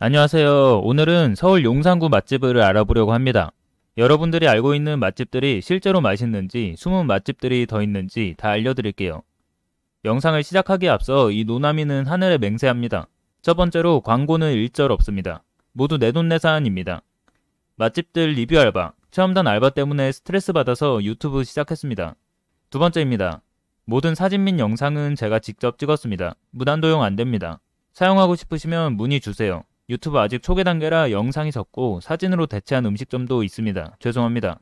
안녕하세요. 오늘은 서울 용산구 맛집을 알아보려고 합니다. 여러분들이 알고 있는 맛집들이 실제로 맛있는지 숨은 맛집들이 더 있는지 다 알려드릴게요. 영상을 시작하기에 앞서 이 노나미는 하늘에 맹세합니다. 첫 번째로 광고는 일절 없습니다. 모두 내돈내산입니다. 맛집들 리뷰 알바, 체험단 알바 때문에 스트레스 받아서 유튜브 시작했습니다. 두 번째입니다. 모든 사진 및 영상은 제가 직접 찍었습니다. 무단도용 안 됩니다. 사용하고 싶으시면 문의 주세요. 유튜브 아직 초기 단계라 영상이 적고 사진으로 대체한 음식점도 있습니다. 죄송합니다.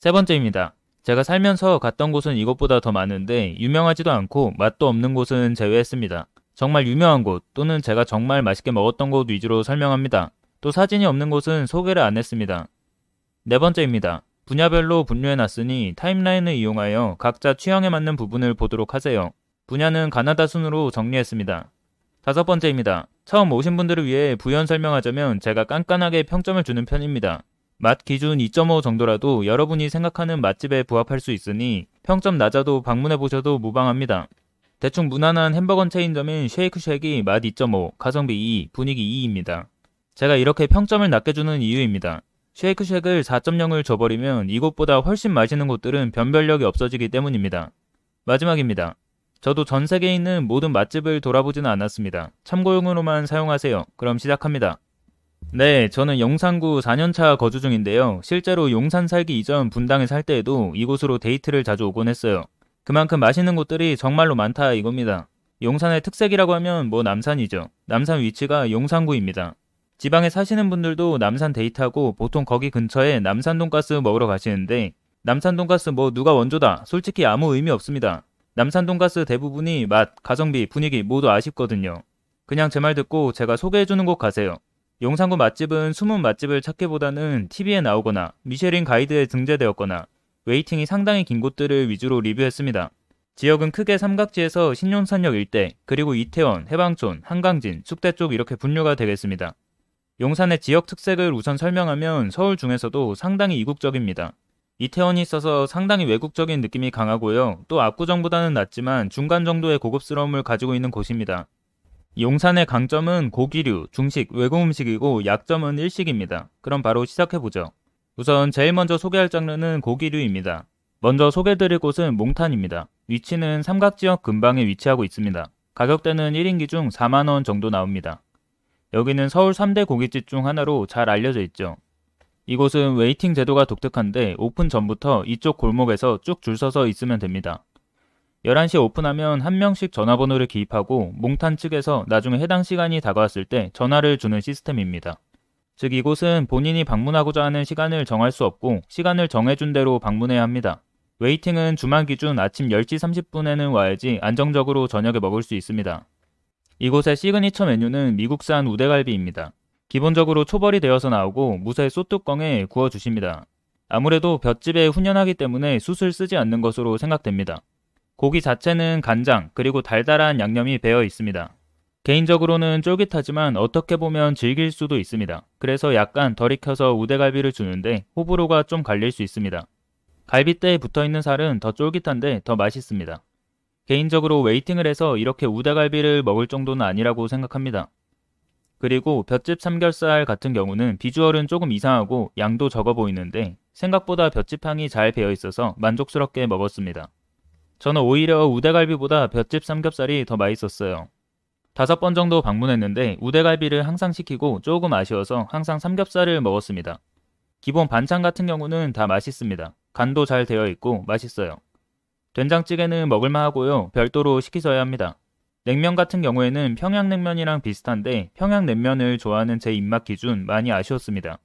세 번째입니다. 제가 살면서 갔던 곳은 이것보다 더 많은데 유명하지도 않고 맛도 없는 곳은 제외했습니다. 정말 유명한 곳 또는 제가 정말 맛있게 먹었던 곳 위주로 설명합니다. 또 사진이 없는 곳은 소개를 안 했습니다. 네 번째입니다. 분야별로 분류해놨으니 타임라인을 이용하여 각자 취향에 맞는 부분을 보도록 하세요. 분야는 가나다 순으로 정리했습니다. 다섯 번째입니다. 처음 오신 분들을 위해 부연 설명하자면 제가 깐깐하게 평점을 주는 편입니다. 맛 기준 2.5 정도라도 여러분이 생각하는 맛집에 부합할 수 있으니 평점 낮아도 방문해 보셔도 무방합니다. 대충 무난한 햄버거 체인점인 쉐이크쉑이 맛 2.5, 가성비 2, 분위기 2입니다. 제가 이렇게 평점을 낮게 주는 이유입니다. 쉐이크쉑을 4.0을 줘버리면 이곳보다 훨씬 맛있는 곳들은 변별력이 없어지기 때문입니다. 마지막입니다. 저도 전 세계에 있는 모든 맛집을 돌아보지는 않았습니다. 참고용으로만 사용하세요. 그럼 시작합니다. 네, 저는 용산구 4년차 거주 중인데요. 실제로 용산 살기 이전 분당에 살 때에도 이곳으로 데이트를 자주 오곤 했어요. 그만큼 맛있는 곳들이 정말로 많다 이겁니다. 용산의 특색이라고 하면 뭐 남산이죠. 남산 위치가 용산구입니다. 지방에 사시는 분들도 남산 데이트하고 보통 거기 근처에 남산 돈가스 먹으러 가시는데 남산 돈가스 뭐 누가 원조다 솔직히 아무 의미 없습니다. 남산 돈가스 대부분이 맛, 가성비, 분위기 모두 아쉽거든요. 그냥 제 말 듣고 제가 소개해주는 곳 가세요. 용산구 맛집은 숨은 맛집을 찾기보다는 TV에 나오거나 미쉐린 가이드에 등재되었거나 웨이팅이 상당히 긴 곳들을 위주로 리뷰했습니다. 지역은 크게 삼각지에서 신용산역 일대, 그리고 이태원, 해방촌, 한강진, 숙대 쪽 이렇게 분류가 되겠습니다. 용산의 지역 특색을 우선 설명하면 서울 중에서도 상당히 이국적입니다. 이태원이 있어서 상당히 외국적인 느낌이 강하고요. 또 압구정보다는 낮지만 중간 정도의 고급스러움을 가지고 있는 곳입니다. 용산의 강점은 고기류, 중식, 외국 음식이고 약점은 일식입니다. 그럼 바로 시작해보죠. 우선 제일 먼저 소개할 장르는 고기류입니다. 먼저 소개드릴 곳은 몽탄입니다. 위치는 삼각지역 근방에 위치하고 있습니다. 가격대는 1인 기중 4만원 정도 나옵니다. 여기는 서울 3대 고깃집 중 하나로 잘 알려져 있죠. 이곳은 waiting 제도가 독특한데 오픈 전부터 이쪽 골목에서 쭉 줄 서서 있으면 됩니다. 11시에 오픈하면 한 명씩 전화번호를 기입하고 몽탄 측에서 나중에 해당 시간이 다가왔을 때 전화를 주는 시스템입니다. 즉 이곳은 본인이 방문하고자 하는 시간을 정할 수 없고 시간을 정해준 대로 방문해야 합니다. waiting은 주말 기준 아침 10시 30분에는 와야지 안정적으로 저녁에 먹을 수 있습니다. 이곳의 시그니처 메뉴는 미국산 우대갈비입니다. 기본적으로 초벌이 되어서 나오고 무쇠 솥뚜껑에 구워 주십니다. 아무래도 볏짚에 훈연하기 때문에 숯을 쓰지 않는 것으로 생각됩니다. 고기 자체는 간장 그리고 달달한 양념이 배어 있습니다. 개인적으로는 쫄깃하지만 어떻게 보면 질길 수도 있습니다. 그래서 약간 덜 익혀서 우대갈비를 주는데 호불호가 좀 갈릴 수 있습니다. 갈비대에 붙어 있는 살은 더 쫄깃한데 더 맛있습니다. 개인적으로 waiting을 해서 이렇게 우대갈비를 먹을 정도는 아니라고 생각합니다. 그리고 볏집 삼겹살 같은 경우는 비주얼은 조금 이상하고 양도 적어 보이는데 생각보다 볏집 향이 잘 배어 있어서 만족스럽게 먹었습니다. 저는 오히려 우대갈비보다 볏집 삼겹살이 더 맛있었어요. 다섯 번 정도 방문했는데 우대갈비를 항상 시키고 조금 아쉬워서 항상 삼겹살을 먹었습니다. 기본 반찬 같은 경우는 다 맛있습니다. 간도 잘 되어 있고 맛있어요. 된장찌개는 먹을만 하고요. 별도로 시키셔야 합니다. 냉면 같은 경우에는 평양냉면이랑 비슷한데 평양냉면을 좋아하는 제 입맛 기준 많이 아쉬웠습니다.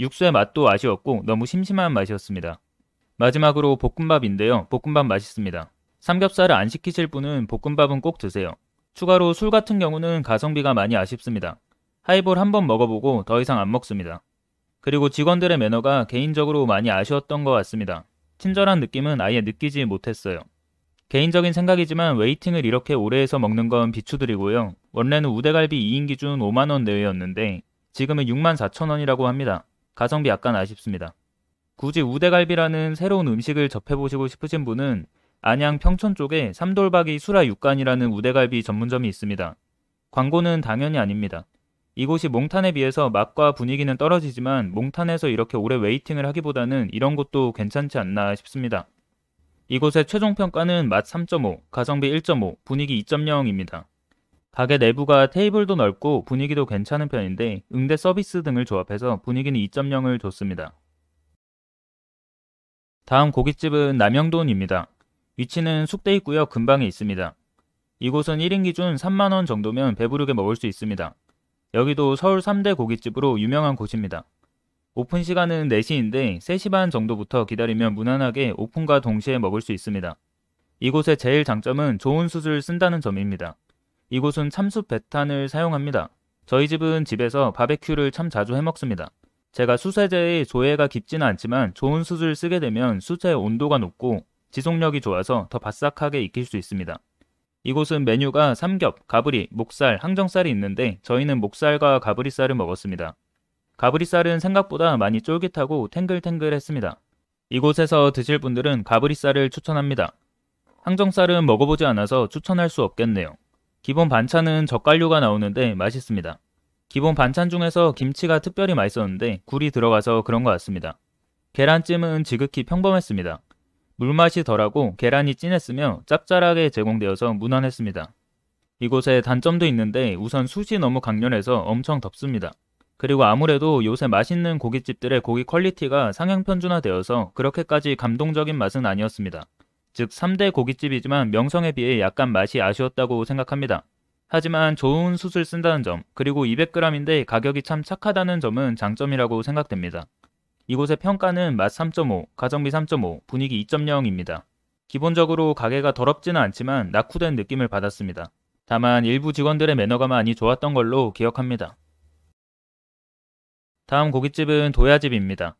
육수의 맛도 아쉬웠고 너무 심심한 맛이었습니다. 마지막으로 볶음밥인데요. 볶음밥 맛있습니다. 삼겹살을 안 시키실 분은 볶음밥은 꼭 드세요. 추가로 술 같은 경우는 가성비가 많이 아쉽습니다. 하이볼 한 번 먹어보고 더 이상 안 먹습니다. 그리고 직원들의 매너가 개인적으로 많이 아쉬웠던 것 같습니다. 친절한 느낌은 아예 느끼지 못했어요. 개인적인 생각이지만 waiting을 이렇게 오래 해서 먹는 건 비추드리고요. 원래는 우대갈비 2인 기준 5만원 내외였는데 지금은 6만 4천원이라고 합니다. 가성비 약간 아쉽습니다. 굳이 우대갈비라는 새로운 음식을 접해보시고 싶으신 분은 안양 평촌 쪽에 삼돌박이 수라 육간이라는 우대갈비 전문점이 있습니다. 광고는 당연히 아닙니다. 이곳이 몽탄에 비해서 맛과 분위기는 떨어지지만 몽탄에서 이렇게 오래 waiting을 하기보다는 이런 곳도 괜찮지 않나 싶습니다. 이곳의 최종 평가는 맛 3.5, 가성비 1.5, 분위기 2.0입니다. 가게 내부가 테이블도 넓고 분위기도 괜찮은 편인데 응대 서비스 등을 조합해서 분위기는 2.0을 줬습니다. 다음 고깃집은 남영돈입니다. 위치는 숙대입구역 근방에 있습니다. 이곳은 1인 기준 3만원 정도면 배부르게 먹을 수 있습니다. 여기도 서울 3대 고깃집으로 유명한 곳입니다. 오픈 시간은 4시인데 3시 반 정도부터 기다리면 무난하게 오픈과 동시에 먹을 수 있습니다. 이곳의 제일 장점은 좋은 숯을 쓴다는 점입니다. 이곳은 참숯 백탄을 사용합니다. 저희 집은 집에서 바베큐를 참 자주 해 먹습니다. 제가 숯에 대해 조예가 깊지는 않지만 좋은 숯을 쓰게 되면 숯의 온도가 높고 지속력이 좋아서 더 바싹하게 익힐 수 있습니다. 이곳은 메뉴가 삼겹, 가브리, 목살, 항정살이 있는데 저희는 목살과 가브리살을 먹었습니다. 가브리살은 생각보다 많이 쫄깃하고 탱글탱글했습니다. 이곳에서 드실 분들은 가브리살을 추천합니다. 항정살은 먹어보지 않아서 추천할 수 없겠네요. 기본 반찬은 젓갈류가 나오는데 맛있습니다. 기본 반찬 중에서 김치가 특별히 맛있었는데 굴이 들어가서 그런 것 같습니다. 계란찜은 지극히 평범했습니다. 물맛이 덜하고 계란이 진했으며 짭짤하게 제공되어서 무난했습니다. 이곳에 단점도 있는데 우선 숯이 너무 강렬해서 엄청 덥습니다. 그리고 아무래도 요새 맛있는 고깃집들의 고기 quality가 상향 평준화되어서 그렇게까지 감동적인 맛은 아니었습니다. 즉 3대 고깃집이지만 명성에 비해 약간 맛이 아쉬웠다고 생각합니다. 하지만 좋은 숯을 쓴다는 점, 그리고 200g인데 가격이 참 착하다는 점은 장점이라고 생각됩니다. 이곳의 평가는 맛 3.5, 가성비 3.5, 분위기 2.0입니다. 기본적으로 가게가 더럽지는 않지만 낙후된 느낌을 받았습니다. 다만 일부 직원들의 매너가 많이 좋았던 걸로 기억합니다. 다음 고깃집은 도야집입니다.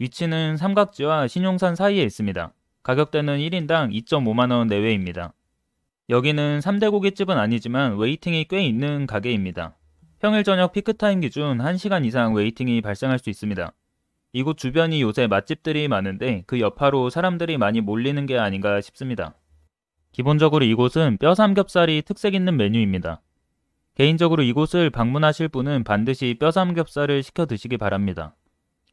위치는 삼각지와 신용산 사이에 있습니다. 가격대는 1인당 2.5만원 내외입니다. 여기는 3대 고깃집은 아니지만 waiting이 꽤 있는 가게입니다. 평일 저녁 peak time 기준 1시간 이상 waiting이 발생할 수 있습니다. 이곳 주변이 요새 맛집들이 많은데 그 여파로 사람들이 많이 몰리는 게 아닌가 싶습니다. 기본적으로 이곳은 뼈 삼겹살이 특색 있는 메뉴입니다. 개인적으로 이곳을 방문하실 분은 반드시 뼈 삼겹살을 시켜 드시기 바랍니다.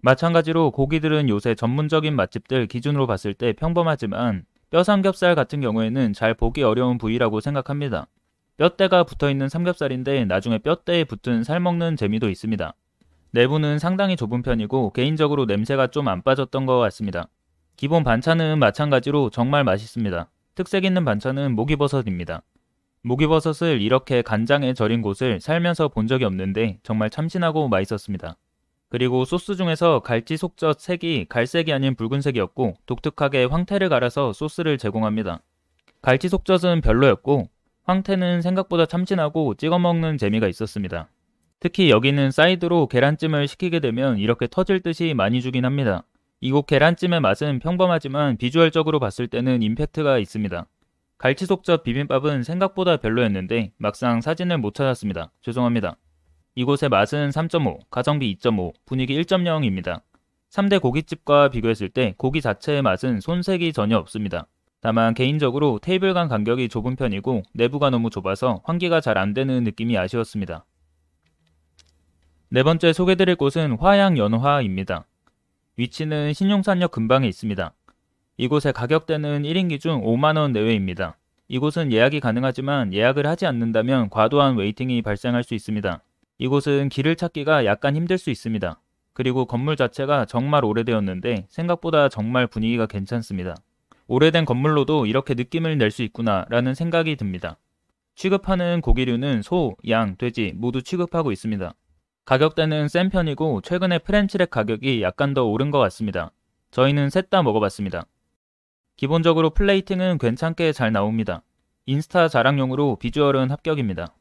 마찬가지로 고기들은 요새 전문적인 맛집들 기준으로 봤을 때 평범하지만 뼈 삼겹살 같은 경우에는 잘 보기 어려운 부위라고 생각합니다. 뼈대가 붙어 있는 삼겹살인데 나중에 뼈대에 붙은 살 먹는 재미도 있습니다. 내부는 상당히 좁은 편이고 개인적으로 냄새가 좀 안 빠졌던 것 같습니다. 기본 반찬은 마찬가지로 정말 맛있습니다. 특색 있는 반찬은 목이버섯입니다. 목이버섯을 이렇게 간장에 절인 곳을 살면서 본 적이 없는데 정말 참신하고 맛있었습니다. 그리고 소스 중에서 갈치 속젓 색이 갈색이 아닌 붉은색이었고 독특하게 황태를 갈아서 소스를 제공합니다. 갈치 속젓은 별로였고 황태는 생각보다 참신하고 찍어 먹는 재미가 있었습니다. 특히 여기는 side로 계란찜을 시키게 되면 이렇게 터질 듯이 많이 주긴 합니다. 이곳 계란찜의 맛은 평범하지만 visual적으로 봤을 때는 impact가 있습니다. 갈치속젓 비빔밥은 생각보다 별로였는데 막상 사진을 못 찾았습니다. 죄송합니다. 이곳의 맛은 3.5, 가성비 2.5, 분위기 1.0입니다. 3대 고깃집과 비교했을 때 고기 자체의 맛은 손색이 전혀 없습니다. 다만 개인적으로 테이블 간 간격이 좁은 편이고 내부가 너무 좁아서 환기가 잘 안되는 느낌이 아쉬웠습니다. 네 번째 소개드릴 곳은 화양연화입니다. 위치는 신용산역 근방에 있습니다. 이곳의 가격대는 1인 기준 5만원 내외입니다. 이곳은 예약이 가능하지만 예약을 하지 않는다면 과도한 웨이팅이 발생할 수 있습니다. 이곳은 길을 찾기가 약간 힘들 수 있습니다. 그리고 건물 자체가 정말 오래되었는데 생각보다 정말 분위기가 괜찮습니다. 오래된 건물로도 이렇게 느낌을 낼 수 있구나 라는 생각이 듭니다. 취급하는 고기류는 소, 양, 돼지 모두 취급하고 있습니다. 가격대는 센 편이고 최근에 French rack 가격이 약간 더 오른 것 같습니다. 저희는 셋 다 먹어봤습니다. 기본적으로 plating은 괜찮게 잘 나옵니다. 인스타 자랑용으로 visual은 합격입니다.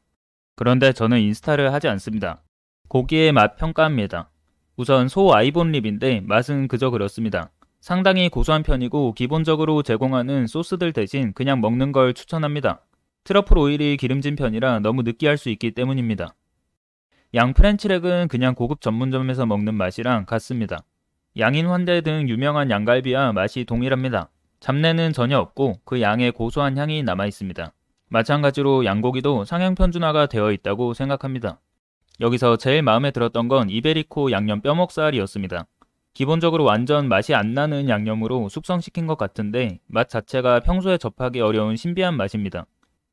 그런데 저는 인스타를 하지 않습니다. 고기의 맛 평가합니다. 우선 소 I-bone rib인데 맛은 그저 그렇습니다. 상당히 고소한 편이고 기본적으로 제공하는 소스들 대신 그냥 먹는 걸 추천합니다. 트러플 오일이 기름진 편이라 너무 느끼할 수 있기 때문입니다. 양 프렌치렉은 그냥 고급 전문점에서 먹는 맛이랑 같습니다. 양인 환대 등 유명한 양갈비와 맛이 동일합니다. 잡내는 전혀 없고 그 양의 고소한 향이 남아 있습니다. 마찬가지로 양고기도 상향 편준화가 되어 있다고 생각합니다. 여기서 제일 마음에 들었던 건 이베리코 양념 뼈목살이었습니다. 기본적으로 완전 맛이 안 나는 양념으로 숙성시킨 것 같은데 맛 자체가 평소에 접하기 어려운 신비한 맛입니다.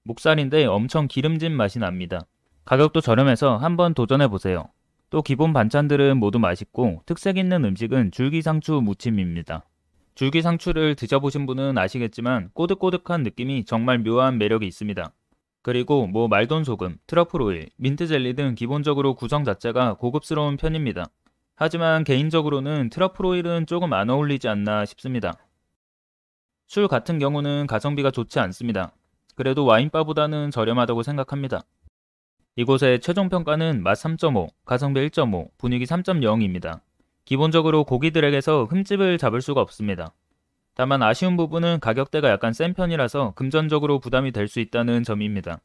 목살인데 엄청 기름진 맛이 납니다. 가격도 저렴해서 한번 도전해보세요. 또 기본 반찬들은 모두 맛있고 특색 있는 음식은 줄기상추 무침입니다. 줄기 상추를 드셔보신 분은 아시겠지만 꼬득꼬득한 느낌이 정말 묘한 매력이 있습니다. 그리고 뭐 말돈 소금, 트러플 오일, 민트 젤리 등 기본적으로 구성 자체가 고급스러운 편입니다. 하지만 개인적으로는 트러플 오일은 조금 안 어울리지 않나 싶습니다. 술 같은 경우는 가성비가 좋지 않습니다. 그래도 와인바보다는 저렴하다고 생각합니다. 이곳의 최종 평가는 맛 3.5, 가성비 1.5, 분위기 3.0입니다. 기본적으로 고기들에게서 흠집을 잡을 수가 없습니다. 다만 아쉬운 부분은 가격대가 약간 센 편이라서 금전적으로 부담이 될 수 있다는 점입니다.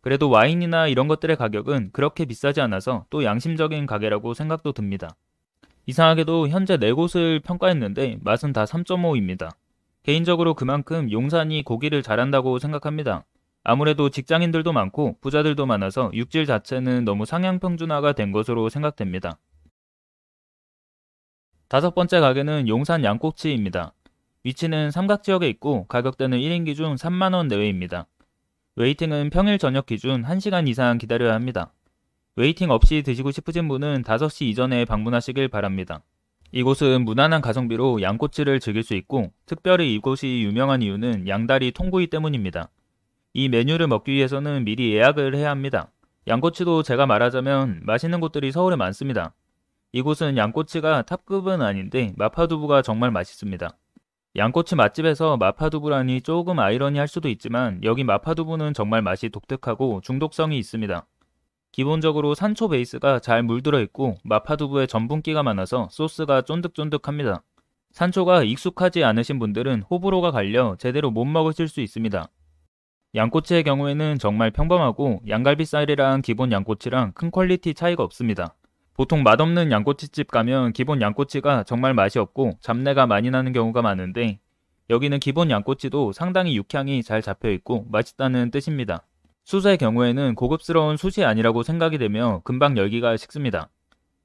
그래도 와인이나 이런 것들의 가격은 그렇게 비싸지 않아서 또 양심적인 가게라고 생각도 듭니다. 이상하게도 현재 4곳을 평가했는데 맛은 다 3.5입니다. 개인적으로 그만큼 용산이 고기를 잘한다고 생각합니다. 아무래도 직장인들도 많고 부자들도 많아서 육질 자체는 너무 상향 평준화가 된 것으로 생각됩니다. 다섯 번째 가게는 용산 양꼬치입니다. 위치는 삼각지역에 있고 가격대는 1인 기준 3만원 내외입니다. 웨이팅은 평일 저녁 기준 1시간 이상 기다려야 합니다. waiting 없이 드시고 싶으신 분은 5시 이전에 방문하시길 바랍니다. 이곳은 무난한 가성비로 양꼬치를 즐길 수 있고 특별히 이곳이 유명한 이유는 양다리 통구이 때문입니다. 이 메뉴를 먹기 위해서는 미리 예약을 해야 합니다. 양꼬치도 제가 말하자면 맛있는 곳들이 서울에 많습니다. 이곳은 양꼬치가 top급은 아닌데 마파두부가 정말 맛있습니다. 양꼬치 맛집에서 마파두부라니 조금 아이러니할 수도 있지만 여기 마파두부는 정말 맛이 독특하고 중독성이 있습니다. 기본적으로 산초 베이스가 잘 물들어 있고 마파두부에 전분기가 많아서 소스가 쫀득쫀득합니다. 산초가 익숙하지 않으신 분들은 호불호가 갈려 제대로 못 먹으실 수 있습니다. 양꼬치의 경우에는 정말 평범하고 양갈비살이랑 기본 양꼬치랑 큰 quality 차이가 없습니다. 보통 맛없는 양꼬치집 가면 기본 양꼬치가 정말 맛이 없고 잡내가 많이 나는 경우가 많은데 여기는 기본 양꼬치도 상당히 육향이 잘 잡혀 있고 맛있다는 뜻입니다. 숯의 경우에는 고급스러운 숯이 아니라고 생각이 되며 금방 열기가 식습니다.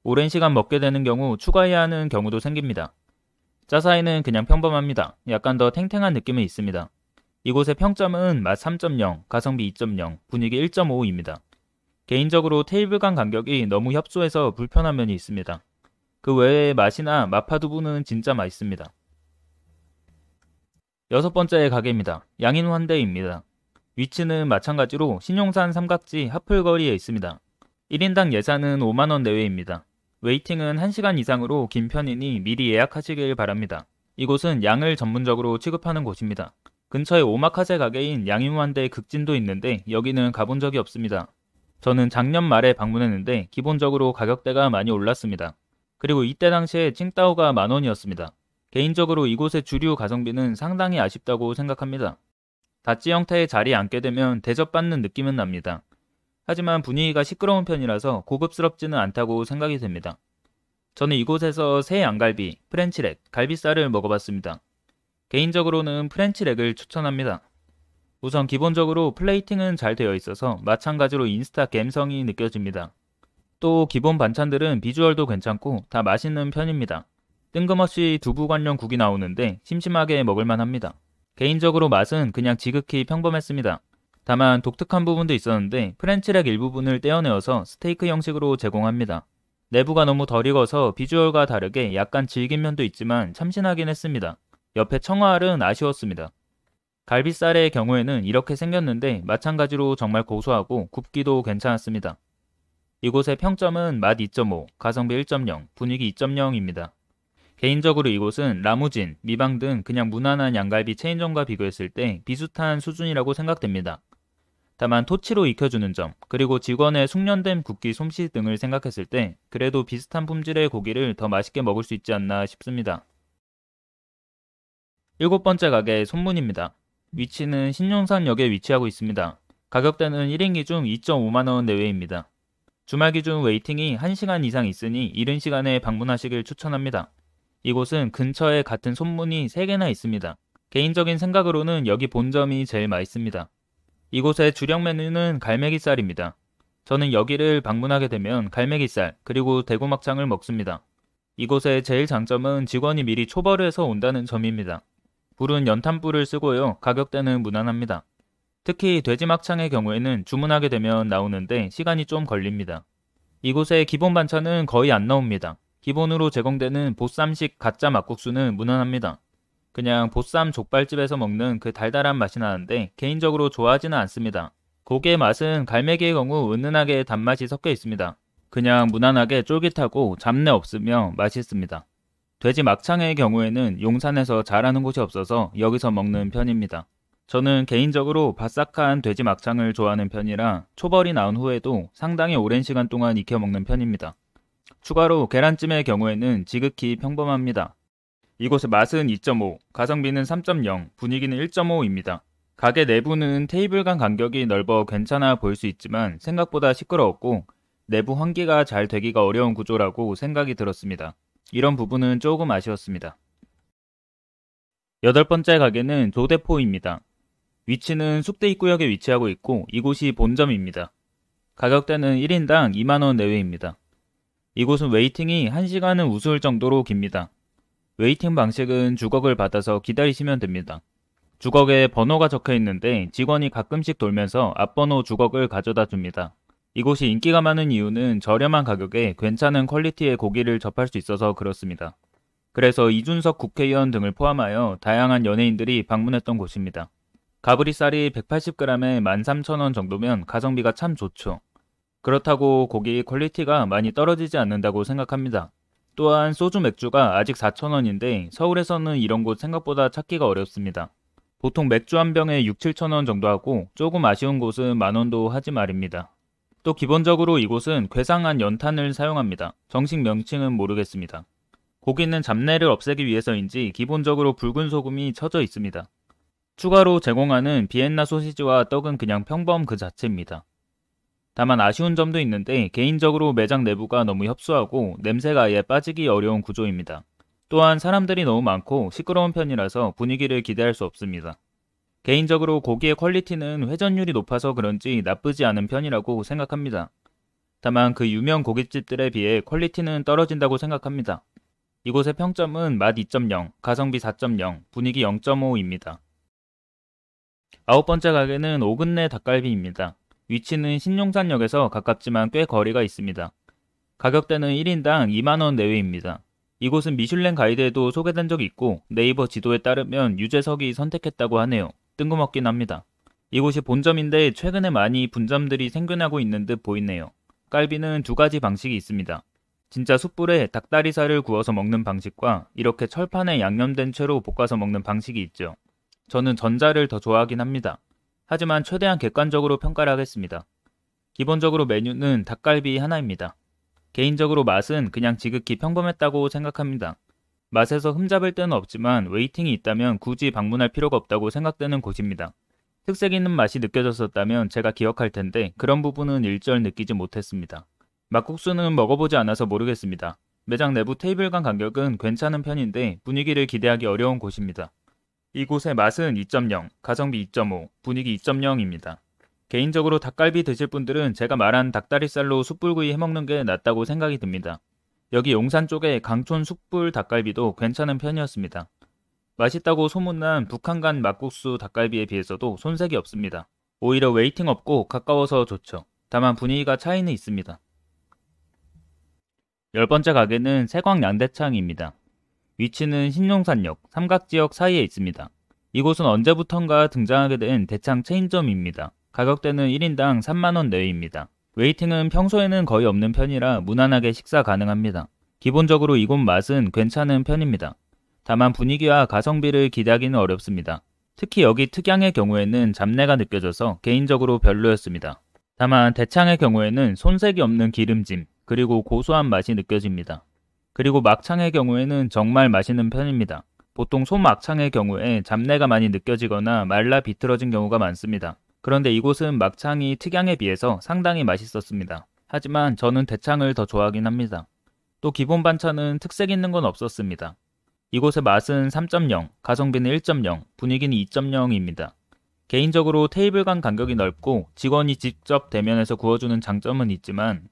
오랜 시간 먹게 되는 경우 추가해야 하는 경우도 생깁니다. 짜사이는 그냥 평범합니다. 약간 더 탱탱한 느낌이 있습니다. 이곳의 평점은 맛 3.0, 가성비 2.0, 분위기 1.5입니다. 개인적으로 테이블 간 간격이 너무 협소해서 불편한 면이 있습니다. 그 외에 맛이나 마파두부는 진짜 맛있습니다. 여섯 번째 가게입니다. 양인환대입니다. 위치는 마찬가지로 신용산 삼각지 하플거리에 있습니다. 1인당 예산은 5만원 내외입니다. 웨이팅은 1시간 이상으로 긴 편이니 미리 예약하시길 바랍니다. 이곳은 양을 전문적으로 취급하는 곳입니다. 근처에 오마카세 가게인 양인환대 극진도 있는데 여기는 가본 적이 없습니다. 저는 작년 말에 방문했는데 기본적으로 가격대가 많이 올랐습니다. 그리고 이때 당시에 칭따오가 만 원이었습니다. 개인적으로 이곳의 주류 가성비는 상당히 아쉽다고 생각합니다. 다찌 형태의 자리에 앉게 되면 대접받는 느낌은 납니다. 하지만 분위기가 시끄러운 편이라서 고급스럽지는 않다고 생각이 됩니다. 저는 이곳에서 생 양갈비, French rack, 갈비살을 먹어봤습니다. 개인적으로는 French rack을 추천합니다. 우선 기본적으로 plating은 잘 되어 있어서 마찬가지로 인스타 갬성이 느껴집니다. 또 기본 반찬들은 visual도 괜찮고 다 맛있는 편입니다. 뜬금없이 두부 관련 국이 나오는데 심심하게 먹을만 합니다. 개인적으로 맛은 그냥 지극히 평범했습니다. 다만 독특한 부분도 있었는데 French rack 일부분을 떼어내어서 스테이크 형식으로 제공합니다. 내부가 너무 덜 익어서 visual과 다르게 약간 질긴 면도 있지만 참신하긴 했습니다. 옆에 청어알은 아쉬웠습니다. 갈비살의 경우에는 이렇게 생겼는데 마찬가지로 정말 고소하고 굽기도 괜찮았습니다. 이곳의 평점은 맛 2.5, 가성비 1.0, 분위기 2.0입니다. 개인적으로 이곳은 라무진, 미방 등 그냥 무난한 양갈비 체인점과 비교했을 때 비슷한 수준이라고 생각됩니다. 다만 토치로 익혀주는 점, 그리고 직원의 숙련된 굽기 솜씨 등을 생각했을 때 그래도 비슷한 품질의 고기를 더 맛있게 먹을 수 있지 않나 싶습니다. 일곱 번째 가게 손문입니다. 위치는 신용산역에 위치하고 있습니다. 가격대는 1인 기준 2.5만원 내외입니다. 주말 기준 웨이팅이 1시간 이상 있으니 이른 시간에 방문하시길 추천합니다. 이곳은 근처에 같은 손문이 3개나 있습니다. 개인적인 생각으로는 여기 본점이 제일 맛있습니다. 이곳의 주력 메뉴는 갈매기살입니다. 저는 여기를 방문하게 되면 갈매기살 그리고 대구막창을 먹습니다. 이곳의 제일 장점은 직원이 미리 초벌을 해서 온다는 점입니다. 불은 연탄불을 쓰고요. 가격대는 무난합니다. 특히 돼지 막창의 경우에는 주문하게 되면 나오는데 시간이 좀 걸립니다. 이곳의 기본 반찬은 거의 안 나옵니다. 기본으로 제공되는 보쌈식 가짜 막국수는 무난합니다. 그냥 보쌈 족발집에서 먹는 그 달달한 맛이 나는데 개인적으로 좋아하지는 않습니다. 고기의 맛은 갈매기의 경우 은은하게 단맛이 섞여 있습니다. 그냥 무난하게 쫄깃하고 잡내 없으며 맛있습니다. 돼지 막창의 경우에는 용산에서 잘하는 곳이 없어서 여기서 먹는 편입니다. 저는 개인적으로 바삭한 돼지 막창을 좋아하는 편이라 초벌이 나온 후에도 상당히 오랜 시간 동안 익혀 먹는 편입니다. 추가로 계란찜의 경우에는 지극히 평범합니다. 이곳의 맛은 2.5, 가성비는 3.0, 분위기는 1.5입니다. 가게 내부는 테이블 간 간격이 넓어 괜찮아 보일 수 있지만 생각보다 시끄러웠고 내부 환기가 잘 되기가 어려운 구조라고 생각이 들었습니다. 이런 부분은 조금 아쉬웠습니다. 여덟 번째 가게는 조대포입니다. 위치는 숙대 입구역에 위치하고 있고 이곳이 본점입니다. 가격대는 1인당 2만원 내외입니다. 이곳은 waiting이 1시간은 우스울 정도로 깁니다. waiting 방식은 주걱을 받아서 기다리시면 됩니다. 주걱에 번호가 적혀 있는데 직원이 가끔씩 돌면서 앞번호 주걱을 가져다 줍니다. 이곳이 인기가 많은 이유는 저렴한 가격에 괜찮은 quality의 고기를 접할 수 있어서 그렇습니다. 그래서 이준석 국회의원 등을 포함하여 다양한 연예인들이 방문했던 곳입니다. 가브리살이 180g에 13,000원 정도면 가성비가 참 좋죠. 그렇다고 고기 quality가 많이 떨어지지 않는다고 생각합니다. 또한 소주 맥주가 아직 4,000원인데 서울에서는 이런 곳 생각보다 찾기가 어렵습니다. 보통 맥주 한 병에 6, 7천원 정도 하고 조금 아쉬운 곳은 만원도 하지 말입니다. 또 기본적으로 이곳은 괴상한 연탄을 사용합니다. 정식 명칭은 모르겠습니다. 고기는 잡내를 없애기 위해서인지 기본적으로 붉은 소금이 쳐져 있습니다. 추가로 제공하는 비엔나 소시지와 떡은 그냥 평범 그 자체입니다. 다만 아쉬운 점도 있는데 개인적으로 매장 내부가 너무 협소하고 냄새가 아예 빠지기 어려운 구조입니다. 또한 사람들이 너무 많고 시끄러운 편이라서 분위기를 기대할 수 없습니다. 개인적으로 고기의 quality는 회전율이 높아서 그런지 나쁘지 않은 편이라고 생각합니다. 다만 그 유명 고깃집들에 비해 quality는 떨어진다고 생각합니다. 이곳의 평점은 맛 2.0, 가성비 4.0, 분위기 0.5입니다. 아홉 번째 가게는 오근내 닭갈비입니다. 위치는 신용산역에서 가깝지만 꽤 거리가 있습니다. 가격대는 1인당 2만원 내외입니다. 이곳은 미슐랭 가이드에도 소개된 적이 있고 네이버 지도에 따르면 유재석이 선택했다고 하네요. 뜬금없긴 합니다. 이곳이 본점인데 최근에 많이 분점들이 생겨나고 있는 듯 보이네요. 깔비는 두 가지 방식이 있습니다. 진짜 숯불에 닭다리살을 구워서 먹는 방식과 이렇게 철판에 양념된 채로 볶아서 먹는 방식이 있죠. 저는 전자를 더 좋아하긴 합니다. 하지만 최대한 객관적으로 평가를 하겠습니다. 기본적으로 메뉴는 닭갈비 하나입니다. 개인적으로 맛은 그냥 지극히 평범했다고 생각합니다. 맛에서 흠잡을 데는 없지만 waiting이 있다면 굳이 방문할 필요가 없다고 생각되는 곳입니다. 특색 있는 맛이 느껴졌었다면 제가 기억할 텐데 그런 부분은 일절 느끼지 못했습니다. 막국수는 먹어보지 않아서 모르겠습니다. 매장 내부 테이블 간 간격은 괜찮은 편인데 분위기를 기대하기 어려운 곳입니다. 이곳의 맛은 2.0, 가성비 2.5, 분위기 2.0입니다. 개인적으로 닭갈비 드실 분들은 제가 말한 닭다리살로 숯불구이 해먹는 게 낫다고 생각이 듭니다. 여기 용산 쪽에 강촌 숯불 닭갈비도 괜찮은 편이었습니다. 맛있다고 소문난 북한강 막국수 닭갈비에 비해서도 손색이 없습니다. 오히려 waiting 없고 가까워서 좋죠. 다만 분위기가 차이는 있습니다. 열 번째 가게는 세광 양대창입니다. 위치는 신용산역 삼각지역 사이에 있습니다. 이곳은 언제부턴가 등장하게 된 대창 체인점입니다. 가격대는 1인당 3만원 내외입니다. 웨이팅은 평소에는 거의 없는 편이라 무난하게 식사 가능합니다. 기본적으로 이곳 맛은 괜찮은 편입니다. 다만 분위기와 가성비를 기대하기는 어렵습니다. 특히 여기 특양의 경우에는 잡내가 느껴져서 개인적으로 별로였습니다. 다만 대창의 경우에는 손색이 없는 기름짐, 그리고 고소한 맛이 느껴집니다. 그리고 막창의 경우에는 정말 맛있는 편입니다. 보통 소막창의 경우에 잡내가 많이 느껴지거나 말라 비틀어진 경우가 많습니다. 그런데 이곳은 막창이 특양에 비해서 상당히 맛있었습니다. 하지만 저는 대창을 더 좋아하긴 합니다. 또 기본 반찬은 특색 있는 건 없었습니다. 이곳의 맛은 3.0, 가성비는 1.0, 분위기는 2.0입니다. 개인적으로 테이블 간 간격이 넓고 직원이 직접 대면해서 구워주는 장점은 있지만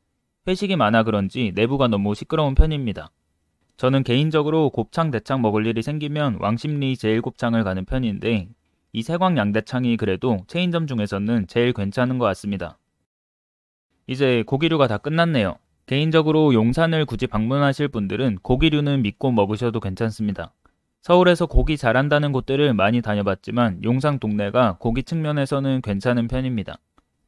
회식이 많아 그런지 내부가 너무 시끄러운 편입니다. 저는 개인적으로 곱창 대창 먹을 일이 생기면 왕십리 제일곱창을 가는 편인데 이 세광 양대창이 그래도 체인점 중에서는 제일 괜찮은 것 같습니다. 이제 고기류가 다 끝났네요. 개인적으로 용산을 굳이 방문하실 분들은 고기류는 믿고 먹으셔도 괜찮습니다. 서울에서 고기 잘한다는 곳들을 많이 다녀봤지만 용산 동네가 고기 측면에서는 괜찮은 편입니다.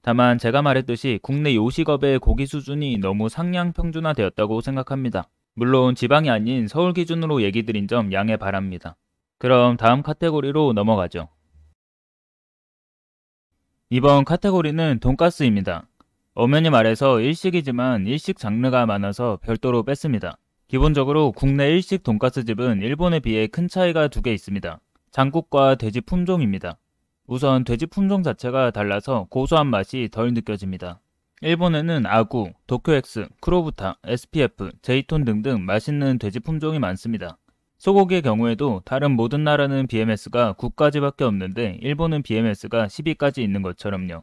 다만 제가 말했듯이 국내 요식업의 고기 수준이 너무 상향 평준화 되었다고 생각합니다. 물론 지방이 아닌 서울 기준으로 얘기 드린 점 양해 바랍니다. 그럼 다음 카테고리로 넘어가죠. 이번 카테고리는 돈가스입니다. 엄연히 말해서 일식이지만 일식 장르가 많아서 별도로 뺐습니다. 기본적으로 국내 일식 돈가스집은 일본에 비해 큰 차이가 두 개 있습니다. 장국과 돼지 품종입니다. 우선 돼지 품종 자체가 달라서 고소한 맛이 덜 느껴집니다. 일본에는 아구, 도쿄엑스, 크로부타, SPF, 제이톤 등등 맛있는 돼지 품종이 많습니다. 소고기의 경우에도 다른 모든 나라는 BMS가 9까지밖에 없는데 일본은 BMS가 12까지 있는 것처럼요.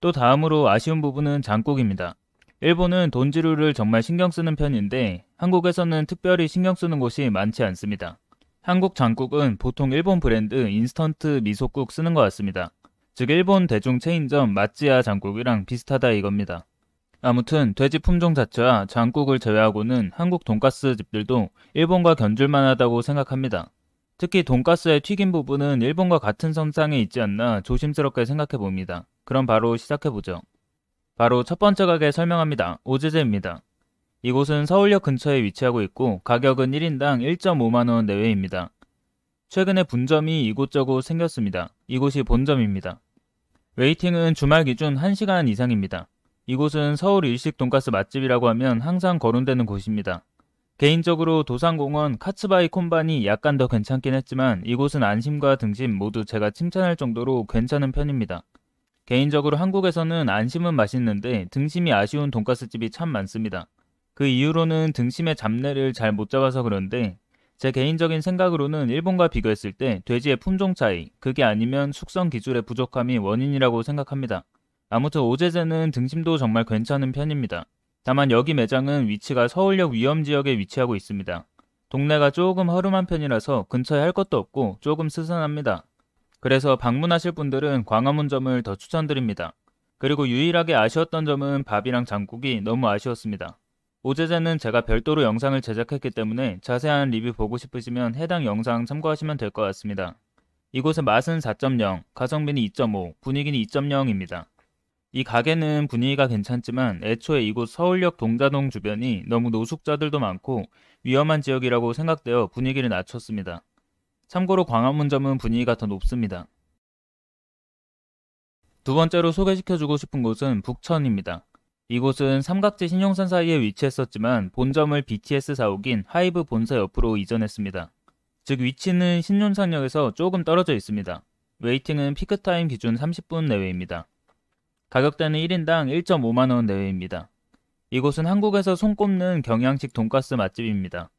또 다음으로 아쉬운 부분은 장국입니다. 일본은 돈지루를 정말 신경 쓰는 편인데 한국에서는 특별히 신경 쓰는 곳이 많지 않습니다. 한국 장국은 보통 일본 브랜드 인스턴트 미소국 쓰는 것 같습니다. 즉 일본 대중 체인점 마찌야 장국이랑 비슷하다 이겁니다. 아무튼 돼지 품종 자체와 장국을 제외하고는 한국 돈가스 집들도 일본과 견줄만 하다고 생각합니다. 특히 돈가스의 튀김 부분은 일본과 같은 선상에 있지 않나 조심스럽게 생각해 봅니다. 그럼 바로 시작해 보죠. 바로 첫 번째 가게 설명합니다. 오제제입니다. 이곳은 서울역 근처에 위치하고 있고 가격은 1인당 1.5만원 내외입니다. 최근에 분점이 이곳저곳 생겼습니다. 이곳이 본점입니다. waiting은 주말 기준 1시간 이상입니다. 이곳은 서울 일식 돈가스 맛집이라고 하면 항상 거론되는 곳입니다. 개인적으로 도산공원 카츠바이 콘반이 약간 더 괜찮긴 했지만 이곳은 안심과 등심 모두 제가 칭찬할 정도로 괜찮은 편입니다. 개인적으로 한국에서는 안심은 맛있는데 등심이 아쉬운 돈가스집이 참 많습니다. 그 이유로는 등심의 잡내를 잘 못 잡아서 그런데 제 개인적인 생각으로는 일본과 비교했을 때 돼지의 품종 차이, 그게 아니면 숙성 기술의 부족함이 원인이라고 생각합니다. 아무튼 오제제는 등심도 정말 괜찮은 편입니다. 다만 여기 매장은 위치가 서울역 위험 지역에 위치하고 있습니다. 동네가 조금 허름한 편이라서 근처에 할 것도 없고 조금 스산합니다. 그래서 방문하실 분들은 광화문점을 더 추천드립니다. 그리고 유일하게 아쉬웠던 점은 밥이랑 장국이 너무 아쉬웠습니다. 오제제는 제가 별도로 영상을 제작했기 때문에 자세한 리뷰 보고 싶으시면 해당 영상 참고하시면 될 것 같습니다. 이곳의 맛은 4.0, 가성비는 2.5, 분위기는 2.0입니다. 이 가게는 분위기가 괜찮지만 애초에 이곳 서울역 동자동 주변이 너무 노숙자들도 많고 위험한 지역이라고 생각되어 분위기를 낮췄습니다. 참고로 광화문점은 분위기가 더 높습니다. 두 번째로 소개시켜주고 싶은 곳은 북천입니다. 이곳은 삼각지 신용산 사이에 위치했었지만 본점을 BTS 사옥인 하이브 본사 옆으로 이전했습니다. 즉 위치는 신용산역에서 조금 떨어져 있습니다. waiting은 peak time 기준 30분 내외입니다. 가격대는 1인당 1.5만원 내외입니다. 이곳은 한국에서 손꼽는 경양식 돈가스 맛집입니다.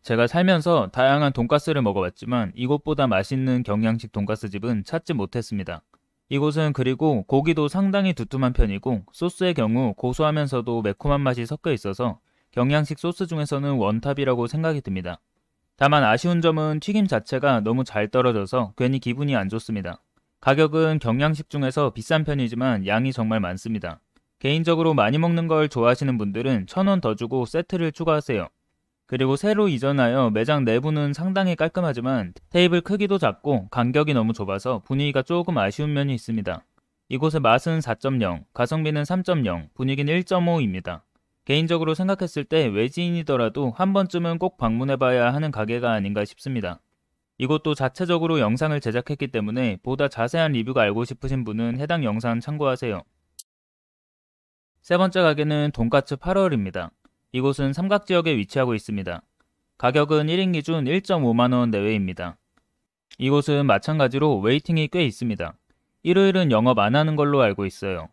제가 살면서 다양한 돈가스를 먹어봤지만 이곳보다 맛있는 경양식 돈가스 집은 찾지 못했습니다. 이곳은 그리고 고기도 상당히 두툼한 편이고 소스의 경우 고소하면서도 매콤한 맛이 섞여 있어서 경양식 소스 중에서는 원탑이라고 생각이 듭니다. 다만 아쉬운 점은 튀김 자체가 너무 잘 떨어져서 괜히 기분이 안 좋습니다. 가격은 경양식 중에서 비싼 편이지만 양이 정말 많습니다. 개인적으로 많이 먹는 걸 좋아하시는 분들은 천 원 더 주고 세트를 추가하세요. 그리고 새로 이전하여 매장 내부는 상당히 깔끔하지만 테이블 크기도 작고 간격이 너무 좁아서 분위기가 조금 아쉬운 면이 있습니다. 이곳의 맛은 4.0, 가성비는 3.0, 분위기는 1.5입니다. 개인적으로 생각했을 때 외지인이더라도 한 번쯤은 꼭 방문해봐야 하는 가게가 아닌가 싶습니다. 이것도 자체적으로 영상을 제작했기 때문에 보다 자세한 리뷰가 알고 싶으신 분은 해당 영상 참고하세요. 세 번째 가게는 돈까츠 8월입니다. 이곳은 삼각지역에 위치하고 있습니다. 가격은 1인 기준 1.5만원 내외입니다. 이곳은 마찬가지로 웨이팅이 꽤 있습니다. 일요일은 영업 안 하는 걸로 알고 있어요.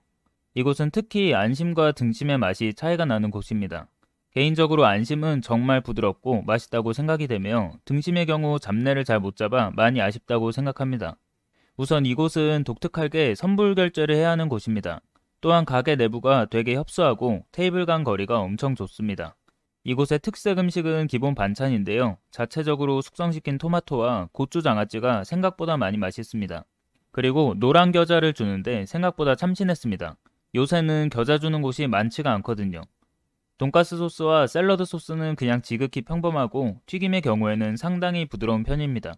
이곳은 특히 안심과 등심의 맛이 차이가 나는 곳입니다. 개인적으로 안심은 정말 부드럽고 맛있다고 생각이 되며 등심의 경우 잡내를 잘 못 잡아 많이 아쉽다고 생각합니다. 우선 이곳은 독특하게 선불 결제를 해야 하는 곳입니다. 또한 가게 내부가 되게 협소하고 테이블 간 거리가 엄청 좋습니다. 이곳의 특색 음식은 기본 반찬인데요. 자체적으로 숙성시킨 토마토와 고추 장아찌가 생각보다 많이 맛있습니다. 그리고 노란 겨자를 주는데 생각보다 참신했습니다. 요새는 겨자 주는 곳이 많지가 않거든요. 돈가스 소스와 샐러드 소스는 그냥 지극히 평범하고 튀김의 경우에는 상당히 부드러운 편입니다.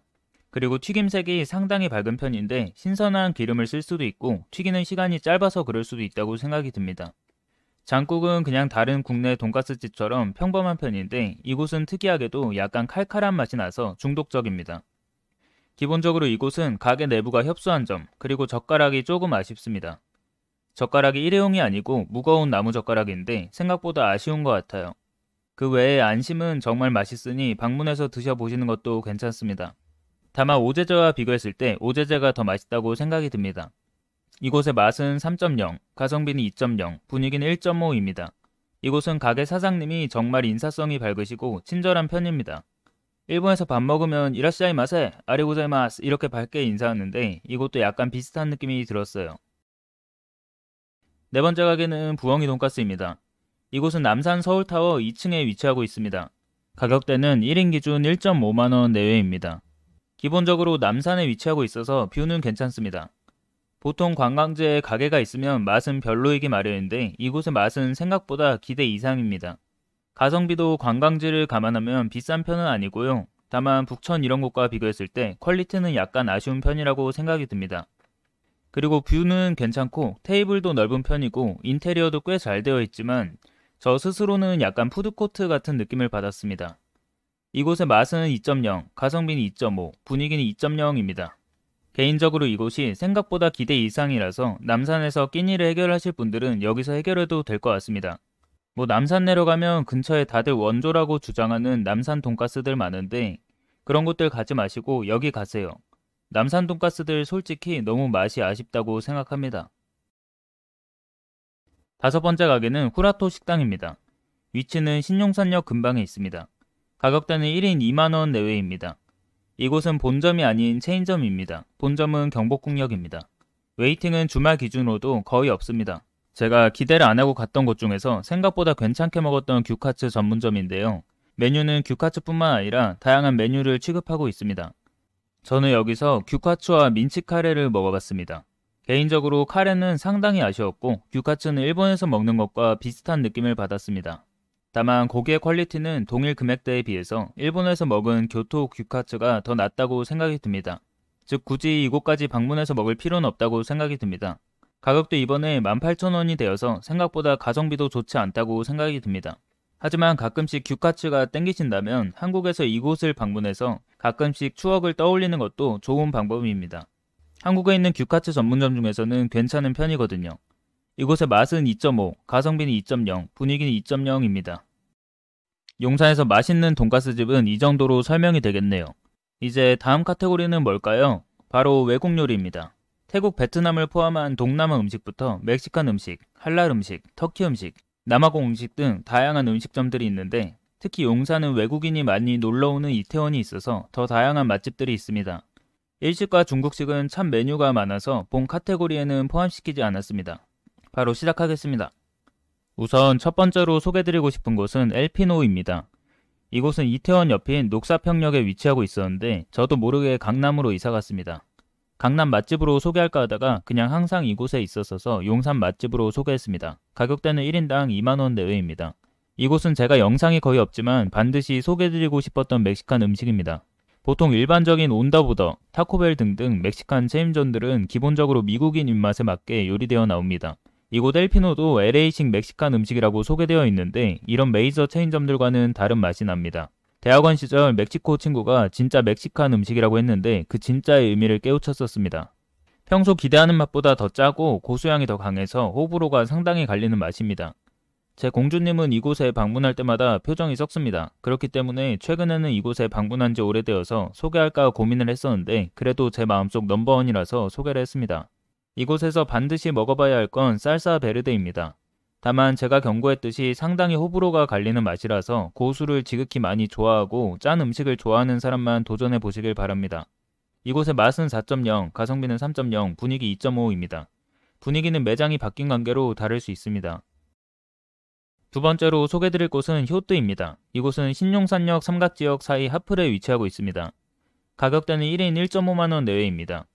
그리고 튀김색이 상당히 밝은 편인데 신선한 기름을 쓸 수도 있고 튀기는 시간이 짧아서 그럴 수도 있다고 생각이 듭니다. 장국은 그냥 다른 국내 돈가스집처럼 평범한 편인데 이곳은 특이하게도 약간 칼칼한 맛이 나서 중독적입니다. 기본적으로 이곳은 가게 내부가 협소한 점, 그리고 젓가락이 조금 아쉽습니다. 젓가락이 일회용이 아니고 무거운 나무 젓가락인데 생각보다 아쉬운 것 같아요. 그 외에 안심은 정말 맛있으니 방문해서 드셔보시는 것도 괜찮습니다. 다만 오제제와 비교했을 때 오제제가 더 맛있다고 생각이 듭니다. 이곳의 맛은 3.0, 가성비는 2.0, 분위기는 1.5입니다. 이곳은 가게 사장님이 정말 인사성이 밝으시고 친절한 편입니다. 일본에서 밥 먹으면 이라시아이 마세, 아리고자이마스 이렇게 밝게 인사하는데 이곳도 약간 비슷한 느낌이 들었어요. 네 번째 가게는 부엉이 돈가스입니다. 이곳은 남산 서울타워 2층에 위치하고 있습니다. 가격대는 1인 기준 1.5만원 내외입니다. 기본적으로 남산에 위치하고 있어서 뷰는 괜찮습니다. 보통 관광지에 가게가 있으면 맛은 별로이기 마련인데 이곳의 맛은 생각보다 기대 이상입니다. 가성비도 관광지를 감안하면 비싼 편은 아니고요. 다만 북천 이런 곳과 비교했을 때 퀄리티는 약간 아쉬운 편이라고 생각이 듭니다. 그리고 뷰는 괜찮고 테이블도 넓은 편이고 인테리어도 꽤 잘 되어 있지만 저 스스로는 약간 푸드코트 같은 느낌을 받았습니다. 이곳의 맛은 2.0, 가성비는 2.5, 분위기는 2.0입니다. 개인적으로 이곳이 생각보다 기대 이상이라서 남산에서 끼니를 해결하실 분들은 여기서 해결해도 될 것 같습니다. 뭐 남산 내려가면 근처에 다들 원조라고 주장하는 남산 돈가스들 많은데 그런 곳들 가지 마시고 여기 가세요. 남산 돈가스들 솔직히 너무 맛이 아쉽다고 생각합니다. 다섯 번째 가게는 후라토 식당입니다. 위치는 신용산역 근방에 있습니다. 가격대는 1인 2만원 내외입니다. 이곳은 본점이 아닌 체인점입니다. 본점은 경복궁역입니다. 웨이팅은 주말 기준으로도 거의 없습니다. 제가 기대를 안 하고 갔던 곳 중에서 생각보다 괜찮게 먹었던 규카츠 전문점인데요. 메뉴는 규카츠뿐만 아니라 다양한 메뉴를 취급하고 있습니다. 저는 여기서 규카츠와 민치 카레를 먹어봤습니다. 개인적으로 카레는 상당히 아쉬웠고 규카츠는 일본에서 먹는 것과 비슷한 느낌을 받았습니다. 다만 고기의 퀄리티는 동일 금액대에 비해서 일본에서 먹은 교토 규카츠가 더 낫다고 생각이 듭니다. 즉 굳이 이곳까지 방문해서 먹을 필요는 없다고 생각이 듭니다. 가격도 이번에 18,000원이 되어서 생각보다 가성비도 좋지 않다고 생각이 듭니다. 하지만 가끔씩 규카츠가 땡기신다면 한국에서 이곳을 방문해서 가끔씩 추억을 떠올리는 것도 좋은 방법입니다. 한국에 있는 규카츠 전문점 중에서는 괜찮은 편이거든요. 이곳의 맛은 2.5, 가성비는 2.0, 분위기는 2.0입니다. 용산에서 맛있는 돈가스 집은 이 정도로 설명이 되겠네요. 이제 다음 카테고리는 뭘까요? 바로 외국 요리입니다. 태국, 베트남을 포함한 동남아 음식부터 멕시칸 음식, 할랄 음식, 터키 음식, 남아공 음식 등 다양한 음식점들이 있는데 특히 용산은 외국인이 많이 놀러오는 이태원이 있어서 더 다양한 맛집들이 있습니다. 일식과 중국식은 참 메뉴가 많아서 본 카테고리에는 포함시키지 않았습니다. 바로 시작하겠습니다. 우선 첫 번째로 소개드리고 싶은 곳은 엘피노입니다. 이곳은 이태원 옆인 녹사평역에 위치하고 있었는데 저도 모르게 강남으로 이사 갔습니다. 강남 맛집으로 소개할까 하다가 그냥 항상 이곳에 있었어서 용산 맛집으로 소개했습니다. 가격대는 1인당 2만원 내외입니다. 이곳은 제가 영상이 거의 없지만 반드시 소개드리고 싶었던 멕시칸 음식입니다. 보통 일반적인 온더보더, 타코벨 등등 멕시칸 체인점들은 기본적으로 미국인 입맛에 맞게 요리되어 나옵니다. 이곳 엘피노도 LA식 멕시칸 음식이라고 소개되어 있는데 이런 메이저 체인점들과는 다른 맛이 납니다. 대학원 시절 멕시코 친구가 진짜 멕시칸 음식이라고 했는데 그 진짜의 의미를 깨우쳤었습니다. 평소 기대하는 맛보다 더 짜고 고수향이 더 강해서 호불호가 상당히 갈리는 맛입니다. 제 공주님은 이곳에 방문할 때마다 표정이 썩습니다. 그렇기 때문에 최근에는 이곳에 방문한 지 오래되어서 소개할까 고민을 했었는데 그래도 제 마음속 넘버원이라서 소개를 했습니다. 이곳에서 반드시 먹어봐야 할 건 쌀사 베르데입니다. 다만 제가 경고했듯이 상당히 호불호가 갈리는 맛이라서 고수를 지극히 많이 좋아하고 짠 음식을 좋아하는 사람만 도전해 보시길 바랍니다. 이곳의 맛은 4.0, 가성비는 3.0, 분위기 2.5입니다. 분위기는 매장이 바뀐 관계로 다를 수 있습니다. 두 번째로 소개드릴 곳은 효뜨입니다. 이곳은 신용산역 삼각지역 사이 핫플에 위치하고 있습니다. 가격대는 1인 1.5만원 내외입니다.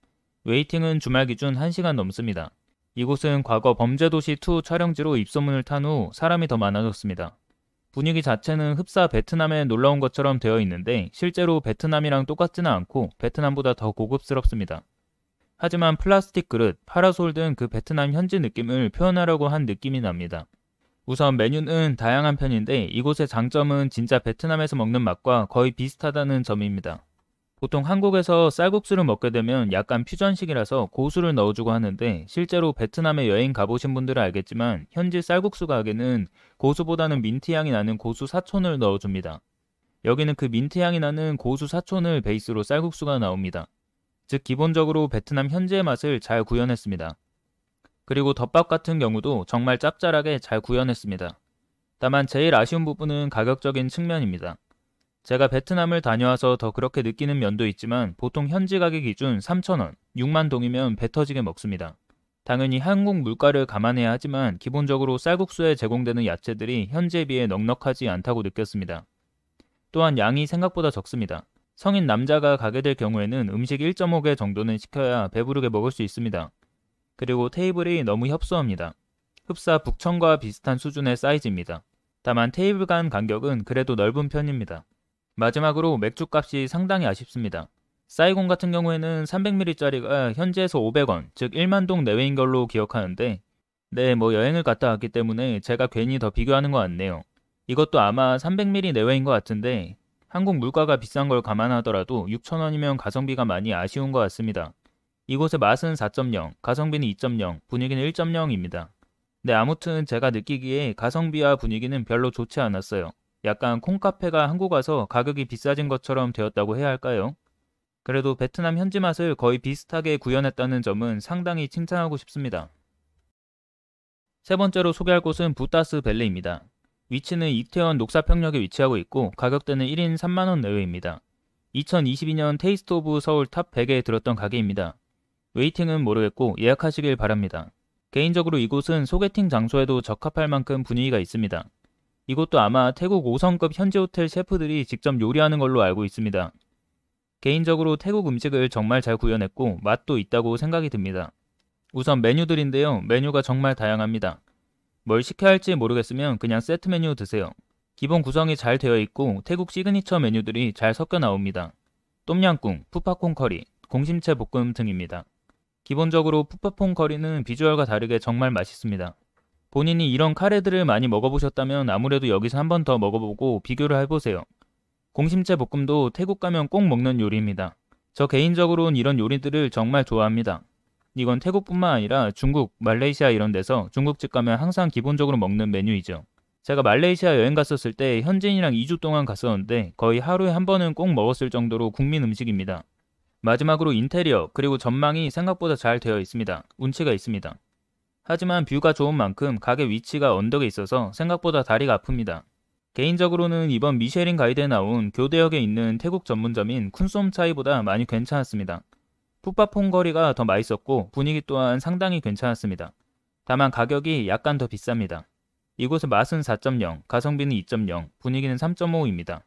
waiting은 주말 기준 1시간 넘습니다. 이곳은 과거 범죄도시2 촬영지로 입소문을 탄 후 사람이 더 많아졌습니다. 분위기 자체는 흡사 베트남에 놀러온 것처럼 되어 있는데 실제로 베트남이랑 똑같지는 않고 베트남보다 더 고급스럽습니다. 하지만 플라스틱 그릇, 파라솔 등 그 베트남 현지 느낌을 표현하려고 한 느낌이 납니다. 우선 메뉴는 다양한 편인데 이곳의 장점은 진짜 베트남에서 먹는 맛과 거의 비슷하다는 점입니다. 보통 한국에서 쌀국수를 먹게 되면 약간 퓨전식이라서 고수를 넣어주고 하는데 실제로 베트남에 여행 가보신 분들은 알겠지만 현지 쌀국수 가게는 고수보다는 민트향이 나는 고수 사촌을 넣어줍니다. 여기는 그 민트향이 나는 고수 사촌을 베이스로 쌀국수가 나옵니다. 즉 기본적으로 베트남 현지의 맛을 잘 구현했습니다. 그리고 덮밥 같은 경우도 정말 짭짤하게 잘 구현했습니다. 다만 제일 아쉬운 부분은 가격적인 측면입니다. 제가 베트남을 다녀와서 더 그렇게 느끼는 면도 있지만 보통 현지 가격 기준 3,000원, 6만 동이면 배 터지게 먹습니다. 당연히 한국 물가를 감안해야 하지만 기본적으로 쌀국수에 제공되는 야채들이 현지에 비해 넉넉하지 않다고 느꼈습니다. 또한 양이 생각보다 적습니다. 성인 남자가 가게 될 경우에는 음식 1.5개 정도는 시켜야 배부르게 먹을 수 있습니다. 그리고 테이블이 너무 협소합니다. 흡사 북천과 비슷한 수준의 사이즈입니다. 다만 테이블 간 간격은 그래도 넓은 편입니다. 마지막으로 맥주 값이 상당히 아쉽습니다. 사이곤 같은 경우에는 300ml짜리가 현지에서 500원, 즉 1만동 내외인 걸로 기억하는데 네, 뭐 여행을 갔다 왔기 때문에 제가 괜히 더 비교하는 것 같네요. 이것도 아마 300ml 내외인 것 같은데 한국 물가가 비싼 걸 감안하더라도 6천원이면 가성비가 많이 아쉬운 것 같습니다. 이곳의 맛은 4.0, 가성비는 2.0, 분위기는 1.0입니다. 네, 아무튼 제가 느끼기에 가성비와 분위기는 별로 좋지 않았어요. 약간 콩카페가 한국 와서 가격이 비싸진 것처럼 되었다고 해야 할까요? 그래도 베트남 현지 맛을 거의 비슷하게 구현했다는 점은 상당히 칭찬하고 싶습니다. 세 번째로 소개할 곳은 부다스 벨리입니다. 위치는 이태원 녹사평역에 위치하고 있고 가격대는 1인 3만원 내외입니다. 2022년 Taste of 서울 Top 100에 들었던 가게입니다. waiting은 모르겠고 예약하시길 바랍니다. 개인적으로 이곳은 소개팅 장소에도 적합할 만큼 분위기가 있습니다. 이곳도 아마 태국 5성급 현지 호텔 셰프들이 직접 요리하는 걸로 알고 있습니다. 개인적으로 태국 음식을 정말 잘 구현했고 맛도 있다고 생각이 듭니다. 우선 메뉴들인데요. 메뉴가 정말 다양합니다. 뭘 시켜야 할지 모르겠으면 그냥 세트 메뉴 드세요. 기본 구성이 잘 되어 있고 태국 시그니처 메뉴들이 잘 섞여 나옵니다. 똠양꿍, 푸파퐁 커리, 공심채 볶음 등입니다. 기본적으로 푸파퐁 커리는 비주얼과 다르게 정말 맛있습니다. 본인이 이런 카레들을 많이 먹어보셨다면 아무래도 여기서 한 번 더 먹어보고 비교를 해보세요. 공심채 볶음도 태국 가면 꼭 먹는 요리입니다. 저 개인적으로는 이런 요리들을 정말 좋아합니다. 이건 태국뿐만 아니라 중국, 말레이시아 이런 데서 중국집 가면 항상 기본적으로 먹는 메뉴이죠. 제가 말레이시아 여행 갔었을 때 현지인이랑 2주 동안 갔었는데 거의 하루에 한 번은 꼭 먹었을 정도로 국민 음식입니다. 마지막으로 인테리어 그리고 전망이 생각보다 잘 되어 있습니다. 운치가 있습니다. 하지만 뷰가 좋은 만큼 가게 위치가 언덕에 있어서 생각보다 다리가 아픕니다. 개인적으로는 이번 미쉐린 가이드에 나온 교대역에 있는 태국 전문점인 쿤솜 차이보다 많이 괜찮았습니다. 푸팟퐁 커리가 더 맛있었고 분위기 또한 상당히 괜찮았습니다. 다만 가격이 약간 더 비쌉니다. 이곳의 맛은 4.0, 가성비는 2.0, 분위기는 3.5입니다.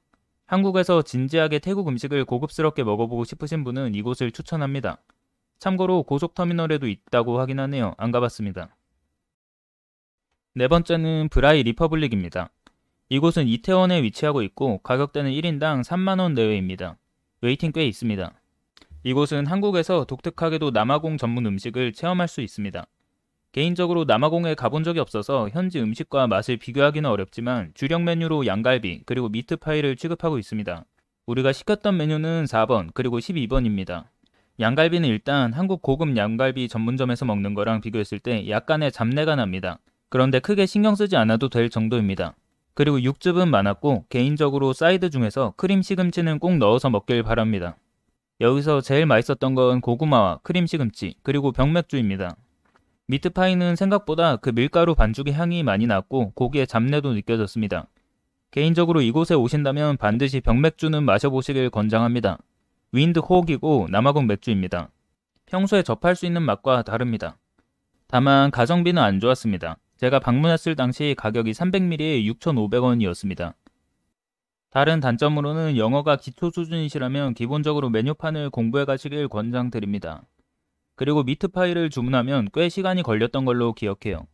한국에서 진지하게 태국 음식을 고급스럽게 먹어보고 싶으신 분은 이곳을 추천합니다. 참고로 고속터미널에도 있다고 하긴 하네요. 안 가봤습니다. 네 번째는 브라이 리퍼블릭입니다. 이곳은 이태원에 위치하고 있고 가격대는 1인당 3만원 내외입니다. 웨이팅 꽤 있습니다. 이곳은 한국에서 독특하게도 남아공 전문 음식을 체험할 수 있습니다. 개인적으로 남아공에 가본 적이 없어서 현지 음식과 맛을 비교하기는 어렵지만 주력 메뉴로 양갈비 그리고 미트파이를 취급하고 있습니다. 우리가 시켰던 메뉴는 4번 그리고 12번입니다. 양갈비는 일단 한국 고급 양갈비 전문점에서 먹는 거랑 비교했을 때 약간의 잡내가 납니다. 그런데 크게 신경 쓰지 않아도 될 정도입니다. 그리고 육즙은 많았고 개인적으로 사이드 중에서 크림 시금치는 꼭 넣어서 먹길 바랍니다. 여기서 제일 맛있었던 건 고구마와 크림 시금치 그리고 병맥주입니다. 미트파이는 생각보다 그 밀가루 반죽의 향이 많이 났고 고기의 잡내도 느껴졌습니다. 개인적으로 이곳에 오신다면 반드시 병맥주는 마셔보시길 권장합니다. 윈드호크이고 남아공 맥주입니다. 평소에 접할 수 있는 맛과 다릅니다. 다만 가성비는 안 좋았습니다. 제가 방문했을 당시 가격이 300ml에 6,500원이었습니다. 다른 단점으로는 영어가 기초 수준이시라면 기본적으로 메뉴판을 공부해 가시길 권장드립니다. 그리고 미트 파이를 주문하면 꽤 시간이 걸렸던 걸로 기억해요.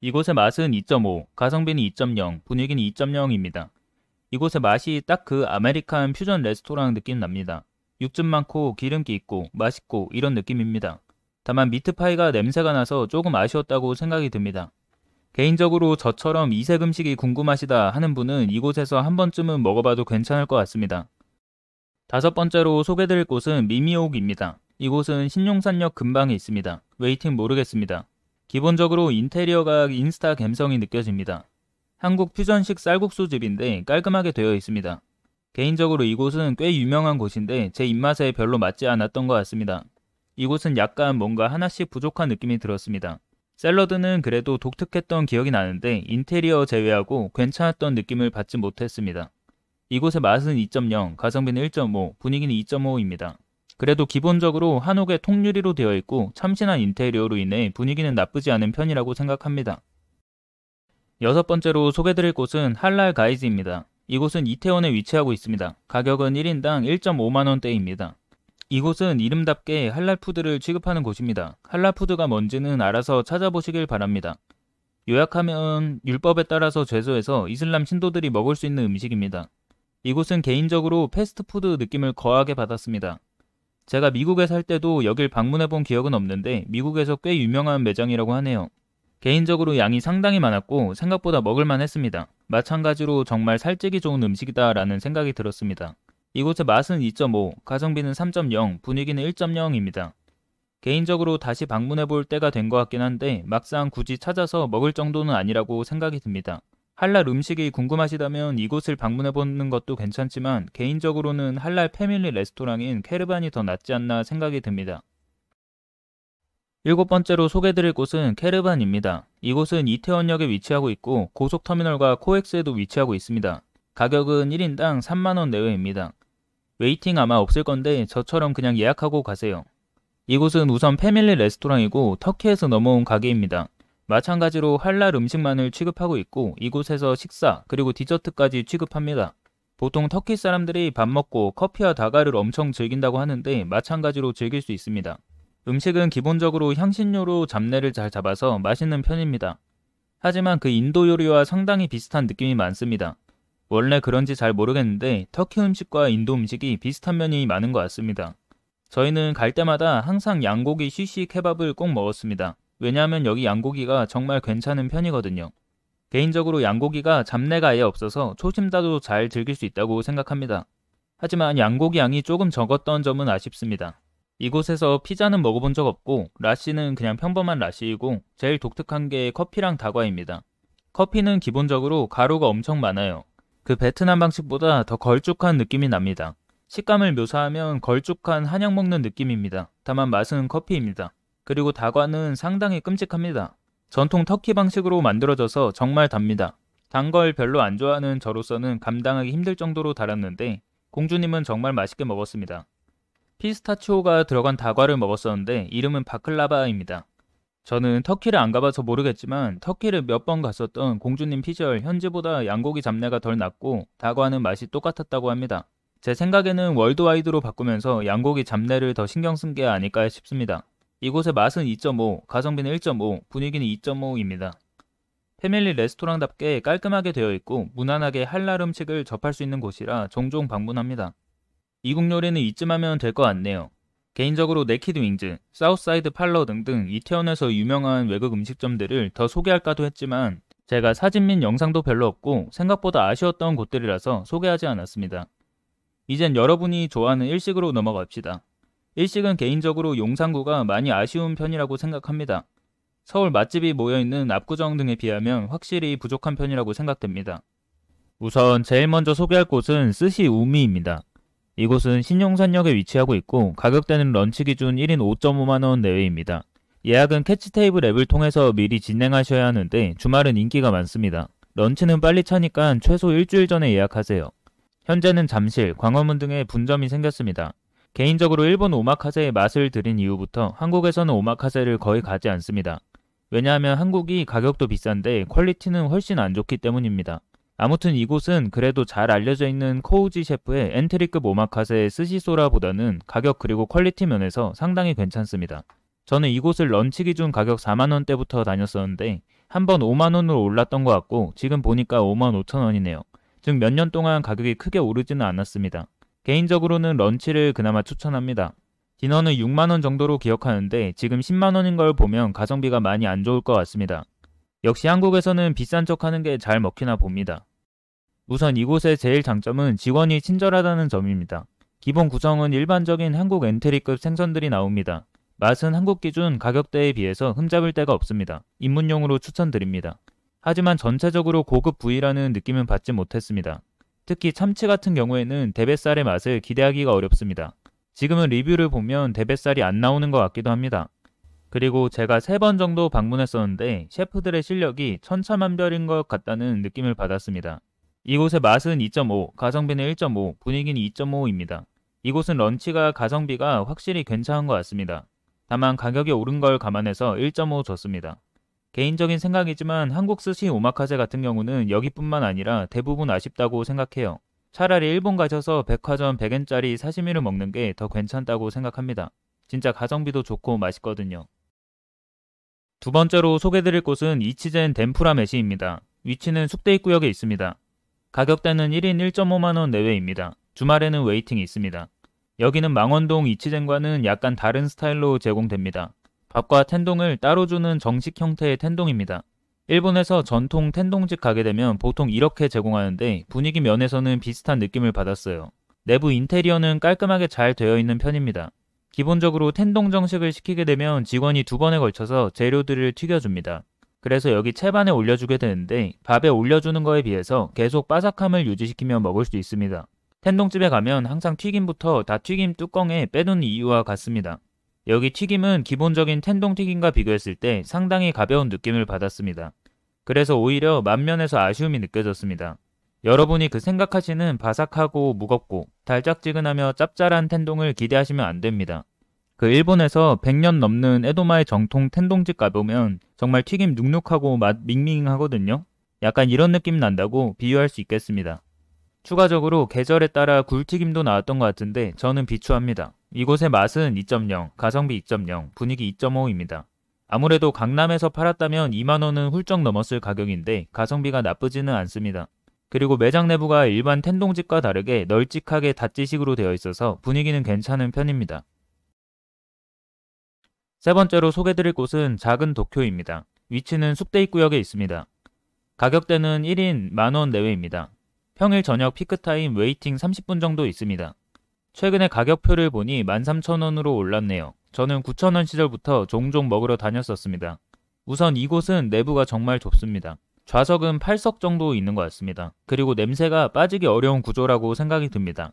이곳의 맛은 2.5, 가성비는 2.0, 분위기는 2.0입니다. 이곳의 맛이 딱 그 아메리칸 퓨전 레스토랑 느낌 납니다. 육즙 많고 기름기 있고 맛있고 이런 느낌입니다. 다만 미트파이가 냄새가 나서 조금 아쉬웠다고 생각이 듭니다. 개인적으로 저처럼 이색 음식이 궁금하시다 하는 분은 이곳에서 한 번쯤은 먹어봐도 괜찮을 것 같습니다. 다섯 번째로 소개드릴 곳은 미미옥입니다. 이곳은 신용산역 근방에 있습니다. 웨이팅 모르겠습니다. 기본적으로 인테리어가 인스타 감성이 느껴집니다. 한국 퓨전식 쌀국수 집인데 깔끔하게 되어 있습니다. 개인적으로 이곳은 꽤 유명한 곳인데 제 입맛에 별로 맞지 않았던 것 같습니다. 이곳은 약간 뭔가 하나씩 부족한 느낌이 들었습니다. 샐러드는 그래도 독특했던 기억이 나는데 인테리어 제외하고 괜찮았던 느낌을 받지 못했습니다. 이곳의 맛은 2.0, 가성비는 1.5, 분위기는 2.5입니다. 그래도 기본적으로 한옥에 통유리로 되어 있고 참신한 인테리어로 인해 분위기는 나쁘지 않은 편이라고 생각합니다. 여섯 번째로 소개드릴 곳은 할랄 가이즈입니다. 이곳은 이태원에 위치하고 있습니다. 가격은 1인당 1.5만원대입니다. 이곳은 이름답게 할랄푸드를 취급하는 곳입니다. 할랄푸드가 뭔지는 알아서 찾아보시길 바랍니다. 요약하면 율법에 따라서 죄소해서 이슬람 신도들이 먹을 수 있는 음식입니다. 이곳은 개인적으로 패스트푸드 느낌을 거하게 받았습니다. 제가 미국에 살 때도 여길 방문해 본 기억은 없는데 미국에서 꽤 유명한 매장이라고 하네요. 개인적으로 양이 상당히 많았고 생각보다 먹을만 했습니다. 마찬가지로 정말 살찌기 좋은 음식이다 라는 생각이 들었습니다. 이곳의 맛은 2.5, 가성비는 3.0, 분위기는 1.0입니다. 개인적으로 다시 방문해 볼 때가 된 것 같긴 한데 막상 굳이 찾아서 먹을 정도는 아니라고 생각이 듭니다. 할랄 음식이 궁금하시다면 이곳을 방문해 보는 것도 괜찮지만 개인적으로는 할랄 패밀리 레스토랑인 캐르반이 더 낫지 않나 생각이 듭니다. 일곱 번째로 소개드릴 곳은 캐르반입니다. 이곳은 이태원역에 위치하고 있고 고속터미널과 코엑스에도 위치하고 있습니다. 가격은 1인당 3만원 내외입니다. 웨이팅 아마 없을 건데 저처럼 그냥 예약하고 가세요. 이곳은 우선 패밀리 레스토랑이고 터키에서 넘어온 가게입니다. 마찬가지로 할랄 음식만을 취급하고 있고 이곳에서 식사 그리고 디저트까지 취급합니다. 보통 터키 사람들이 밥 먹고 커피와 다과를 엄청 즐긴다고 하는데 마찬가지로 즐길 수 있습니다. 음식은 기본적으로 향신료로 잡내를 잘 잡아서 맛있는 편입니다. 하지만 그 인도 요리와 상당히 비슷한 느낌이 많습니다. 원래 그런지 잘 모르겠는데 터키 음식과 인도 음식이 비슷한 면이 많은 것 같습니다. 저희는 갈 때마다 항상 양고기 쉬쉬 케밥을 꼭 먹었습니다. 왜냐하면 여기 양고기가 정말 괜찮은 편이거든요. 개인적으로 양고기가 잡내가 아예 없어서 초심자도 잘 즐길 수 있다고 생각합니다. 하지만 양고기 양이 조금 적었던 점은 아쉽습니다. 이곳에서 피자는 먹어본 적 없고 라시는 그냥 평범한 라시이고 제일 독특한 게 커피랑 다과입니다. 커피는 기본적으로 가루가 엄청 많아요. 그 베트남 방식보다 더 걸쭉한 느낌이 납니다. 식감을 묘사하면 걸쭉한 한약 먹는 느낌입니다. 다만 맛은 커피입니다. 그리고 다과는 상당히 끔찍합니다. 전통 터키 방식으로 만들어져서 정말 답니다. 단 걸 별로 안 좋아하는 저로서는 감당하기 힘들 정도로 달았는데 공주님은 정말 맛있게 먹었습니다. 피스타치오가 들어간 다과를 먹었었는데 이름은 바클라바입니다. 저는 터키를 안 가봐서 모르겠지만 터키를 몇 번 갔었던 공주님 피셜 현지보다 양고기 잡내가 덜 났고 다과는 맛이 똑같았다고 합니다. 제 생각에는 월드와이드로 바꾸면서 양고기 잡내를 더 신경 쓴 게 아닐까 싶습니다. 이곳의 맛은 2.5, 가성비는 1.5, 분위기는 2.5입니다. 패밀리 레스토랑답게 깔끔하게 되어 있고 무난하게 할랄 음식을 접할 수 있는 곳이라 종종 방문합니다. 이국 요리는 이쯤 하면 될 것 같네요. 개인적으로 네키드 윙즈, 사우스사이드 팔러 등등 이태원에서 유명한 외국 음식점들을 더 소개할까도 했지만 제가 사진 및 영상도 별로 없고 생각보다 아쉬웠던 곳들이라서 소개하지 않았습니다. 이젠 여러분이 좋아하는 일식으로 넘어갑시다. 일식은 개인적으로 용산구가 많이 아쉬운 편이라고 생각합니다. 서울 맛집이 모여있는 압구정 등에 비하면 확실히 부족한 편이라고 생각됩니다. 우선 제일 먼저 소개할 곳은 스시 우미입니다. 이곳은 신용산역에 위치하고 있고 가격대는 런치 기준 1인 5.5만원 내외입니다. 예약은 캐치테이블 앱을 통해서 미리 진행하셔야 하는데 주말은 인기가 많습니다. 런치는 빨리 차니까 최소 일주일 전에 예약하세요. 현재는 잠실, 광화문 등에 분점이 생겼습니다. 개인적으로 일본 오마카세의 맛을 들인 이후부터 한국에서는 오마카세를 거의 가지 않습니다. 왜냐하면 한국이 가격도 비싼데 퀄리티는 훨씬 안 좋기 때문입니다. 아무튼 이곳은 그래도 잘 알려져 있는 코우지 셰프의 엔트리급 오마카세 스시소라보다는 가격 그리고 퀄리티 면에서 상당히 괜찮습니다. 저는 이곳을 런치 기준 가격 4만원대부터 다녔었는데 한번 5만원으로 올랐던 것 같고 지금 보니까 5만 5천원이네요. 즉 몇 년 동안 가격이 크게 오르지는 않았습니다. 개인적으로는 런치를 그나마 추천합니다. 디너는 6만원 정도로 기억하는데 지금 10만원인 걸 보면 가성비가 많이 안 좋을 것 같습니다. 역시 한국에서는 비싼 척 하는 게 잘 먹히나 봅니다. 우선 이곳의 제일 장점은 직원이 친절하다는 점입니다. 기본 구성은 일반적인 한국 엔트리급 생선들이 나옵니다. 맛은 한국 기준 가격대에 비해서 흠잡을 데가 없습니다. 입문용으로 추천드립니다. 하지만 전체적으로 고급 부위라는 느낌은 받지 못했습니다. 특히 참치 같은 경우에는 대뱃살의 맛을 기대하기가 어렵습니다. 지금은 리뷰를 보면 대뱃살이 안 나오는 것 같기도 합니다. 그리고 제가 세 번 정도 방문했었는데 셰프들의 실력이 천차만별인 것 같다는 느낌을 받았습니다. 이곳의 맛은 2.5, 가성비는 1.5, 분위기는 2.5입니다. 이곳은 런치가 가성비가 확실히 괜찮은 것 같습니다. 다만 가격이 오른 걸 감안해서 1.5 줬습니다. 개인적인 생각이지만 한국 스시 오마카세 같은 경우는 여기뿐만 아니라 대부분 아쉽다고 생각해요. 차라리 일본 가셔서 백화점 100엔짜리 사시미를 먹는 게 더 괜찮다고 생각합니다. 진짜 가성비도 좋고 맛있거든요. 두 번째로 소개드릴 곳은 이치젠 덴푸라 메시입니다. 위치는 숙대입구역에 있습니다. 가격대는 1인 1.5만원 내외입니다. 주말에는 웨이팅이 있습니다. 여기는 망원동 이치젠과는 약간 다른 스타일로 제공됩니다. 밥과 텐동을 따로 주는 정식 형태의 텐동입니다. 일본에서 전통 텐동집 가게 되면 보통 이렇게 제공하는데 분위기 면에서는 비슷한 느낌을 받았어요. 내부 인테리어는 깔끔하게 잘 되어 있는 편입니다. 기본적으로 텐동 정식을 시키게 되면 직원이 두 번에 걸쳐서 재료들을 튀겨줍니다. 그래서 여기 채반에 올려주게 되는데 밥에 올려주는 거에 비해서 계속 바삭함을 유지시키며 먹을 수 있습니다. 텐동집에 가면 항상 튀김부터 다 튀김 뚜껑에 빼놓은 이유와 같습니다. 여기 튀김은 기본적인 텐동 튀김과 비교했을 때 상당히 가벼운 느낌을 받았습니다. 그래서 오히려 맛면에서 아쉬움이 느껴졌습니다. 여러분이 그 생각하시는 바삭하고 무겁고 달짝지근하며 짭짤한 텐동을 기대하시면 안 됩니다. 그 일본에서 100년 넘는 에도마의 정통 텐동집 가보면 정말 튀김 눅눅하고 맛 밍밍하거든요. 약간 이런 느낌 난다고 비유할 수 있겠습니다. 추가적으로 계절에 따라 굴튀김도 나왔던 것 같은데 저는 비추합니다. 이곳의 맛은 2.0, 가성비 2.0, 분위기 2.5입니다. 아무래도 강남에서 팔았다면 2만원은 훌쩍 넘었을 가격인데 가성비가 나쁘지는 않습니다. 그리고 매장 내부가 일반 텐동집과 다르게 널찍하게 다찌식으로 되어 있어서 분위기는 괜찮은 편입니다. 세 번째로 소개드릴 곳은 작은 도쿄입니다. 위치는 숙대입구역에 있습니다. 가격대는 1인 만원 내외입니다. 평일 저녁 피크타임 웨이팅 30분 정도 있습니다. 최근에 가격표를 보니 13,000원으로 올랐네요. 저는 9,000원 시절부터 종종 먹으러 다녔었습니다. 우선 이곳은 내부가 정말 좁습니다. 좌석은 8석 정도 있는 것 같습니다. 그리고 냄새가 빠지기 어려운 구조라고 생각이 듭니다.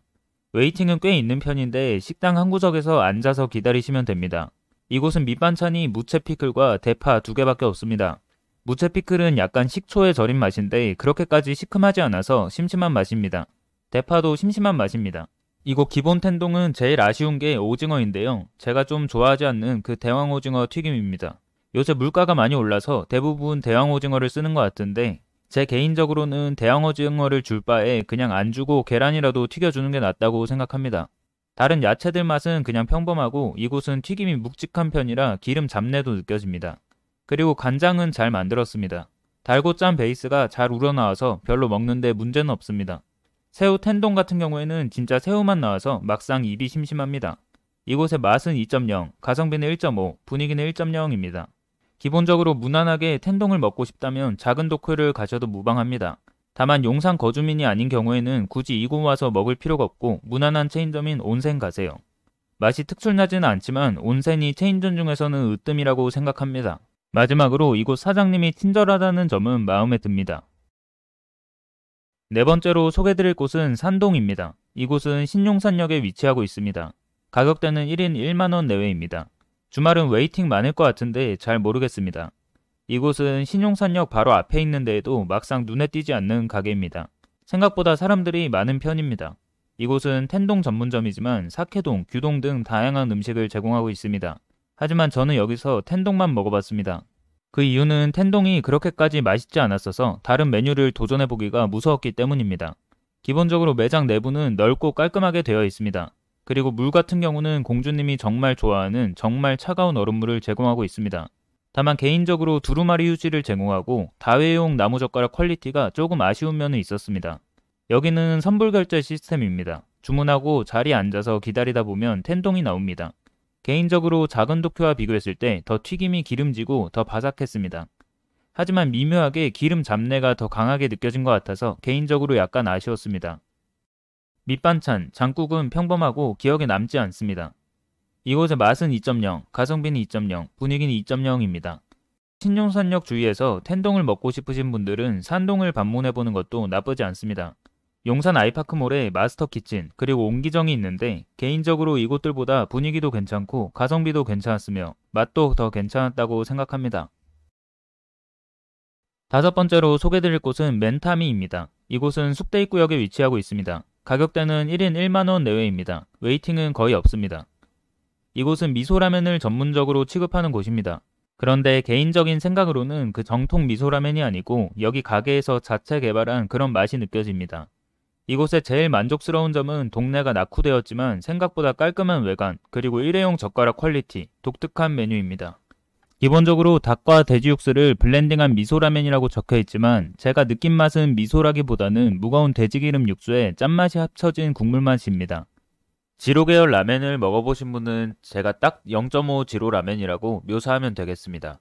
웨이팅은 꽤 있는 편인데 식당 한 구석에서 앉아서 기다리시면 됩니다. 이곳은 밑반찬이 무채 피클과 대파 두 개밖에 없습니다. 무채 피클은 약간 식초에 절인 맛인데 그렇게까지 시큼하지 않아서 심심한 맛입니다. 대파도 심심한 맛입니다. 이곳 기본 텐동은 제일 아쉬운 게 오징어인데요. 제가 좀 좋아하지 않는 그 대왕 오징어 튀김입니다. 요새 물가가 많이 올라서 대부분 대왕 오징어를 쓰는 것 같은데 제 개인적으로는 대왕 오징어를 줄 바에 그냥 안 주고 계란이라도 튀겨주는 게 낫다고 생각합니다. 다른 야채들 맛은 그냥 평범하고 이곳은 튀김이 묵직한 편이라 기름 잡내도 느껴집니다. 그리고 간장은 잘 만들었습니다. 달고 짠 베이스가 잘 우러나와서 별로 먹는데 문제는 없습니다. 새우 텐동 같은 경우에는 진짜 새우만 나와서 막상 입이 심심합니다. 이곳의 맛은 2.0, 가성비는 1.5, 분위기는 1.0입니다. 기본적으로 무난하게 텐동을 먹고 싶다면 작은 도쿄를 가셔도 무방합니다. 다만 용산 거주민이 아닌 경우에는 굳이 이곳 와서 먹을 필요가 없고 무난한 체인점인 온센 가세요. 맛이 특출나지는 않지만 온센이 체인점 중에서는 으뜸이라고 생각합니다. 마지막으로 이곳 사장님이 친절하다는 점은 마음에 듭니다. 네 번째로 소개드릴 곳은 산동입니다. 이곳은 신용산역에 위치하고 있습니다. 가격대는 1인 1만원 내외입니다. 주말은 웨이팅 많을 것 같은데 잘 모르겠습니다. 이곳은 신용산역 바로 앞에 있는데에도 막상 눈에 띄지 않는 가게입니다. 생각보다 사람들이 많은 편입니다. 이곳은 텐동 전문점이지만 사케동, 규동 등 다양한 음식을 제공하고 있습니다. 하지만 저는 여기서 텐동만 먹어봤습니다. 그 이유는 텐동이 그렇게까지 맛있지 않았어서 다른 메뉴를 도전해보기가 무서웠기 때문입니다. 기본적으로 매장 내부는 넓고 깔끔하게 되어 있습니다. 그리고 물 같은 경우는 공주님이 정말 좋아하는 정말 차가운 얼음물을 제공하고 있습니다. 다만 개인적으로 두루마리 휴지를 제공하고 다회용 나무젓가락 퀄리티가 조금 아쉬운 면은 있었습니다. 여기는 선불 결제 시스템입니다. 주문하고 자리에 앉아서 기다리다 보면 텐동이 나옵니다. 개인적으로 작은 도쿄와 비교했을 때 더 튀김이 기름지고 더 바삭했습니다. 하지만 미묘하게 기름 잡내가 더 강하게 느껴진 것 같아서 개인적으로 약간 아쉬웠습니다. 밑반찬, 장국은 평범하고 기억에 남지 않습니다. 이곳의 맛은 2.0, 가성비는 2.0, 분위기는 2.0입니다. 신용산역 주위에서 텐동을 먹고 싶으신 분들은 산동을 방문해보는 것도 나쁘지 않습니다. 용산 아이파크몰에 마스터 키친 그리고 옹기정이 있는데 개인적으로 이곳들보다 분위기도 괜찮고 가성비도 괜찮았으며 맛도 더 괜찮았다고 생각합니다. 다섯 번째로 소개드릴 곳은 멘타미입니다. 이곳은 숙대 입구역에 위치하고 있습니다. 가격대는 1인 1만원 내외입니다. 웨이팅은 거의 없습니다. 이곳은 미소라면을 전문적으로 취급하는 곳입니다. 그런데 개인적인 생각으로는 그 정통 미소라면이 아니고 여기 가게에서 자체 개발한 그런 맛이 느껴집니다. 이곳의 제일 만족스러운 점은 동네가 낙후되었지만 생각보다 깔끔한 외관, 그리고 일회용 젓가락 퀄리티, 독특한 메뉴입니다. 기본적으로 닭과 돼지 육수를 블렌딩한 미소라면이라고 적혀 있지만 제가 느낀 맛은 미소라기보다는 무거운 돼지기름 육수에 짠맛이 합쳐진 국물 맛입니다. 지로 계열 라면을 먹어보신 분은 제가 딱 0.5 지로 라면이라고 묘사하면 되겠습니다.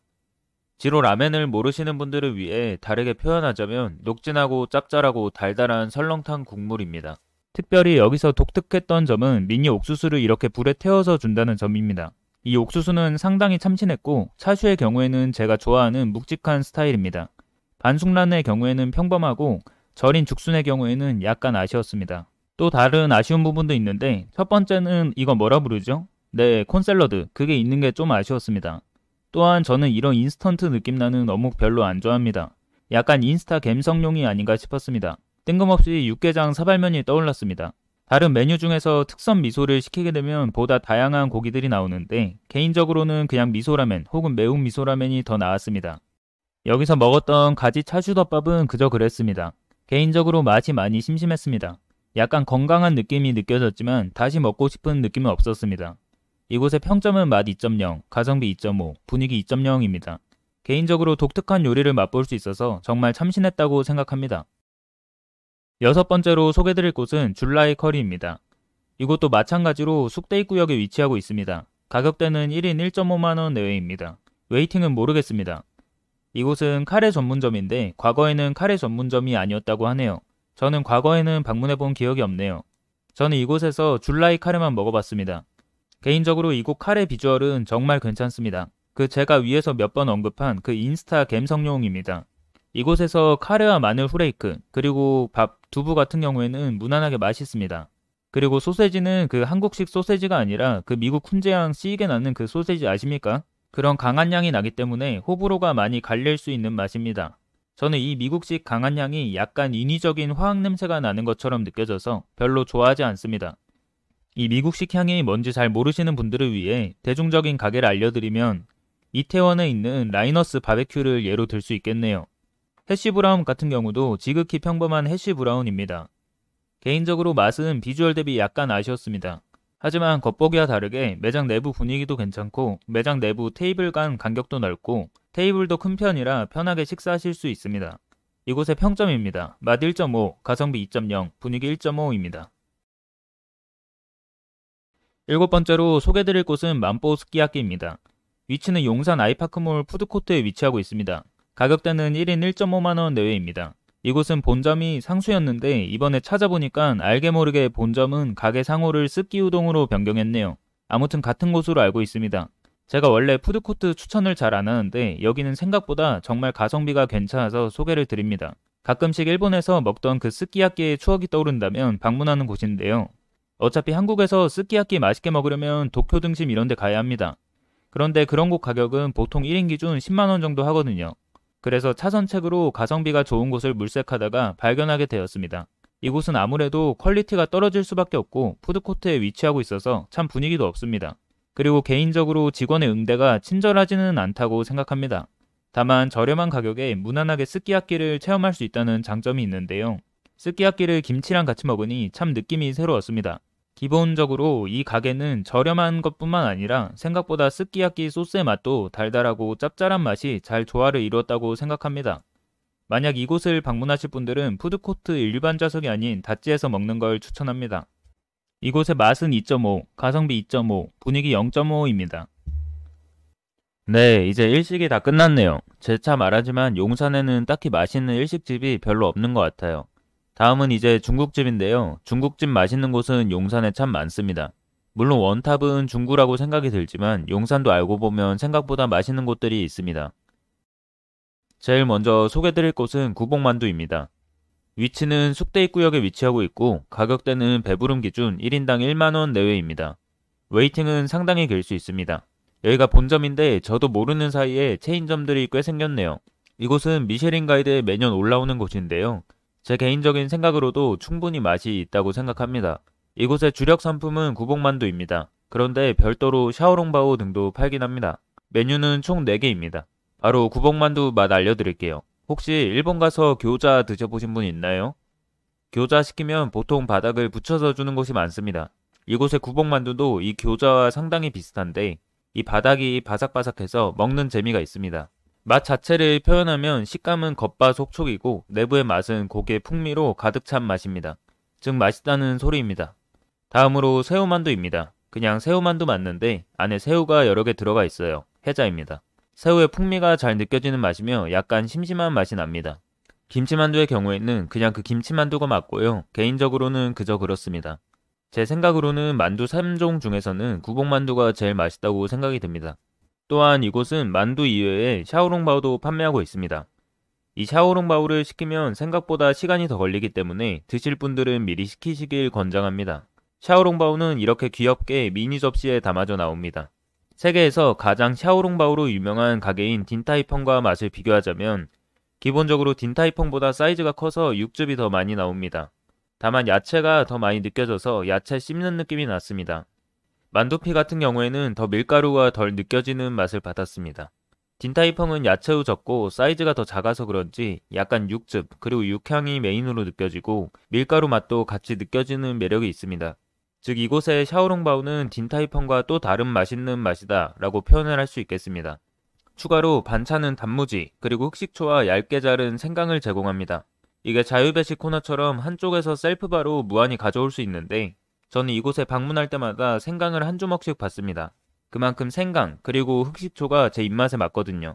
지로 라멘을 모르시는 분들을 위해 다르게 표현하자면 녹진하고 짭짤하고 달달한 설렁탕 국물입니다. 특별히 여기서 독특했던 점은 미니 옥수수를 이렇게 불에 태워서 준다는 점입니다. 이 옥수수는 상당히 참신했고 차슈의 경우에는 제가 좋아하는 묵직한 스타일입니다. 반숙란의 경우에는 평범하고 절인 죽순의 경우에는 약간 아쉬웠습니다. 또 다른 아쉬운 부분도 있는데 첫 번째는 이거 뭐라 부르죠? 네, 콘샐러드. 그게 있는 게 좀 아쉬웠습니다. 또한 저는 이런 인스턴트 느낌 나는 어묵 별로 안 좋아합니다. 약간 인스타 갬성용이 아닌가 싶었습니다. 뜬금없이 육개장 사발면이 떠올랐습니다. 다른 메뉴 중에서 특선 미소를 시키게 되면 보다 다양한 고기들이 나오는데 개인적으로는 그냥 미소라면 혹은 매운 미소라면이 더 나았습니다. 여기서 먹었던 가지 차슈덮밥은 그저 그랬습니다. 개인적으로 맛이 많이 심심했습니다. 약간 건강한 느낌이 느껴졌지만 다시 먹고 싶은 느낌은 없었습니다. 이곳의 평점은 맛 2.0, 가성비 2.5, 분위기 2.0입니다. 개인적으로 독특한 요리를 맛볼 수 있어서 정말 참신했다고 생각합니다. 여섯 번째로 소개드릴 곳은 줄라이 커리입니다. 이곳도 마찬가지로 숙대입구역에 위치하고 있습니다. 가격대는 1인 1.5만원 내외입니다. 웨이팅은 모르겠습니다. 이곳은 카레 전문점인데 과거에는 카레 전문점이 아니었다고 하네요. 저는 과거에는 방문해본 기억이 없네요. 저는 이곳에서 줄라이 카레만 먹어봤습니다. 개인적으로 이곳 카레 비주얼은 정말 괜찮습니다. 그 제가 위에서 몇 번 언급한 그 인스타 갬성용입니다. 이곳에서 카레와 마늘 후레이크, 그리고 밥, 두부 같은 경우에는 무난하게 맛있습니다. 그리고 소세지는 그 한국식 소세지가 아니라 그 미국 훈제향 씨게 나는 그 소세지 아십니까? 그런 강한 향이 나기 때문에 호불호가 많이 갈릴 수 있는 맛입니다. 저는 이 미국식 강한 향이 약간 인위적인 화학 냄새가 나는 것처럼 느껴져서 별로 좋아하지 않습니다. 이 미국식 향이 뭔지 잘 모르시는 분들을 위해 대중적인 가게를 알려드리면 이태원에 있는 라이너스 바베큐를 예로 들 수 있겠네요. 해시 브라운 같은 경우도 지극히 평범한 해시 브라운입니다. 개인적으로 맛은 비주얼 대비 약간 아쉬웠습니다. 하지만 겉보기와 다르게 매장 내부 분위기도 괜찮고 매장 내부 테이블 간 간격도 넓고 테이블도 큰 편이라 편하게 식사하실 수 있습니다. 이곳의 평점입니다. 맛 1.5, 가성비 2.0, 분위기 1.5입니다. 일곱 번째로 소개드릴 곳은 만보 스키야키입니다. 위치는 용산 아이파크몰 푸드코트에 위치하고 있습니다. 가격대는 1인 1.5만원 내외입니다. 이곳은 본점이 상수였는데 이번에 찾아보니까 알게 모르게 본점은 가게 상호를 습기 우동으로 변경했네요. 아무튼 같은 곳으로 알고 있습니다. 제가 원래 푸드코트 추천을 잘 안 하는데 여기는 생각보다 정말 가성비가 괜찮아서 소개를 드립니다. 가끔씩 일본에서 먹던 그 스키야끼의 추억이 떠오른다면 방문하는 곳인데요. 어차피 한국에서 스키야키 맛있게 먹으려면 도쿄 등심 이런 데 가야 합니다. 그런데 그런 곳 가격은 보통 1인 기준 10만원 정도 하거든요. 그래서 차선책으로 가성비가 좋은 곳을 물색하다가 발견하게 되었습니다. 이곳은 아무래도 퀄리티가 떨어질 수밖에 없고 푸드코트에 위치하고 있어서 참 분위기도 없습니다. 그리고 개인적으로 직원의 응대가 친절하지는 않다고 생각합니다. 다만 저렴한 가격에 무난하게 스키야끼를 체험할 수 있다는 장점이 있는데요. 스키야끼를 김치랑 같이 먹으니 참 느낌이 새로웠습니다. 기본적으로 이 가게는 저렴한 것뿐만 아니라 생각보다 스키야끼 소스의 맛도 달달하고 짭짤한 맛이 잘 조화를 이루었다고 생각합니다. 만약 이곳을 방문하실 분들은 푸드코트 일반 좌석이 아닌 다찌에서 먹는 걸 추천합니다. 이곳의 맛은 2.5, 가성비 2.5, 분위기 0.5입니다. 네, 이제 일식이 다 끝났네요. 재차 말하지만 용산에는 딱히 맛있는 일식집이 별로 없는 것 같아요. 다음은 이제 중국집인데요. 중국집 맛있는 곳은 용산에 참 많습니다. 물론 원탑은 중구라고 생각이 들지만 용산도 알고 보면 생각보다 맛있는 곳들이 있습니다. 제일 먼저 소개드릴 곳은 구복만두입니다. 위치는 숙대입구역에 위치하고 있고 가격대는 배부름 기준 1인당 1만원 내외입니다. 웨이팅은 상당히 길 수 있습니다. 여기가 본점인데 저도 모르는 사이에 체인점들이 꽤 생겼네요. 이곳은 미쉐린 가이드에 매년 올라오는 곳인데요. 제 개인적인 생각으로도 충분히 맛이 있다고 생각합니다. 이곳의 주력 상품은 구복만두입니다. 그런데 별도로 샤오롱바오 등도 팔긴 합니다. 메뉴는 총 4개입니다. 바로 구복만두 맛 알려드릴게요. 혹시 일본 가서 교자 드셔보신 분 있나요? 교자 시키면 보통 바닥을 붙여서 주는 곳이 많습니다. 이곳의 구복만두도 이 교자와 상당히 비슷한데 이 바닥이 바삭바삭해서 먹는 재미가 있습니다. 맛 자체를 표현하면 식감은 겉바 속촉이고 내부의 맛은 고기의 풍미로 가득 찬 맛입니다. 즉 맛있다는 소리입니다. 다음으로 새우만두입니다. 그냥 새우만두 맞는데 안에 새우가 여러 개 들어가 있어요. 해자입니다. 새우의 풍미가 잘 느껴지는 맛이며 약간 심심한 맛이 납니다. 김치만두의 경우에는 그냥 그 김치만두가 맞고요. 개인적으로는 그저 그렇습니다. 제 생각으로는 만두 3종 중에서는 구복만두가 제일 맛있다고 생각이 듭니다. 또한 이곳은 만두 이외에 샤오롱바오도 판매하고 있습니다. 이 샤오롱바오를 시키면 생각보다 시간이 더 걸리기 때문에 드실 분들은 미리 시키시길 권장합니다. 샤오롱바오는 이렇게 귀엽게 미니 접시에 담아져 나옵니다. 세계에서 가장 샤오롱바오로 유명한 가게인 딘타이펑과 맛을 비교하자면 기본적으로 딘타이펑보다 사이즈가 커서 육즙이 더 많이 나옵니다. 다만 야채가 더 많이 느껴져서 야채 씹는 느낌이 났습니다. 만두피 같은 경우에는 더 밀가루가 덜 느껴지는 맛을 받았습니다. 딘타이펑은 야채우 적고 사이즈가 더 작아서 그런지 약간 육즙 그리고 육향이 메인으로 느껴지고 밀가루 맛도 같이 느껴지는 매력이 있습니다. 즉 이곳의 샤오롱바오는 딘타이펑과 또 다른 맛있는 맛이다 라고 표현을 할 수 있겠습니다. 추가로 반찬은 단무지 그리고 흑식초와 얇게 자른 생강을 제공합니다. 이게 자유배식 코너처럼 한쪽에서 셀프바로 무한히 가져올 수 있는데 저는 이곳에 방문할 때마다 생강을 한 주먹씩 받습니다. 그만큼 생강 그리고 흑식초가 제 입맛에 맞거든요.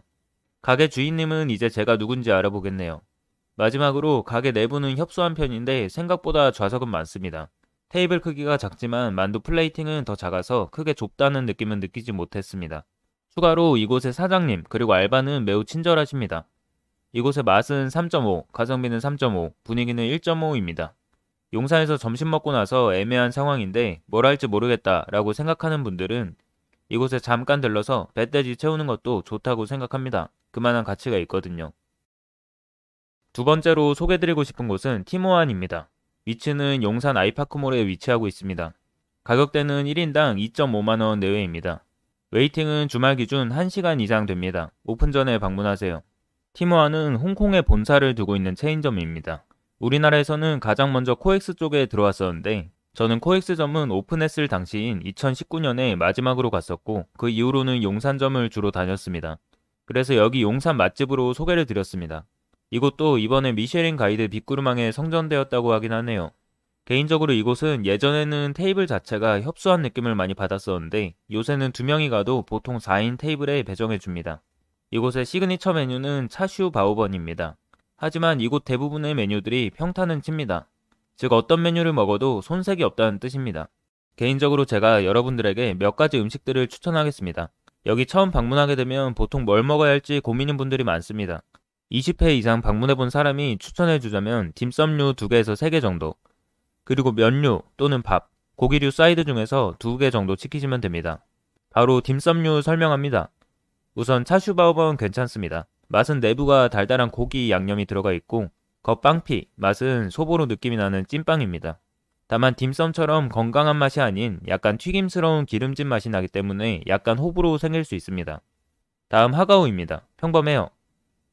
가게 주인님은 이제 제가 누군지 알아보겠네요. 마지막으로 가게 내부는 협소한 편인데 생각보다 좌석은 많습니다. 테이블 크기가 작지만 만두 플레이팅은 더 작아서 크게 좁다는 느낌은 느끼지 못했습니다. 추가로 이곳의 사장님 그리고 알바는 매우 친절하십니다. 이곳의 맛은 3.5, 가성비는 3.5, 분위기는 1.5입니다. 용산에서 점심 먹고 나서 애매한 상황인데 뭘 할지 모르겠다 라고 생각하는 분들은 이곳에 잠깐 들러서 배돼지 채우는 것도 좋다고 생각합니다. 그만한 가치가 있거든요. 두 번째로 소개드리고 싶은 곳은 티모안입니다. 위치는 용산 아이파크몰에 위치하고 있습니다. 가격대는 1인당 2.5만원 내외입니다. 웨이팅은 주말 기준 1시간 이상 됩니다. 오픈 전에 방문하세요. 팀호완은 홍콩에 본사를 두고 있는 체인점입니다. 우리나라에서는 가장 먼저 코엑스 쪽에 들어왔었는데 저는 코엑스점은 오픈했을 당시인 2019년에 마지막으로 갔었고 그 이후로는 용산점을 주로 다녔습니다. 그래서 여기 용산 맛집으로 소개를 드렸습니다. 이곳도 이번에 미쉐린 가이드 빕구르망에 선정되었다고 하긴 하네요. 개인적으로 이곳은 예전에는 테이블 자체가 협소한 느낌을 많이 받았었는데 요새는 두 명이 가도 보통 4인 테이블에 배정해 줍니다. 이곳의 시그니처 메뉴는 차슈 바오번입니다. 하지만 이곳 대부분의 메뉴들이 평타는 칩니다. 즉 어떤 메뉴를 먹어도 손색이 없다는 뜻입니다. 개인적으로 제가 여러분들에게 몇 가지 음식들을 추천하겠습니다. 여기 처음 방문하게 되면 보통 뭘 먹어야 할지 고민인 분들이 많습니다. 20회 이상 방문해 본 사람이 추천해 주자면 딤섬류 2개에서 3개 정도, 그리고 면류 또는 밥, 고기류 사이드 중에서 2개 정도 시키시면 됩니다. 바로 딤섬류 설명합니다. 우선 차슈바오번 괜찮습니다. 맛은 내부가 달달한 고기 양념이 들어가 있고 겉빵피, 맛은 소보로 느낌이 나는 찐빵입니다. 다만 딤섬처럼 건강한 맛이 아닌 약간 튀김스러운 기름진 맛이 나기 때문에 약간 호불호 생길 수 있습니다. 다음 하가오입니다. 평범해요.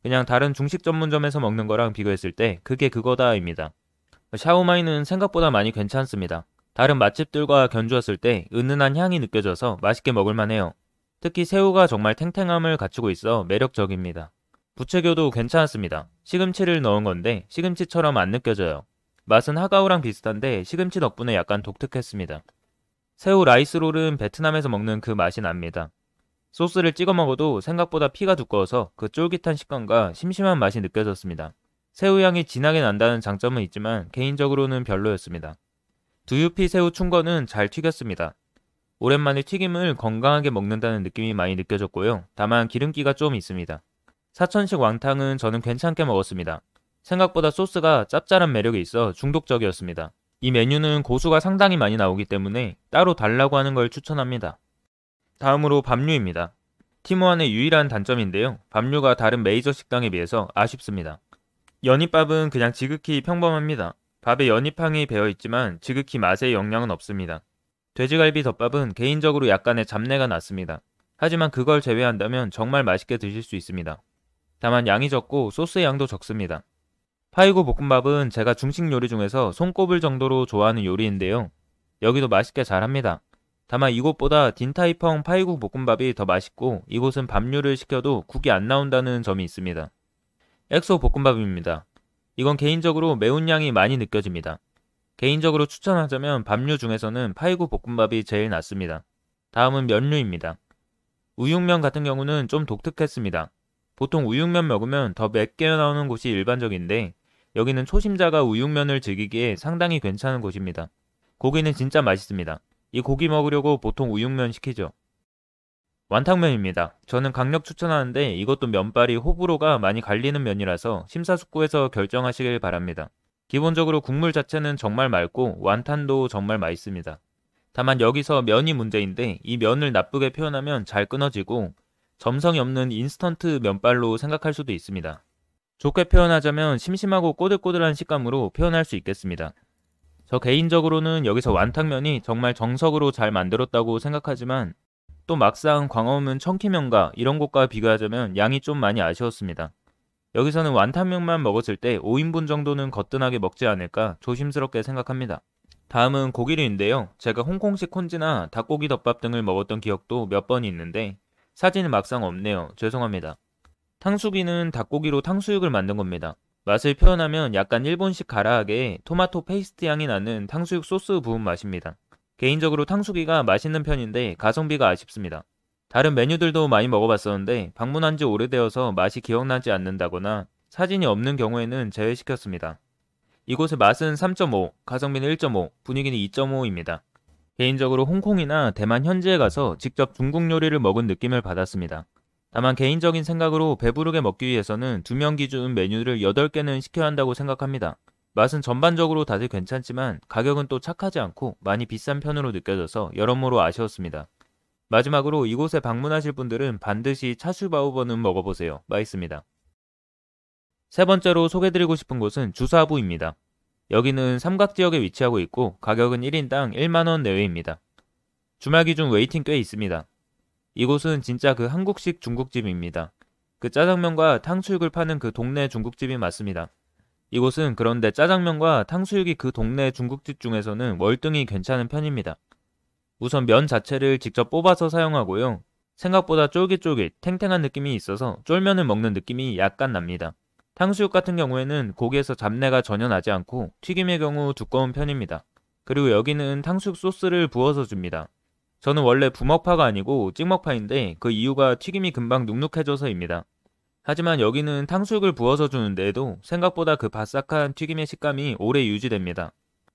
그냥 다른 중식 전문점에서 먹는 거랑 비교했을 때 그게 그거다입니다. 샤오마이는 생각보다 많이 괜찮습니다. 다른 맛집들과 견주었을 때 은은한 향이 느껴져서 맛있게 먹을만 해요. 특히 새우가 정말 탱탱함을 갖추고 있어 매력적입니다. 부채교도 괜찮았습니다. 시금치를 넣은 건데 시금치처럼 안 느껴져요. 맛은 하가오랑 비슷한데 시금치 덕분에 약간 독특했습니다. 새우 라이스롤은 베트남에서 먹는 그 맛이 납니다. 소스를 찍어 먹어도 생각보다 피가 두꺼워서 그 쫄깃한 식감과 심심한 맛이 느껴졌습니다. 새우향이 진하게 난다는 장점은 있지만 개인적으로는 별로였습니다. 두유피 새우 충건은 잘 튀겼습니다. 오랜만에 튀김을 건강하게 먹는다는 느낌이 많이 느껴졌고요. 다만 기름기가 좀 있습니다. 사천식 왕탕은 저는 괜찮게 먹었습니다. 생각보다 소스가 짭짤한 매력이 있어 중독적이었습니다. 이 메뉴는 고수가 상당히 많이 나오기 때문에 따로 달라고 하는 걸 추천합니다. 다음으로 밥류입니다. 티모안의 유일한 단점인데요. 밥류가 다른 메이저 식당에 비해서 아쉽습니다. 연잎밥은 그냥 지극히 평범합니다. 밥에 연잎향이 배어있지만 지극히 맛의 영향은 없습니다. 돼지갈비 덮밥은 개인적으로 약간의 잡내가 났습니다. 하지만 그걸 제외한다면 정말 맛있게 드실 수 있습니다. 다만 양이 적고 소스의 양도 적습니다. 파이구 볶음밥은 제가 중식 요리 중에서 손꼽을 정도로 좋아하는 요리인데요. 여기도 맛있게 잘합니다. 다만 이곳보다 딘타이펑 파이구 볶음밥이 더 맛있고 이곳은 밥류를 시켜도 국이 안 나온다는 점이 있습니다. XO 볶음밥입니다. 이건 개인적으로 매운 향이 많이 느껴집니다. 개인적으로 추천하자면 밥류 중에서는 파이구 볶음밥이 제일 낫습니다. 다음은 면류입니다. 우육면 같은 경우는 좀 독특했습니다. 보통 우육면 먹으면 더 맵게 나오는 곳이 일반적인데 여기는 초심자가 우육면을 즐기기에 상당히 괜찮은 곳입니다. 고기는 진짜 맛있습니다. 이 고기 먹으려고 보통 우육면 시키죠. 완탕면입니다. 저는 강력 추천하는데 이것도 면발이 호불호가 많이 갈리는 면이라서 심사숙고해서 결정하시길 바랍니다. 기본적으로 국물 자체는 정말 맑고 완탄도 정말 맛있습니다. 다만 여기서 면이 문제인데 이 면을 나쁘게 표현하면 잘 끊어지고 점성이 없는 인스턴트 면발로 생각할 수도 있습니다. 좋게 표현하자면 심심하고 꼬들꼬들한 식감으로 표현할 수 있겠습니다. 저 개인적으로는 여기서 완탕면이 정말 정석으로 잘 만들었다고 생각하지만 또 막상 광화문 청키면과 이런 곳과 비교하자면 양이 좀 많이 아쉬웠습니다. 여기서는 완탕면만 먹었을 때 5인분 정도는 거뜬하게 먹지 않을까 조심스럽게 생각합니다. 다음은 고기류인데요. 제가 홍콩식 콘지나 닭고기 덮밥 등을 먹었던 기억도 몇 번이 있는데 사진은 막상 없네요. 죄송합니다. 탕수기는 닭고기로 탕수육을 만든 겁니다. 맛을 표현하면 약간 일본식 가라아게 토마토 페이스트 향이 나는 탕수육 소스 부은 맛입니다. 개인적으로 탕수육이 맛있는 편인데 가성비가 아쉽습니다. 다른 메뉴들도 많이 먹어봤었는데 방문한 지 오래되어서 맛이 기억나지 않는다거나 사진이 없는 경우에는 제외시켰습니다. 이곳의 맛은 3.5, 가성비는 1.5, 분위기는 2.5입니다. 개인적으로 홍콩이나 대만 현지에 가서 직접 중국 요리를 먹은 느낌을 받았습니다. 다만 개인적인 생각으로 배부르게 먹기 위해서는 두 명 기준 메뉴를 8개는 시켜야 한다고 생각합니다. 맛은 전반적으로 다들 괜찮지만 가격은 또 착하지 않고 많이 비싼 편으로 느껴져서 여러모로 아쉬웠습니다. 마지막으로 이곳에 방문하실 분들은 반드시 차슈바우버는 먹어보세요. 맛있습니다. 세 번째로 소개드리고 싶은 곳은 주사부입니다. 여기는 삼각지역에 위치하고 있고 가격은 1인당 1만원 내외입니다. 주말 기준 웨이팅 꽤 있습니다. 이곳은 진짜 그 한국식 중국집입니다. 그 짜장면과 탕수육을 파는 그 동네 중국집이 맞습니다. 이곳은 그런데 짜장면과 탕수육이 그 동네 중국집 중에서는 월등히 괜찮은 편입니다. 우선 면 자체를 직접 뽑아서 사용하고요. 생각보다 쫄깃쫄깃 탱탱한 느낌이 있어서 쫄면을 먹는 느낌이 약간 납니다. 탕수육 같은 경우에는 고기에서 잡내가 전혀 나지 않고 튀김의 경우 두꺼운 편입니다. 그리고 여기는 탕수육 소스를 부어서 줍니다. 저는 원래 부먹파가 아니고 찍먹파인데 그 이유가 튀김이 금방 눅눅해져서입니다. 하지만 여기는 탕수육을 부어서 주는데도 생각보다 그 바삭한 튀김의 식감이 오래 유지됩니다.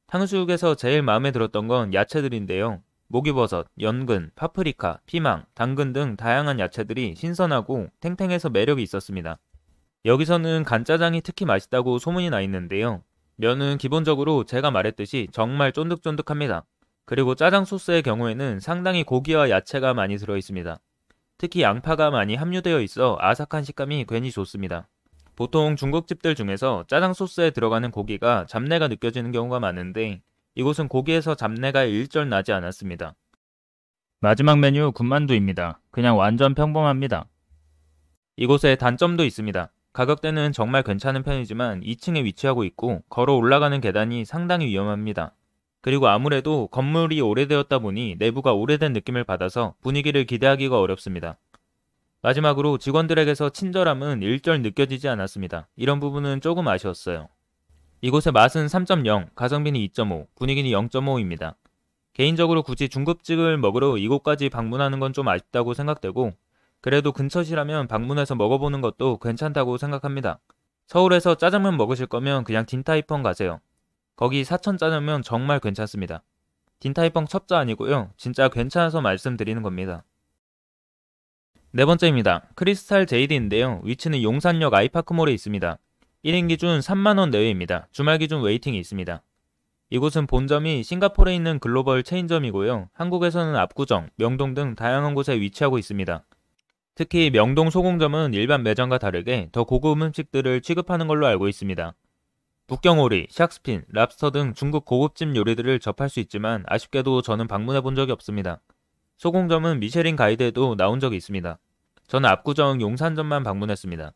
탕수육에서 제일 마음에 들었던 건 야채들인데요. 목이버섯, 연근, 파프리카, 피망, 당근 등 다양한 야채들이 신선하고 탱탱해서 매력이 있었습니다. 여기서는 간짜장이 특히 맛있다고 소문이 나 있는데요. 면은 기본적으로 제가 말했듯이 정말 쫀득쫀득합니다. 그리고 짜장 소스의 경우에는 상당히 고기와 야채가 많이 들어 있습니다. 특히 양파가 많이 함유되어 있어 아삭한 식감이 괜히 좋습니다. 보통 중국집들 중에서 짜장 소스에 들어가는 고기가 잡내가 느껴지는 경우가 많은데 이곳은 고기에서 잡내가 일절 나지 않았습니다. 마지막 메뉴 군만두입니다. 그냥 완전 평범합니다. 이곳에 단점도 있습니다. 가격대는 정말 괜찮은 편이지만 2층에 위치하고 있고 걸어 올라가는 계단이 상당히 위험합니다. 그리고 아무래도 건물이 오래되었다 보니 내부가 오래된 느낌을 받아서 분위기를 기대하기가 어렵습니다. 마지막으로 직원들에게서 친절함은 일절 느껴지지 않았습니다. 이런 부분은 조금 아쉬웠어요. 이곳의 맛은 3.0, 가성비는 2.5, 분위기는 0.5입니다. 개인적으로 굳이 중급직을 먹으러 이곳까지 방문하는 건 좀 아쉽다고 생각되고 그래도 근처시라면 방문해서 먹어보는 것도 괜찮다고 생각합니다. 서울에서 짜장면 먹으실 거면 그냥 딘타이펑 가세요. 거기 사천 짜장면 정말 괜찮습니다. 딘타이펑 첩자 아니고요. 진짜 괜찮아서 말씀드리는 겁니다. 네 번째입니다. 크리스탈 제이드인데요. 위치는 용산역 아이파크몰에 있습니다. 1인 기준 3만원 내외입니다. 주말 기준 웨이팅이 있습니다. 이곳은 본점이 싱가포르에 있는 글로벌 체인점이고요. 한국에서는 압구정, 명동 등 다양한 곳에 위치하고 있습니다. 특히 명동 소공점은 일반 매장과 다르게 더 고급 음식들을 취급하는 걸로 알고 있습니다. 북경오리, 샥스핀, 랍스터 등 중국 고급집 요리들을 접할 수 있지만 아쉽게도 저는 방문해 본 적이 없습니다. 소공점은 미쉐린 가이드에도 나온 적이 있습니다. 저는 압구정 용산점만 방문했습니다.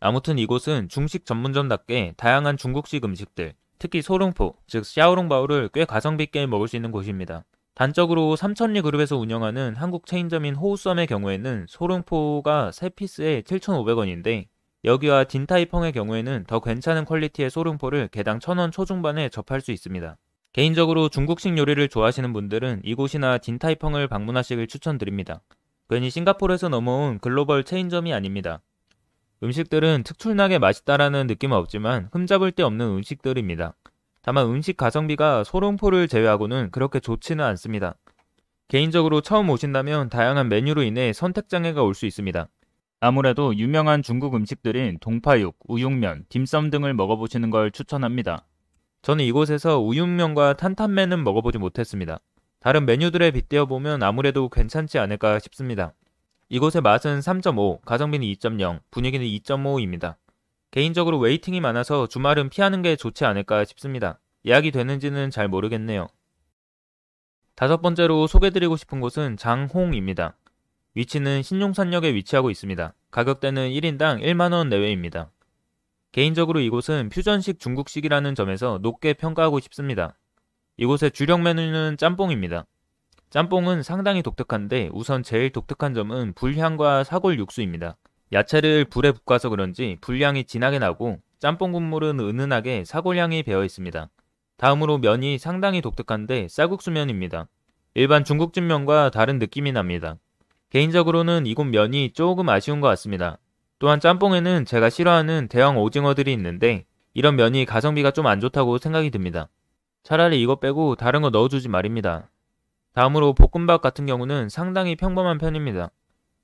아무튼 이곳은 중식 전문점답게 다양한 중국식 음식들, 특히 소롱포, 즉 샤오롱바오를 꽤 가성비 있게 먹을 수 있는 곳입니다. 단적으로 삼천리 그룹에서 운영하는 한국 체인점인 호우섬의 경우에는 소롱포가 3피스에 7,500원인데 여기와 딘타이펑의 경우에는 더 괜찮은 퀄리티의 소롱포를 개당 1,000원 초중반에 접할 수 있습니다. 개인적으로 중국식 요리를 좋아하시는 분들은 이곳이나 딘타이펑을 방문하시길 추천드립니다. 괜히 싱가포르에서 넘어온 글로벌 체인점이 아닙니다. 음식들은 특출나게 맛있다라는 느낌은 없지만 흠잡을 데 없는 음식들입니다. 다만 음식 가성비가 소롱포를 제외하고는 그렇게 좋지는 않습니다. 개인적으로 처음 오신다면 다양한 메뉴로 인해 선택장애가 올 수 있습니다. 아무래도 유명한 중국 음식들인 동파육, 우육면, 딤섬 등을 먹어보시는 걸 추천합니다. 저는 이곳에서 우육면과 탄탄면은 먹어보지 못했습니다. 다른 메뉴들에 빗대어 보면 아무래도 괜찮지 않을까 싶습니다. 이곳의 맛은 3.5, 가성비는 2.0, 분위기는 2.5입니다. 개인적으로 웨이팅이 많아서 주말은 피하는 게 좋지 않을까 싶습니다. 예약이 되는지는 잘 모르겠네요. 다섯 번째로 소개드리고 싶은 곳은 장홍입니다. 위치는 신용산역에 위치하고 있습니다. 가격대는 1인당 1만원 내외입니다. 개인적으로 이곳은 퓨전식 중국식이라는 점에서 높게 평가하고 싶습니다. 이곳의 주력 메뉴는 짬뽕입니다. 짬뽕은 상당히 독특한데 우선 제일 독특한 점은 불향과 사골 육수입니다. 야채를 불에 볶아서 그런지 불향이 진하게 나고 짬뽕 국물은 은은하게 사골향이 배어 있습니다. 다음으로 면이 상당히 독특한데 쌀국수면입니다. 일반 중국집 면과 다른 느낌이 납니다. 개인적으로는 이곳 면이 조금 아쉬운 것 같습니다. 또한 짬뽕에는 제가 싫어하는 대형 오징어들이 있는데 이런 면이 가성비가 좀 안 좋다고 생각이 듭니다. 차라리 이거 빼고 다른 거 넣어주지 말입니다. 다음으로 볶음밥 같은 경우는 상당히 평범한 편입니다.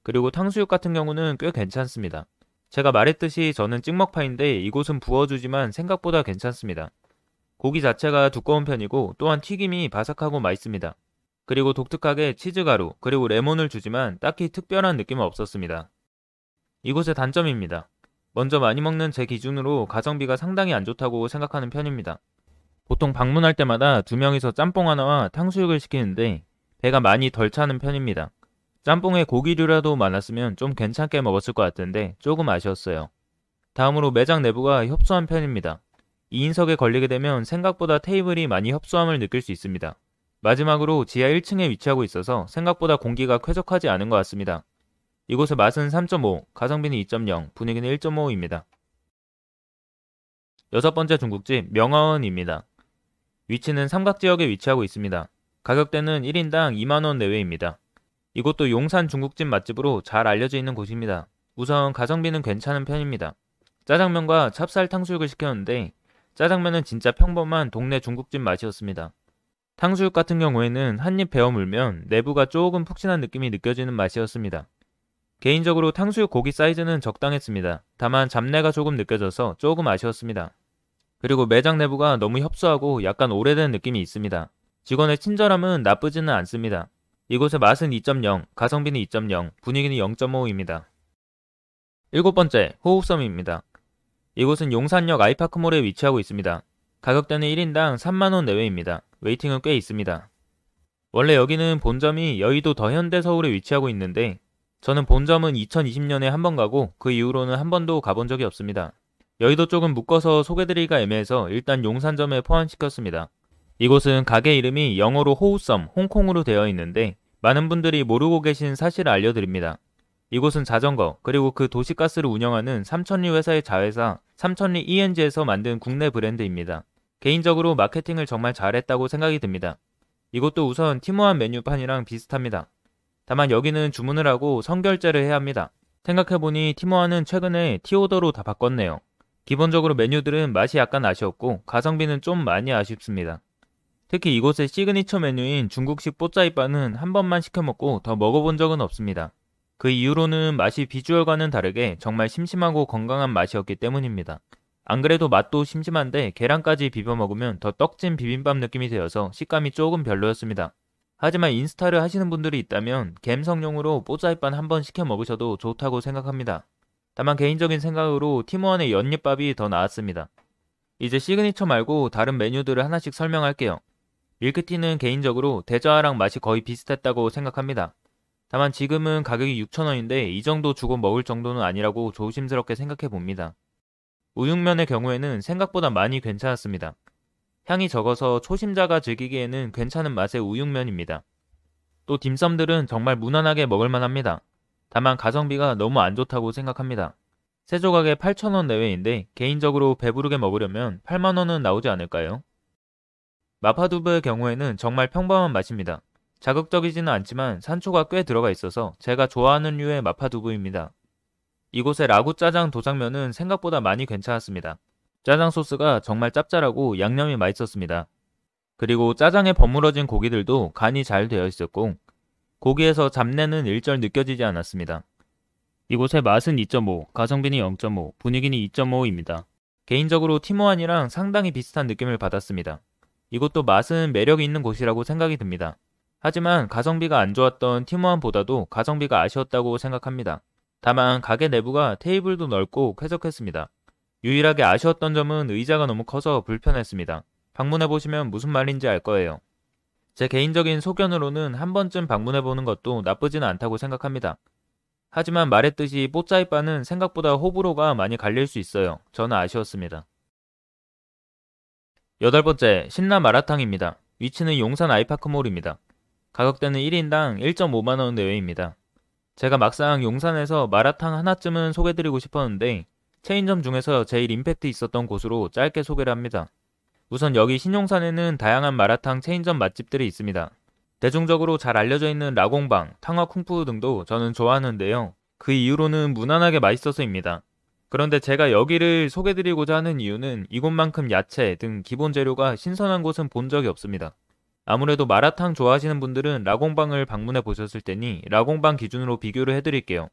그리고 탕수육 같은 경우는 꽤 괜찮습니다. 제가 말했듯이 저는 찍먹파인데 이곳은 부어주지만 생각보다 괜찮습니다. 고기 자체가 두꺼운 편이고 또한 튀김이 바삭하고 맛있습니다. 그리고 독특하게 치즈가루 그리고 레몬을 주지만 딱히 특별한 느낌은 없었습니다. 이곳의 단점입니다. 먼저 많이 먹는 제 기준으로 가성비가 상당히 안 좋다고 생각하는 편입니다. 보통 방문할 때마다 두 명이서 짬뽕 하나와 탕수육을 시키는데 배가 많이 덜 차는 편입니다. 짬뽕에 고기류라도 많았으면 좀 괜찮게 먹었을 것 같은데 조금 아쉬웠어요. 다음으로 매장 내부가 협소한 편입니다. 2인석에 걸리게 되면 생각보다 테이블이 많이 협소함을 느낄 수 있습니다. 마지막으로 지하 1층에 위치하고 있어서 생각보다 공기가 쾌적하지 않은 것 같습니다. 이곳의 맛은 3.5, 가성비는 2.0, 분위기는 1.5입니다. 여섯 번째 중국집 명화원입니다. 위치는 삼각지역에 위치하고 있습니다. 가격대는 1인당 2만원 내외입니다. 이곳도 용산 중국집 맛집으로 잘 알려져 있는 곳입니다. 우선 가성비는 괜찮은 편입니다. 짜장면과 찹쌀 탕수육을 시켰는데 짜장면은 진짜 평범한 동네 중국집 맛이었습니다. 탕수육 같은 경우에는 한 입 베어 물면 내부가 조금 푹신한 느낌이 느껴지는 맛이었습니다. 개인적으로 탕수육 고기 사이즈는 적당했습니다. 다만 잡내가 조금 느껴져서 조금 아쉬웠습니다. 그리고 매장 내부가 너무 협소하고 약간 오래된 느낌이 있습니다. 직원의 친절함은 나쁘지는 않습니다. 이곳의 맛은 2.0, 가성비는 2.0, 분위기는 0.5입니다. 일곱 번째, 호흡섬입니다. 이곳은 용산역 아이파크몰에 위치하고 있습니다. 가격대는 1인당 3만원 내외입니다. 웨이팅은 꽤 있습니다. 원래 여기는 본점이 여의도 더현대 서울에 위치하고 있는데 저는 본점은 2020년에 한 번 가고 그 이후로는 한 번도 가본 적이 없습니다. 여의도 쪽은 묶어서 소개드리기가 애매해서 일단 용산점에 포함시켰습니다. 이곳은 가게 이름이 영어로 호우섬, 홍콩으로 되어 있는데 많은 분들이 모르고 계신 사실을 알려드립니다. 이곳은 자전거 그리고 그 도시가스를 운영하는 삼천리 회사의 자회사 삼천리 ENG에서 만든 국내 브랜드입니다. 개인적으로 마케팅을 정말 잘했다고 생각이 듭니다. 이것도 우선 티모한 메뉴판이랑 비슷합니다. 다만 여기는 주문을 하고 선결제를 해야 합니다. 생각해보니 팀호완은 최근에 티오더로 다 바꿨네요. 기본적으로 메뉴들은 맛이 약간 아쉬웠고 가성비는 좀 많이 아쉽습니다. 특히 이곳의 시그니처 메뉴인 중국식 뽀짜이판은 한 번만 시켜먹고 더 먹어본 적은 없습니다. 그 이후로는 맛이 비주얼과는 다르게 정말 심심하고 건강한 맛이었기 때문입니다. 안 그래도 맛도 심심한데 계란까지 비벼 먹으면 더 떡진 비빔밥 느낌이 되어서 식감이 조금 별로였습니다. 하지만 인스타를 하시는 분들이 있다면 갬성용으로 뽀짜이판 한번 시켜 먹으셔도 좋다고 생각합니다. 다만 개인적인 생각으로 팀호완의 연잎밥이 더 나았습니다. 이제 시그니처 말고 다른 메뉴들을 하나씩 설명할게요. 밀크티는 개인적으로 대저하랑 맛이 거의 비슷했다고 생각합니다. 다만 지금은 가격이 6,000원인데 이 정도 주고 먹을 정도는 아니라고 조심스럽게 생각해 봅니다. 우육면의 경우에는 생각보다 많이 괜찮았습니다. 향이 적어서 초심자가 즐기기에는 괜찮은 맛의 우육면입니다. 또 딤섬들은 정말 무난하게 먹을만 합니다. 다만 가성비가 너무 안 좋다고 생각합니다. 세 조각에 8,000원 내외인데 개인적으로 배부르게 먹으려면 8만원은 나오지 않을까요? 마파두부의 경우에는 정말 평범한 맛입니다. 자극적이지는 않지만 산초가 꽤 들어가 있어서 제가 좋아하는 류의 마파두부입니다. 이곳의 라구 짜장 도장면은 생각보다 많이 괜찮았습니다. 짜장 소스가 정말 짭짤하고 양념이 맛있었습니다. 그리고 짜장에 버무러진 고기들도 간이 잘 되어 있었고 고기에서 잡내는 일절 느껴지지 않았습니다. 이곳의 맛은 2.5, 가성비는 0.5, 분위기는 2.5입니다. 개인적으로 티모안이랑 상당히 비슷한 느낌을 받았습니다. 이것도 맛은 매력이 있는 곳이라고 생각이 듭니다. 하지만 가성비가 안 좋았던 티모안보다도 가성비가 아쉬웠다고 생각합니다. 다만 가게 내부가 테이블도 넓고 쾌적했습니다. 유일하게 아쉬웠던 점은 의자가 너무 커서 불편했습니다. 방문해보시면 무슨 말인지 알 거예요. 제 개인적인 소견으로는 한 번쯤 방문해보는 것도 나쁘지는 않다고 생각합니다. 하지만 말했듯이 뽀짜이빠는 생각보다 호불호가 많이 갈릴 수 있어요. 저는 아쉬웠습니다. 여덟 번째, 신라 마라탕입니다. 위치는 용산 아이파크몰입니다. 가격대는 1인당 1.5만원 내외입니다. 제가 막상 용산에서 마라탕 하나쯤은 소개드리고 싶었는데 체인점 중에서 제일 임팩트 있었던 곳으로 짧게 소개를 합니다. 우선 여기 신용산에는 다양한 마라탕 체인점 맛집들이 있습니다. 대중적으로 잘 알려져 있는 라공방, 탕화 쿵푸 등도 저는 좋아하는데요. 그 이유로는 무난하게 맛있어서입니다. 그런데 제가 여기를 소개드리고자 하는 이유는 이곳만큼 야채 등 기본 재료가 신선한 곳은 본 적이 없습니다. 아무래도 마라탕 좋아하시는 분들은 라공방을 방문해 보셨을 테니 라공방 기준으로 비교를 해드릴게요.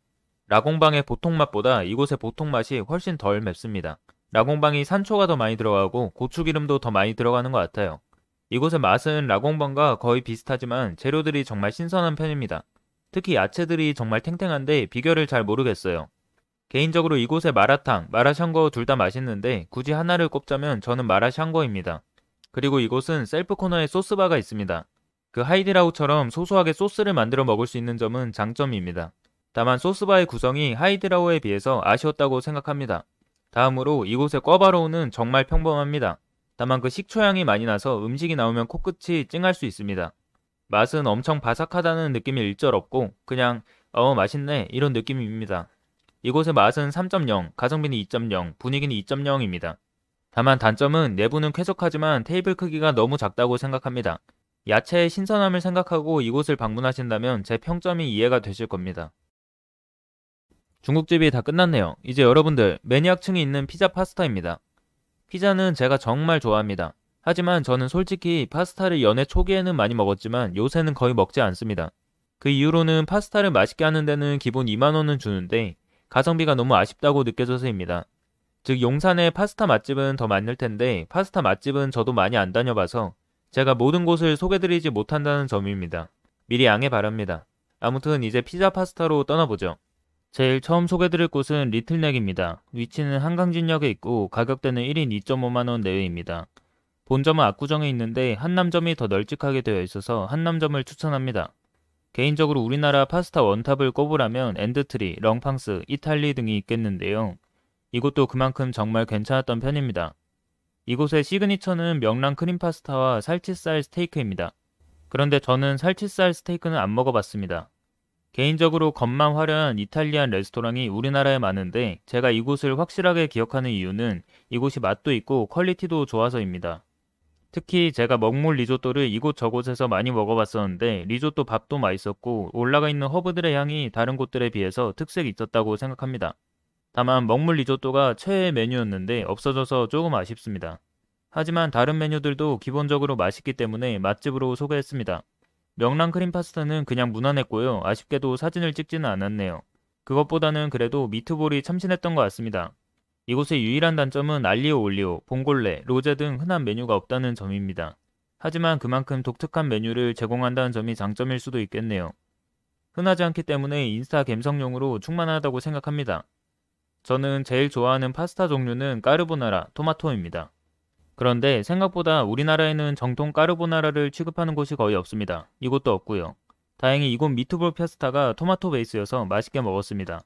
라공방의 보통 맛보다 이곳의 보통 맛이 훨씬 덜 맵습니다. 라공방이 산초가 더 많이 들어가고 고추기름도 더 많이 들어가는 것 같아요. 이곳의 맛은 라공방과 거의 비슷하지만 재료들이 정말 신선한 편입니다. 특히 야채들이 정말 탱탱한데 비결을 잘 모르겠어요. 개인적으로 이곳의 마라탕, 마라샹궈 둘 다 맛있는데 굳이 하나를 꼽자면 저는 마라샹궈입니다. 그리고 이곳은 셀프 코너에 소스바가 있습니다. 그 하이디라우처럼 소소하게 소스를 만들어 먹을 수 있는 점은 장점입니다. 다만 소스바의 구성이 하이디라우에 비해서 아쉬웠다고 생각합니다. 다음으로 이곳의 꿔바로우는 정말 평범합니다. 다만 그 식초향이 많이 나서 음식이 나오면 코끝이 찡할 수 있습니다. 맛은 엄청 바삭하다는 느낌이 일절 없고 그냥 어 맛있네 이런 느낌입니다. 이곳의 맛은 3.0, 가성비는 2.0, 분위기는 2.0입니다. 다만 단점은 내부는 쾌적하지만 테이블 크기가 너무 작다고 생각합니다. 야채의 신선함을 생각하고 이곳을 방문하신다면 제 평점이 이해가 되실 겁니다. 중국집이 다 끝났네요. 이제 여러분들 매니악층이 있는 피자 파스타입니다. 피자는 제가 정말 좋아합니다. 하지만 저는 솔직히 파스타를 연애 초기에는 많이 먹었지만 요새는 거의 먹지 않습니다. 그 이후로는 파스타를 맛있게 하는 데는 기본 2만원은 주는데 가성비가 너무 아쉽다고 느껴져서입니다. 즉 용산의 파스타 맛집은 더 많을 텐데 파스타 맛집은 저도 많이 안 다녀봐서 제가 모든 곳을 소개드리지 못한다는 점입니다. 미리 양해 바랍니다. 아무튼 이제 피자 파스타로 떠나보죠. 제일 처음 소개드릴 곳은 리틀넥입니다. 위치는 한강진역에 있고 가격대는 1인 2.5만원 내외입니다. 본점은 압구정에 있는데 한남점이 더 널찍하게 되어 있어서 한남점을 추천합니다. 개인적으로 우리나라 파스타 원탑을 꼽으라면 엔드트리, 렁팡스, 이탈리 등이 있겠는데요. 이곳도 그만큼 정말 괜찮았던 편입니다. 이곳의 시그니처는 명란 크림 파스타와 살치살 스테이크입니다. 그런데 저는 살치살 스테이크는 안 먹어봤습니다. 개인적으로 겉만 화려한 이탈리안 레스토랑이 우리나라에 많은데 제가 이곳을 확실하게 기억하는 이유는 이곳이 맛도 있고 퀄리티도 좋아서입니다. 특히 제가 먹물 리조또를 이곳 저곳에서 많이 먹어봤었는데 리조또 밥도 맛있었고 올라가 있는 허브들의 향이 다른 곳들에 비해서 특색이 있었다고 생각합니다. 다만 먹물 리조또가 최애 메뉴였는데 없어져서 조금 아쉽습니다. 하지만 다른 메뉴들도 기본적으로 맛있기 때문에 맛집으로 소개했습니다. 명랑 크림 파스타는 그냥 무난했고요. 아쉽게도 사진을 찍지는 않았네요. 그것보다는 그래도 미트볼이 참신했던 것 같습니다. 이곳의 유일한 단점은 알리오 올리오, 봉골레, 로제 등 흔한 메뉴가 없다는 점입니다. 하지만 그만큼 독특한 메뉴를 제공한다는 점이 장점일 수도 있겠네요. 흔하지 않기 때문에 인스타 감성용으로 충만하다고 생각합니다. 저는 제일 좋아하는 파스타 종류는 까르보나라, 토마토입니다. 그런데 생각보다 우리나라에는 정통 까르보나라를 취급하는 곳이 거의 없습니다. 이곳도 없고요. 다행히 이곳 미트볼 파스타가 토마토 베이스여서 맛있게 먹었습니다.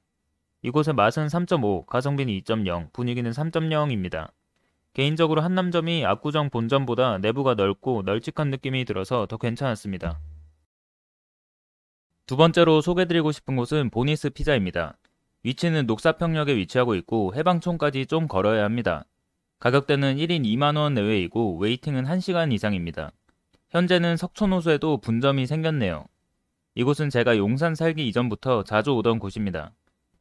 이곳의 맛은 3.5, 가성비는 2.0, 분위기는 3.0입니다. 개인적으로 한남점이 압구정 본점보다 내부가 넓고 널찍한 느낌이 들어서 더 괜찮았습니다. 두 번째로 소개드리고 싶은 곳은 보니스 피자입니다. 위치는 녹사평역에 위치하고 있고 해방촌까지 좀 걸어야 합니다. 가격대는 1인 2만원 내외이고 웨이팅은 1시간 이상입니다. 현재는 석촌호수에도 분점이 생겼네요. 이곳은 제가 용산 살기 이전부터 자주 오던 곳입니다.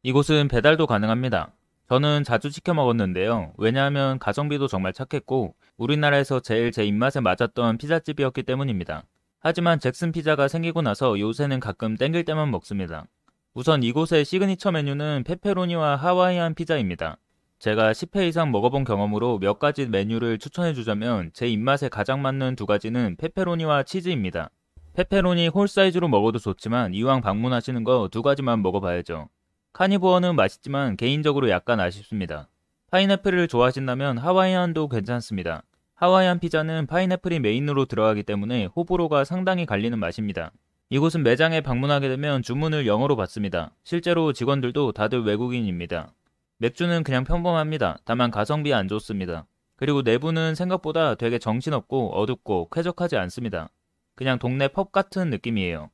이곳은 배달도 가능합니다. 저는 자주 시켜 먹었는데요. 왜냐하면 가성비도 정말 착했고 우리나라에서 제일 제 입맛에 맞았던 피자집이었기 때문입니다. 하지만 잭슨 피자가 생기고 나서 요새는 가끔 땡길 때만 먹습니다. 우선 이곳의 시그니처 메뉴는 페페로니와 하와이안 피자입니다. 제가 10회 이상 먹어본 경험으로 몇 가지 메뉴를 추천해 주자면 제 입맛에 가장 맞는 두 가지는 페페로니와 치즈입니다. 페페로니 홀 사이즈로 먹어도 좋지만 이왕 방문하시는 거 두 가지만 먹어봐야죠. 카니보어는 맛있지만 개인적으로 약간 아쉽습니다. 파인애플을 좋아하신다면 하와이안도 괜찮습니다. 하와이안 피자는 파인애플이 메인으로 들어가기 때문에 호불호가 상당히 갈리는 맛입니다. 이곳은 매장에 방문하게 되면 주문을 영어로 받습니다. 실제로 직원들도 다들 외국인입니다. 맥주는 그냥 평범합니다. 다만 가성비 안 좋습니다. 그리고 내부는 생각보다 되게 정신없고 어둡고 쾌적하지 않습니다. 그냥 동네 펍 같은 느낌이에요.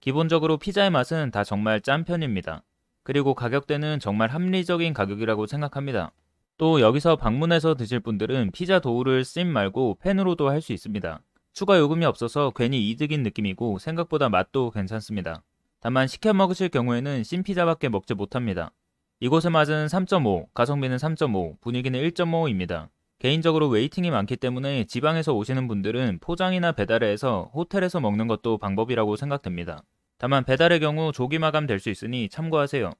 기본적으로 피자의 맛은 다 정말 짠 편입니다. 그리고 가격대는 정말 합리적인 가격이라고 생각합니다. 또 여기서 방문해서 드실 분들은 피자 도우를 씀 말고 팬으로도 할 수 있습니다. 추가 요금이 없어서 괜히 이득인 느낌이고 생각보다 맛도 괜찮습니다. 다만 시켜 먹으실 경우에는 심 피자밖에 먹지 못합니다. 이곳의 맛은 3.5, 가성비는 3.5, 분위기는 1.5입니다. 개인적으로 웨이팅이 많기 때문에 지방에서 오시는 분들은 포장이나 배달을 해서 호텔에서 먹는 것도 방법이라고 생각됩니다. 다만 배달의 경우 조기 마감 될 수 있으니 참고하세요.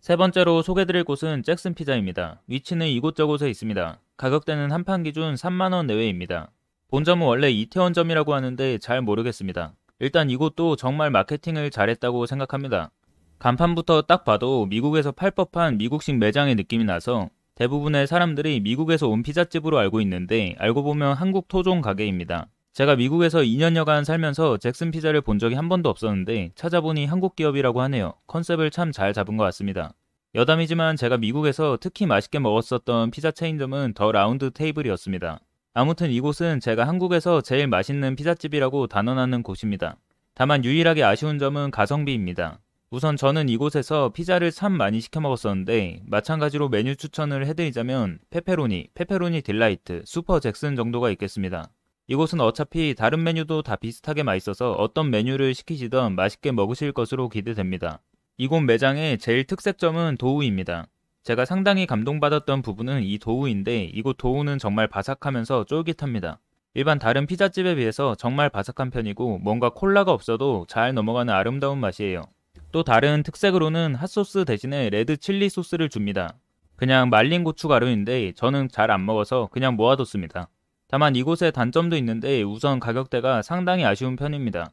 세 번째로 소개드릴 곳은 잭슨 피자입니다. 위치는 이곳저곳에 있습니다. 가격대는 한 판 기준 3만원 내외입니다. 본점은 원래 이태원점이라고 하는데 잘 모르겠습니다. 일단 이곳도 정말 마케팅을 잘했다고 생각합니다. 간판부터 딱 봐도 미국에서 팔 법한 미국식 매장의 느낌이 나서 대부분의 사람들이 미국에서 온 피자집으로 알고 있는데 알고 보면 한국 토종 가게입니다. 제가 미국에서 2년여간 살면서 잭슨 피자를 본 적이 한 번도 없었는데 찾아보니 한국 기업이라고 하네요. 컨셉을 참 잘 잡은 것 같습니다. 여담이지만 제가 미국에서 특히 맛있게 먹었었던 피자 체인점은 더 라운드 테이블이었습니다. 아무튼 이곳은 제가 한국에서 제일 맛있는 피자집이라고 단언하는 곳입니다. 다만 유일하게 아쉬운 점은 가성비입니다. 우선 저는 이곳에서 피자를 참 많이 시켜 먹었었는데 마찬가지로 메뉴 추천을 해드리자면 페페로니, 페페로니 딜라이트, 슈퍼 잭슨 정도가 있겠습니다. 이곳은 어차피 다른 메뉴도 다 비슷하게 맛있어서 어떤 메뉴를 시키시던 맛있게 먹으실 것으로 기대됩니다. 이곳 매장의 제일 특색점은 도우입니다. 제가 상당히 감동받았던 부분은 이 도우인데 이곳 도우는 정말 바삭하면서 쫄깃합니다. 일반 다른 피자집에 비해서 정말 바삭한 편이고 뭔가 콜라가 없어도 잘 넘어가는 아름다운 맛이에요. 또 다른 특색으로는 핫소스 대신에 레드 칠리 소스를 줍니다. 그냥 말린 고춧가루인데 저는 잘 안 먹어서 그냥 모아뒀습니다. 다만 이곳에 단점도 있는데 우선 가격대가 상당히 아쉬운 편입니다.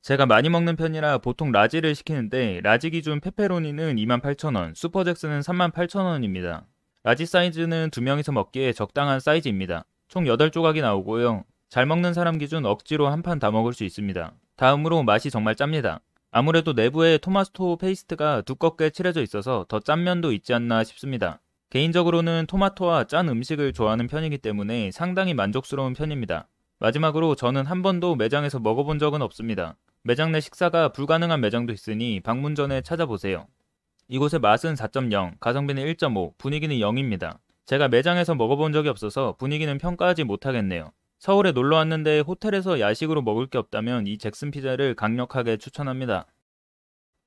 제가 많이 먹는 편이라 보통 라지를 시키는데 라지 기준 페페로니는 28,000원, 슈퍼 잭슨은 38,000원입니다. 라지 사이즈는 2명이서 먹기에 적당한 사이즈입니다. 총 8조각이 나오고요. 잘 먹는 사람 기준 억지로 한 판 다 먹을 수 있습니다. 다음으로 맛이 정말 짭니다. 아무래도 내부에 토마토 페이스트가 두껍게 칠해져 있어서 더 짠 면도 있지 않나 싶습니다. 개인적으로는 토마토와 짠 음식을 좋아하는 편이기 때문에 상당히 만족스러운 편입니다. 마지막으로 저는 한 번도 매장에서 먹어본 적은 없습니다. 매장 내 식사가 불가능한 매장도 있으니 방문 전에 찾아보세요. 이곳의 맛은 4.0, 가성비는 1.5, 분위기는 0입니다. 제가 매장에서 먹어본 적이 없어서 분위기는 평가하지 못하겠네요. 서울에 놀러 왔는데 호텔에서 야식으로 먹을 게 없다면 이 잭슨 피자를 강력하게 추천합니다.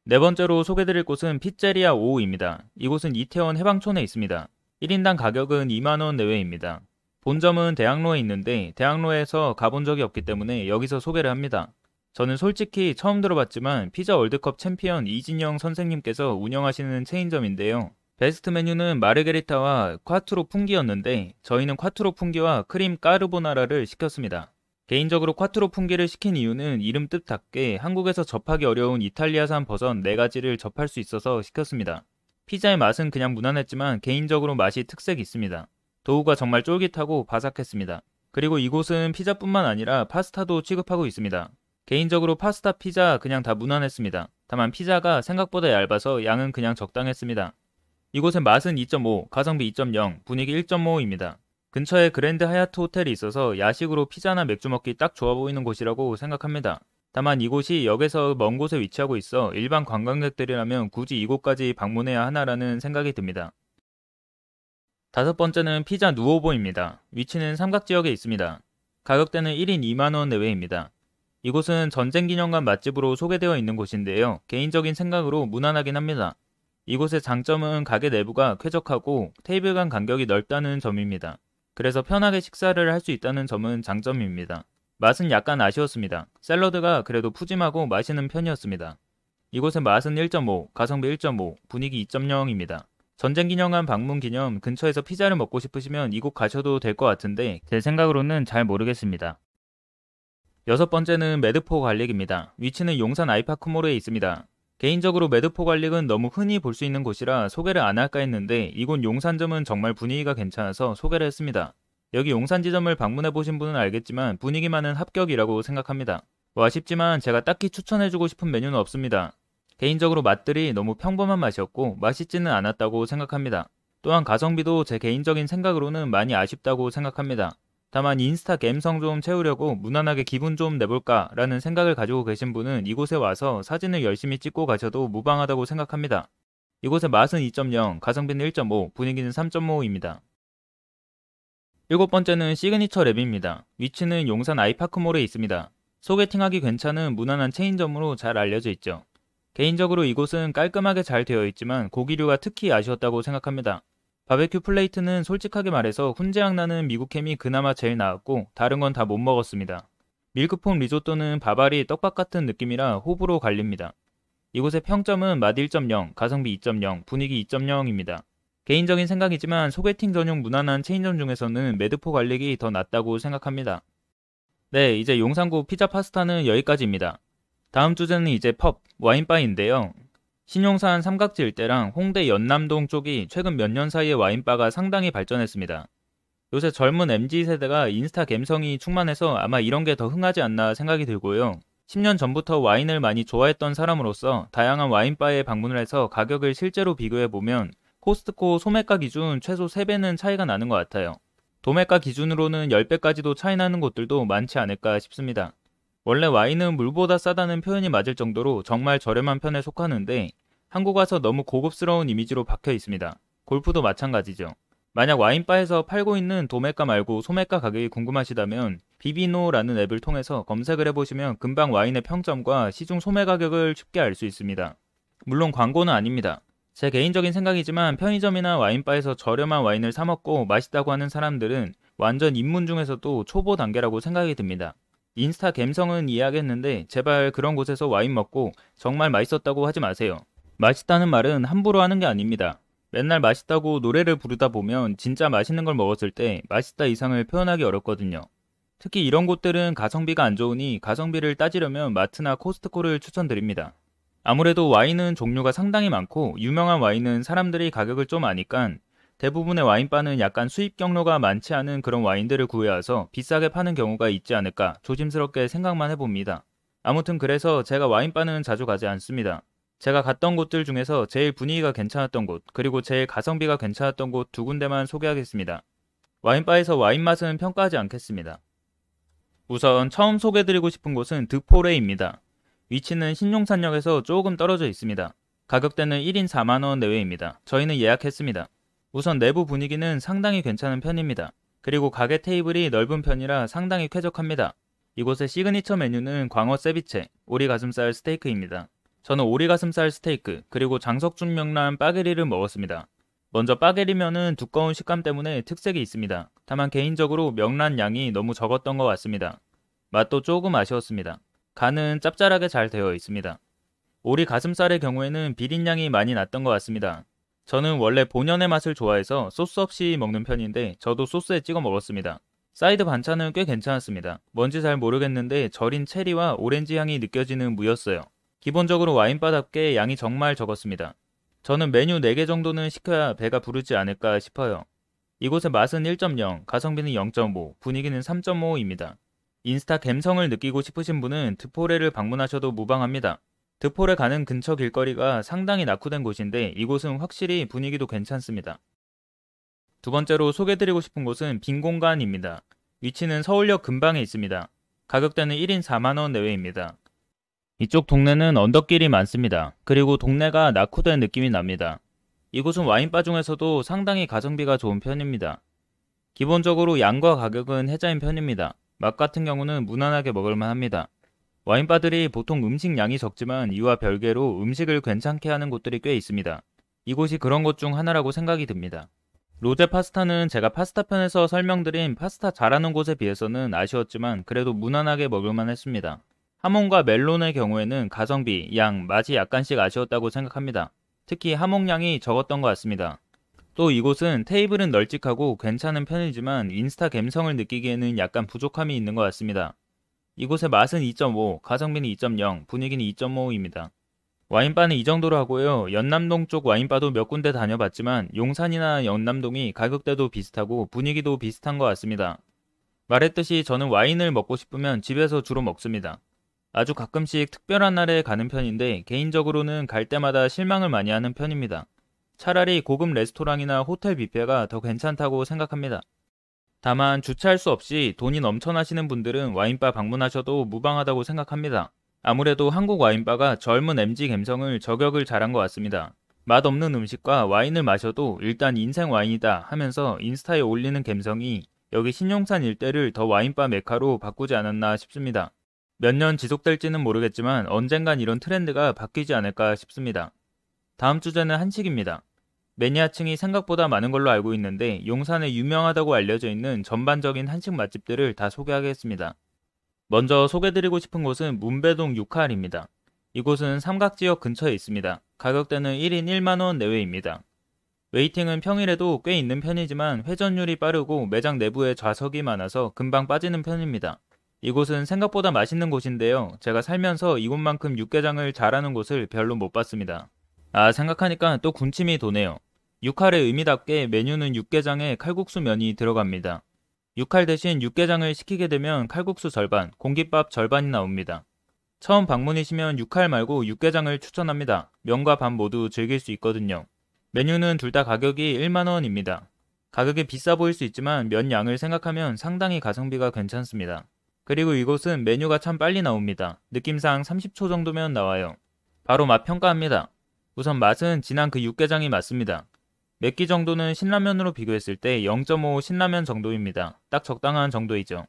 네 번째로 소개드릴 곳은 피제리아 오입니다. 이곳은 이태원 해방촌에 있습니다. 1인당 가격은 2만원 내외입니다. 본점은 대학로에 있는데 대학로에서 가본 적이 없기 때문에 여기서 소개를 합니다. 저는 솔직히 처음 들어봤지만 피자 월드컵 챔피언 이진영 선생님께서 운영하시는 체인점인데요. 베스트 메뉴는 마르게리타와 콰트로 풍기였는데 저희는 콰트로 풍기와 크림 까르보나라를 시켰습니다. 개인적으로 콰트로 풍기를 시킨 이유는 이름 뜻답게 한국에서 접하기 어려운 이탈리아산 버섯 4가지를 접할 수 있어서 시켰습니다. 피자의 맛은 그냥 무난했지만 개인적으로 맛이 특색이 있습니다. 도우가 정말 쫄깃하고 바삭했습니다. 그리고 이곳은 피자뿐만 아니라 파스타도 취급하고 있습니다. 개인적으로 파스타 피자 그냥 다 무난했습니다. 다만 피자가 생각보다 얇아서 양은 그냥 적당했습니다. 이곳의 맛은 2.5, 가성비 2.0, 분위기 1.5입니다. 근처에 그랜드 하얏트 호텔이 있어서 야식으로 피자나 맥주 먹기 딱 좋아 보이는 곳이라고 생각합니다. 다만 이곳이 역에서 먼 곳에 위치하고 있어 일반 관광객들이라면 굳이 이곳까지 방문해야 하나라는 생각이 듭니다. 다섯 번째는 피자 누오보입니다. 위치는 삼각지역에 있습니다. 가격대는 1인 2만원 내외입니다. 이곳은 전쟁 기념관 맛집으로 소개되어 있는 곳인데요. 개인적인 생각으로 무난하긴 합니다. 이곳의 장점은 가게 내부가 쾌적하고 테이블 간 간격이 넓다는 점입니다. 그래서 편하게 식사를 할 수 있다는 점은 장점입니다. 맛은 약간 아쉬웠습니다. 샐러드가 그래도 푸짐하고 맛있는 편이었습니다. 이곳의 맛은 1.5, 가성비 1.5, 분위기 2.0입니다. 전쟁 기념관 방문 겸 근처에서 피자를 먹고 싶으시면 이곳 가셔도 될 것 같은데 제 생각으로는 잘 모르겠습니다. 여섯 번째는 매드포갈릭입니다. 위치는 용산 아이파크몰에 있습니다. 개인적으로 매드포갈릭은 너무 흔히 볼 수 있는 곳이라 소개를 안 할까 했는데 이곳 용산점은 정말 분위기가 괜찮아서 소개를 했습니다. 여기 용산 지점을 방문해 보신 분은 알겠지만 분위기만은 합격이라고 생각합니다. 뭐 아쉽지만 제가 딱히 추천해주고 싶은 메뉴는 없습니다. 개인적으로 맛들이 너무 평범한 맛이었고 맛있지는 않았다고 생각합니다. 또한 가성비도 제 개인적인 생각으로는 많이 아쉽다고 생각합니다. 다만 인스타 갬성 좀 채우려고 무난하게 기분 좀 내볼까 라는 생각을 가지고 계신 분은 이곳에 와서 사진을 열심히 찍고 가셔도 무방하다고 생각합니다. 이곳의 맛은 2.0, 가성비는 1.5, 분위기는 3.5입니다. 일곱 번째는 시그니처 랩입니다. 위치는 용산 아이파크몰에 있습니다. 소개팅하기 괜찮은 무난한 체인점으로 잘 알려져 있죠. 개인적으로 이곳은 깔끔하게 잘 되어 있지만 고기류가 특히 아쉬웠다고 생각합니다. 바베큐 plate는 솔직하게 말해서 훈제향 나는 미국 햄이 그나마 제일 나았고 다른 건 다 못 먹었습니다. milk foam 리조또는 밥알이 떡밥 같은 느낌이라 호불호 갈립니다. 이곳의 평점은 맛 1.0, 가성비 2.0, 분위기 2.0입니다. 개인적인 생각이지만 소개팅 전용 무난한 체인점 중에서는 매드포갈릭이 더 낫다고 생각합니다. 네, 이제 용산구 피자 파스타는 여기까지입니다. 다음 주제는 이제 펍, 와인바인데요. 신용산 삼각지 일대랑 홍대 연남동 쪽이 최근 몇 년 사이에 와인바가 상당히 발전했습니다. 요새 젊은 MZ세대가 인스타 갬성이 충만해서 아마 이런 게 더 흥하지 않나 생각이 들고요. 10년 전부터 와인을 많이 좋아했던 사람으로서 다양한 와인바에 방문을 해서 가격을 실제로 비교해보면 코스트코 소매가 기준 최소 3배는 차이가 나는 것 같아요. 도매가 기준으로는 10배까지도 차이 나는 곳들도 많지 않을까 싶습니다. 원래 와인은 물보다 싸다는 표현이 맞을 정도로 정말 저렴한 편에 속하는데 한국 와서 너무 고급스러운 이미지로 박혀 있습니다. 골프도 마찬가지죠. 만약 와인바에서 팔고 있는 도매가 말고 소매가 가격이 궁금하시다면 비비노라는 앱을 통해서 검색을 해보시면 금방 와인의 평점과 시중 소매 가격을 쉽게 알 수 있습니다. 물론 광고는 아닙니다. 제 개인적인 생각이지만 편의점이나 와인바에서 저렴한 와인을 사먹고 맛있다고 하는 사람들은 완전 입문 중에서도 초보 단계라고 생각이 듭니다. 인스타 갬성은 이해하겠는데 제발 그런 곳에서 와인 먹고 정말 맛있었다고 하지 마세요. 맛있다는 말은 함부로 하는 게 아닙니다. 맨날 맛있다고 노래를 부르다 보면 진짜 맛있는 걸 먹었을 때 맛있다 이상을 표현하기 어렵거든요. 특히 이런 곳들은 가성비가 안 좋으니 가성비를 따지려면 마트나 코스트코를 추천드립니다. 아무래도 와인은 종류가 상당히 많고 유명한 와인은 사람들이 가격을 좀 아니까 대부분의 와인바는 약간 수입 경로가 많지 않은 그런 와인들을 구해와서 비싸게 파는 경우가 있지 않을까 조심스럽게 생각만 해봅니다. 아무튼 그래서 제가 와인바는 자주 가지 않습니다. 제가 갔던 곳들 중에서 제일 분위기가 괜찮았던 곳, 그리고 제일 가성비가 괜찮았던 곳 두 군데만 소개하겠습니다. 와인바에서 와인 맛은 평가하지 않겠습니다. 우선 처음 소개드리고 싶은 곳은 드포레입니다. 위치는 신용산역에서 조금 떨어져 있습니다. 가격대는 1인 4만원 내외입니다. 저희는 예약했습니다. 우선 내부 분위기는 상당히 괜찮은 편입니다. 그리고 가게 테이블이 넓은 편이라 상당히 쾌적합니다. 이곳의 시그니처 메뉴는 광어 세비체, 오리 가슴살 스테이크입니다. 저는 오리 가슴살 스테이크, 그리고 장석준 명란 paccheri를 먹었습니다. 먼저 paccheri면은 두꺼운 식감 때문에 특색이 있습니다. 다만 개인적으로 명란 양이 너무 적었던 것 같습니다. 맛도 조금 아쉬웠습니다. 간은 짭짤하게 잘 되어 있습니다. 오리 가슴살의 경우에는 비린향이 많이 났던 것 같습니다. 저는 원래 본연의 맛을 좋아해서 소스 없이 먹는 편인데 저도 소스에 찍어 먹었습니다. 사이드 반찬은 꽤 괜찮았습니다. 뭔지 잘 모르겠는데 절인 체리와 오렌지 향이 느껴지는 무였어요. 기본적으로 와인바답게 양이 정말 적었습니다. 저는 메뉴 4개 정도는 시켜야 배가 부르지 않을까 싶어요. 이곳의 맛은 1.0, 가성비는 0.5, 분위기는 3.5입니다. 인스타 갬성을 느끼고 싶으신 분은 드포레를 방문하셔도 무방합니다. 드폴에 가는 근처 길거리가 상당히 낙후된 곳인데 이곳은 확실히 분위기도 괜찮습니다. 두 번째로 소개드리고 싶은 곳은 빈 공간입니다. 위치는 서울역 근방에 있습니다. 가격대는 1인 4만원 내외입니다. 이쪽 동네는 언덕길이 많습니다. 그리고 동네가 낙후된 느낌이 납니다. 이곳은 와인바 중에서도 상당히 가성비가 좋은 편입니다. 기본적으로 양과 가격은 해자인 편입니다. 맛 같은 경우는 무난하게 먹을만 합니다. 와인바들이 보통 음식 양이 적지만 이와 별개로 음식을 괜찮게 하는 곳들이 꽤 있습니다. 이곳이 그런 곳 중 하나라고 생각이 듭니다. 로제 파스타는 제가 파스타 편에서 설명드린 파스타 잘하는 곳에 비해서는 아쉬웠지만 그래도 무난하게 먹을만 했습니다. 하몽과 멜론의 경우에는 가성비, 양, 맛이 약간씩 아쉬웠다고 생각합니다. 특히 하몽양이 적었던 것 같습니다. 또 이곳은 테이블은 널찍하고 괜찮은 편이지만 인스타 갬성을 느끼기에는 약간 부족함이 있는 것 같습니다. 이곳의 맛은 2.5, 가성비는 2.0, 분위기는 2.5입니다. 와인바는 이 정도로 하고요. 연남동 쪽 와인바도 몇 군데 다녀봤지만 용산이나 연남동이 가격대도 비슷하고 분위기도 비슷한 것 같습니다. 말했듯이 저는 와인을 먹고 싶으면 집에서 주로 먹습니다. 아주 가끔씩 특별한 날에 가는 편인데 개인적으로는 갈 때마다 실망을 많이 하는 편입니다. 차라리 고급 레스토랑이나 호텔 뷔페가 더 괜찮다고 생각합니다. 다만 주차할 수 없이 돈이 넘쳐나시는 분들은 와인바 방문하셔도 무방하다고 생각합니다. 아무래도 한국 와인바가 젊은 MG 감성을 저격을 잘한 것 같습니다. 맛없는 음식과 와인을 마셔도 일단 인생 와인이다 하면서 인스타에 올리는 감성이 여기 신용산 일대를 더 와인바 메카로 바꾸지 않았나 싶습니다. 몇 년 지속될지는 모르겠지만 언젠간 이런 트렌드가 바뀌지 않을까 싶습니다. 다음 주제는 한식입니다. 매니아층이 생각보다 많은 걸로 알고 있는데 용산에 유명하다고 알려져 있는 전반적인 한식 맛집들을 다 소개하겠습니다. 먼저 소개드리고 싶은 곳은 문배동 6할입니다. 이곳은 삼각지역 근처에 있습니다. 가격대는 1인 1만원 내외입니다. 웨이팅은 평일에도 꽤 있는 편이지만 회전율이 빠르고 매장 내부에 좌석이 많아서 금방 빠지는 편입니다. 이곳은 생각보다 맛있는 곳인데요. 제가 살면서 이곳만큼 육개장을 잘하는 곳을 별로 못 봤습니다. 아 생각하니까 또 군침이 도네요. 6할의 의미답게 메뉴는 육개장에 칼국수 면이 들어갑니다. 6할 대신 육개장을 시키게 되면 칼국수 절반, 공깃밥 절반이 나옵니다. 처음 방문이시면 6할 말고 육개장을 추천합니다. 면과 밥 모두 즐길 수 있거든요. 메뉴는 둘 다 가격이 1만원입니다. 가격이 비싸 보일 수 있지만 면 양을 생각하면 상당히 가성비가 괜찮습니다. 그리고 이곳은 메뉴가 참 빨리 나옵니다. 느낌상 30초 정도면 나와요. 바로 맛 평가합니다. 우선 맛은 진한 그 육개장이 맞습니다. 맵기 정도는 신라면으로 비교했을 때 0.5 신라면 정도입니다. 딱 적당한 정도이죠.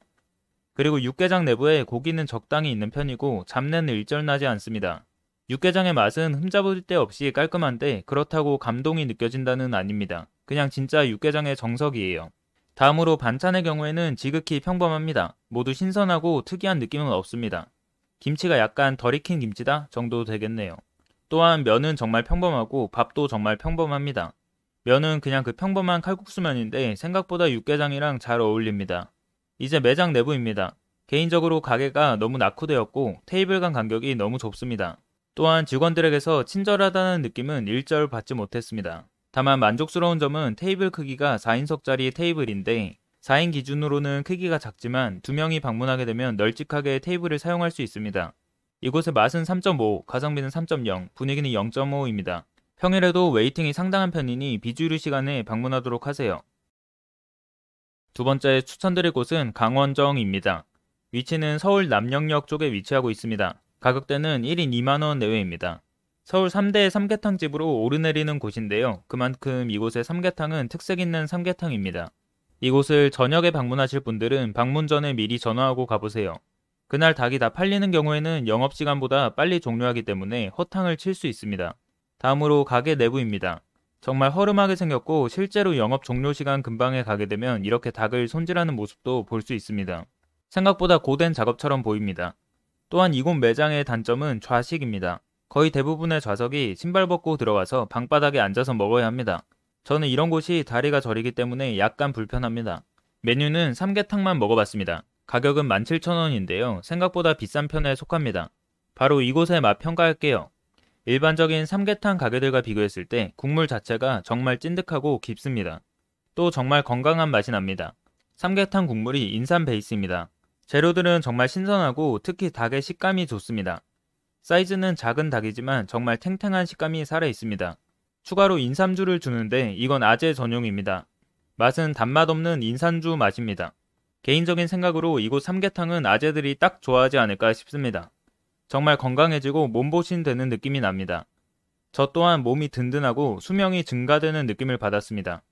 그리고 육개장 내부에 고기는 적당히 있는 편이고 잡내는 일절나지 않습니다. 육개장의 맛은 흠잡을 데 없이 깔끔한데 그렇다고 감동이 느껴진다는 아닙니다. 그냥 진짜 육개장의 정석이에요. 다음으로 반찬의 경우에는 지극히 평범합니다. 모두 신선하고 특이한 느낌은 없습니다. 김치가 약간 덜 익힌 김치다 정도 되겠네요. 또한 면은 정말 평범하고 밥도 정말 평범합니다. 면은 그냥 그 평범한 칼국수면인데 생각보다 육개장이랑 잘 어울립니다. 이제 매장 내부입니다. 개인적으로 가게가 너무 낙후되었고 테이블 간 간격이 너무 좁습니다. 또한 직원들에게서 친절하다는 느낌은 일절 받지 못했습니다. 다만 만족스러운 점은 테이블 크기가 4인석짜리 테이블인데 4인 기준으로는 크기가 작지만 2명이 방문하게 되면 널찍하게 테이블을 사용할 수 있습니다. 이곳의 맛은 3.5, 가성비는 3.0, 분위기는 0.5입니다. 평일에도 waiting이 상당한 편이니 비주류 시간에 방문하도록 하세요. 두 번째 추천드릴 곳은 강원정입니다. 위치는 서울 남영역 쪽에 위치하고 있습니다. 가격대는 1인 2만원 내외입니다. 서울 3대 삼계탕집으로 오르내리는 곳인데요. 그만큼 이곳의 삼계탕은 특색 있는 삼계탕입니다. 이곳을 저녁에 방문하실 분들은 방문 전에 미리 전화하고 가보세요. 그날 닭이 다 팔리는 경우에는 영업시간보다 빨리 종료하기 때문에 허탕을 칠 수 있습니다. 다음으로 가게 내부입니다. 정말 허름하게 생겼고 실제로 영업 종료 시간 근방에 가게 되면 이렇게 닭을 손질하는 모습도 볼 수 있습니다. 생각보다 고된 작업처럼 보입니다. 또한 이곳 매장의 단점은 좌식입니다. 거의 대부분의 좌석이 신발 벗고 들어와서 방바닥에 앉아서 먹어야 합니다. 저는 이런 곳이 다리가 저리기 때문에 약간 불편합니다. 메뉴는 삼계탕만 먹어봤습니다. 가격은 17,000원인데요. 생각보다 비싼 편에 속합니다. 바로 이곳의 맛 평가할게요. 일반적인 삼계탕 가게들과 비교했을 때 국물 자체가 정말 찐득하고 깊습니다. 또 정말 건강한 맛이 납니다. 삼계탕 국물이 인삼 베이스입니다. 재료들은 정말 신선하고 특히 닭의 식감이 좋습니다. 사이즈는 작은 닭이지만 정말 탱탱한 식감이 살아 있습니다. 추가로 인삼주를 주는데 이건 아재 전용입니다. 맛은 단맛 없는 인삼주 맛입니다. 개인적인 생각으로 이곳 삼계탕은 아재들이 딱 좋아하지 않을까 싶습니다. 정말 건강해지고 몸보신 되는 느낌이 납니다. 저 또한 몸이 든든하고 수명이 증가되는 느낌을 받았습니다.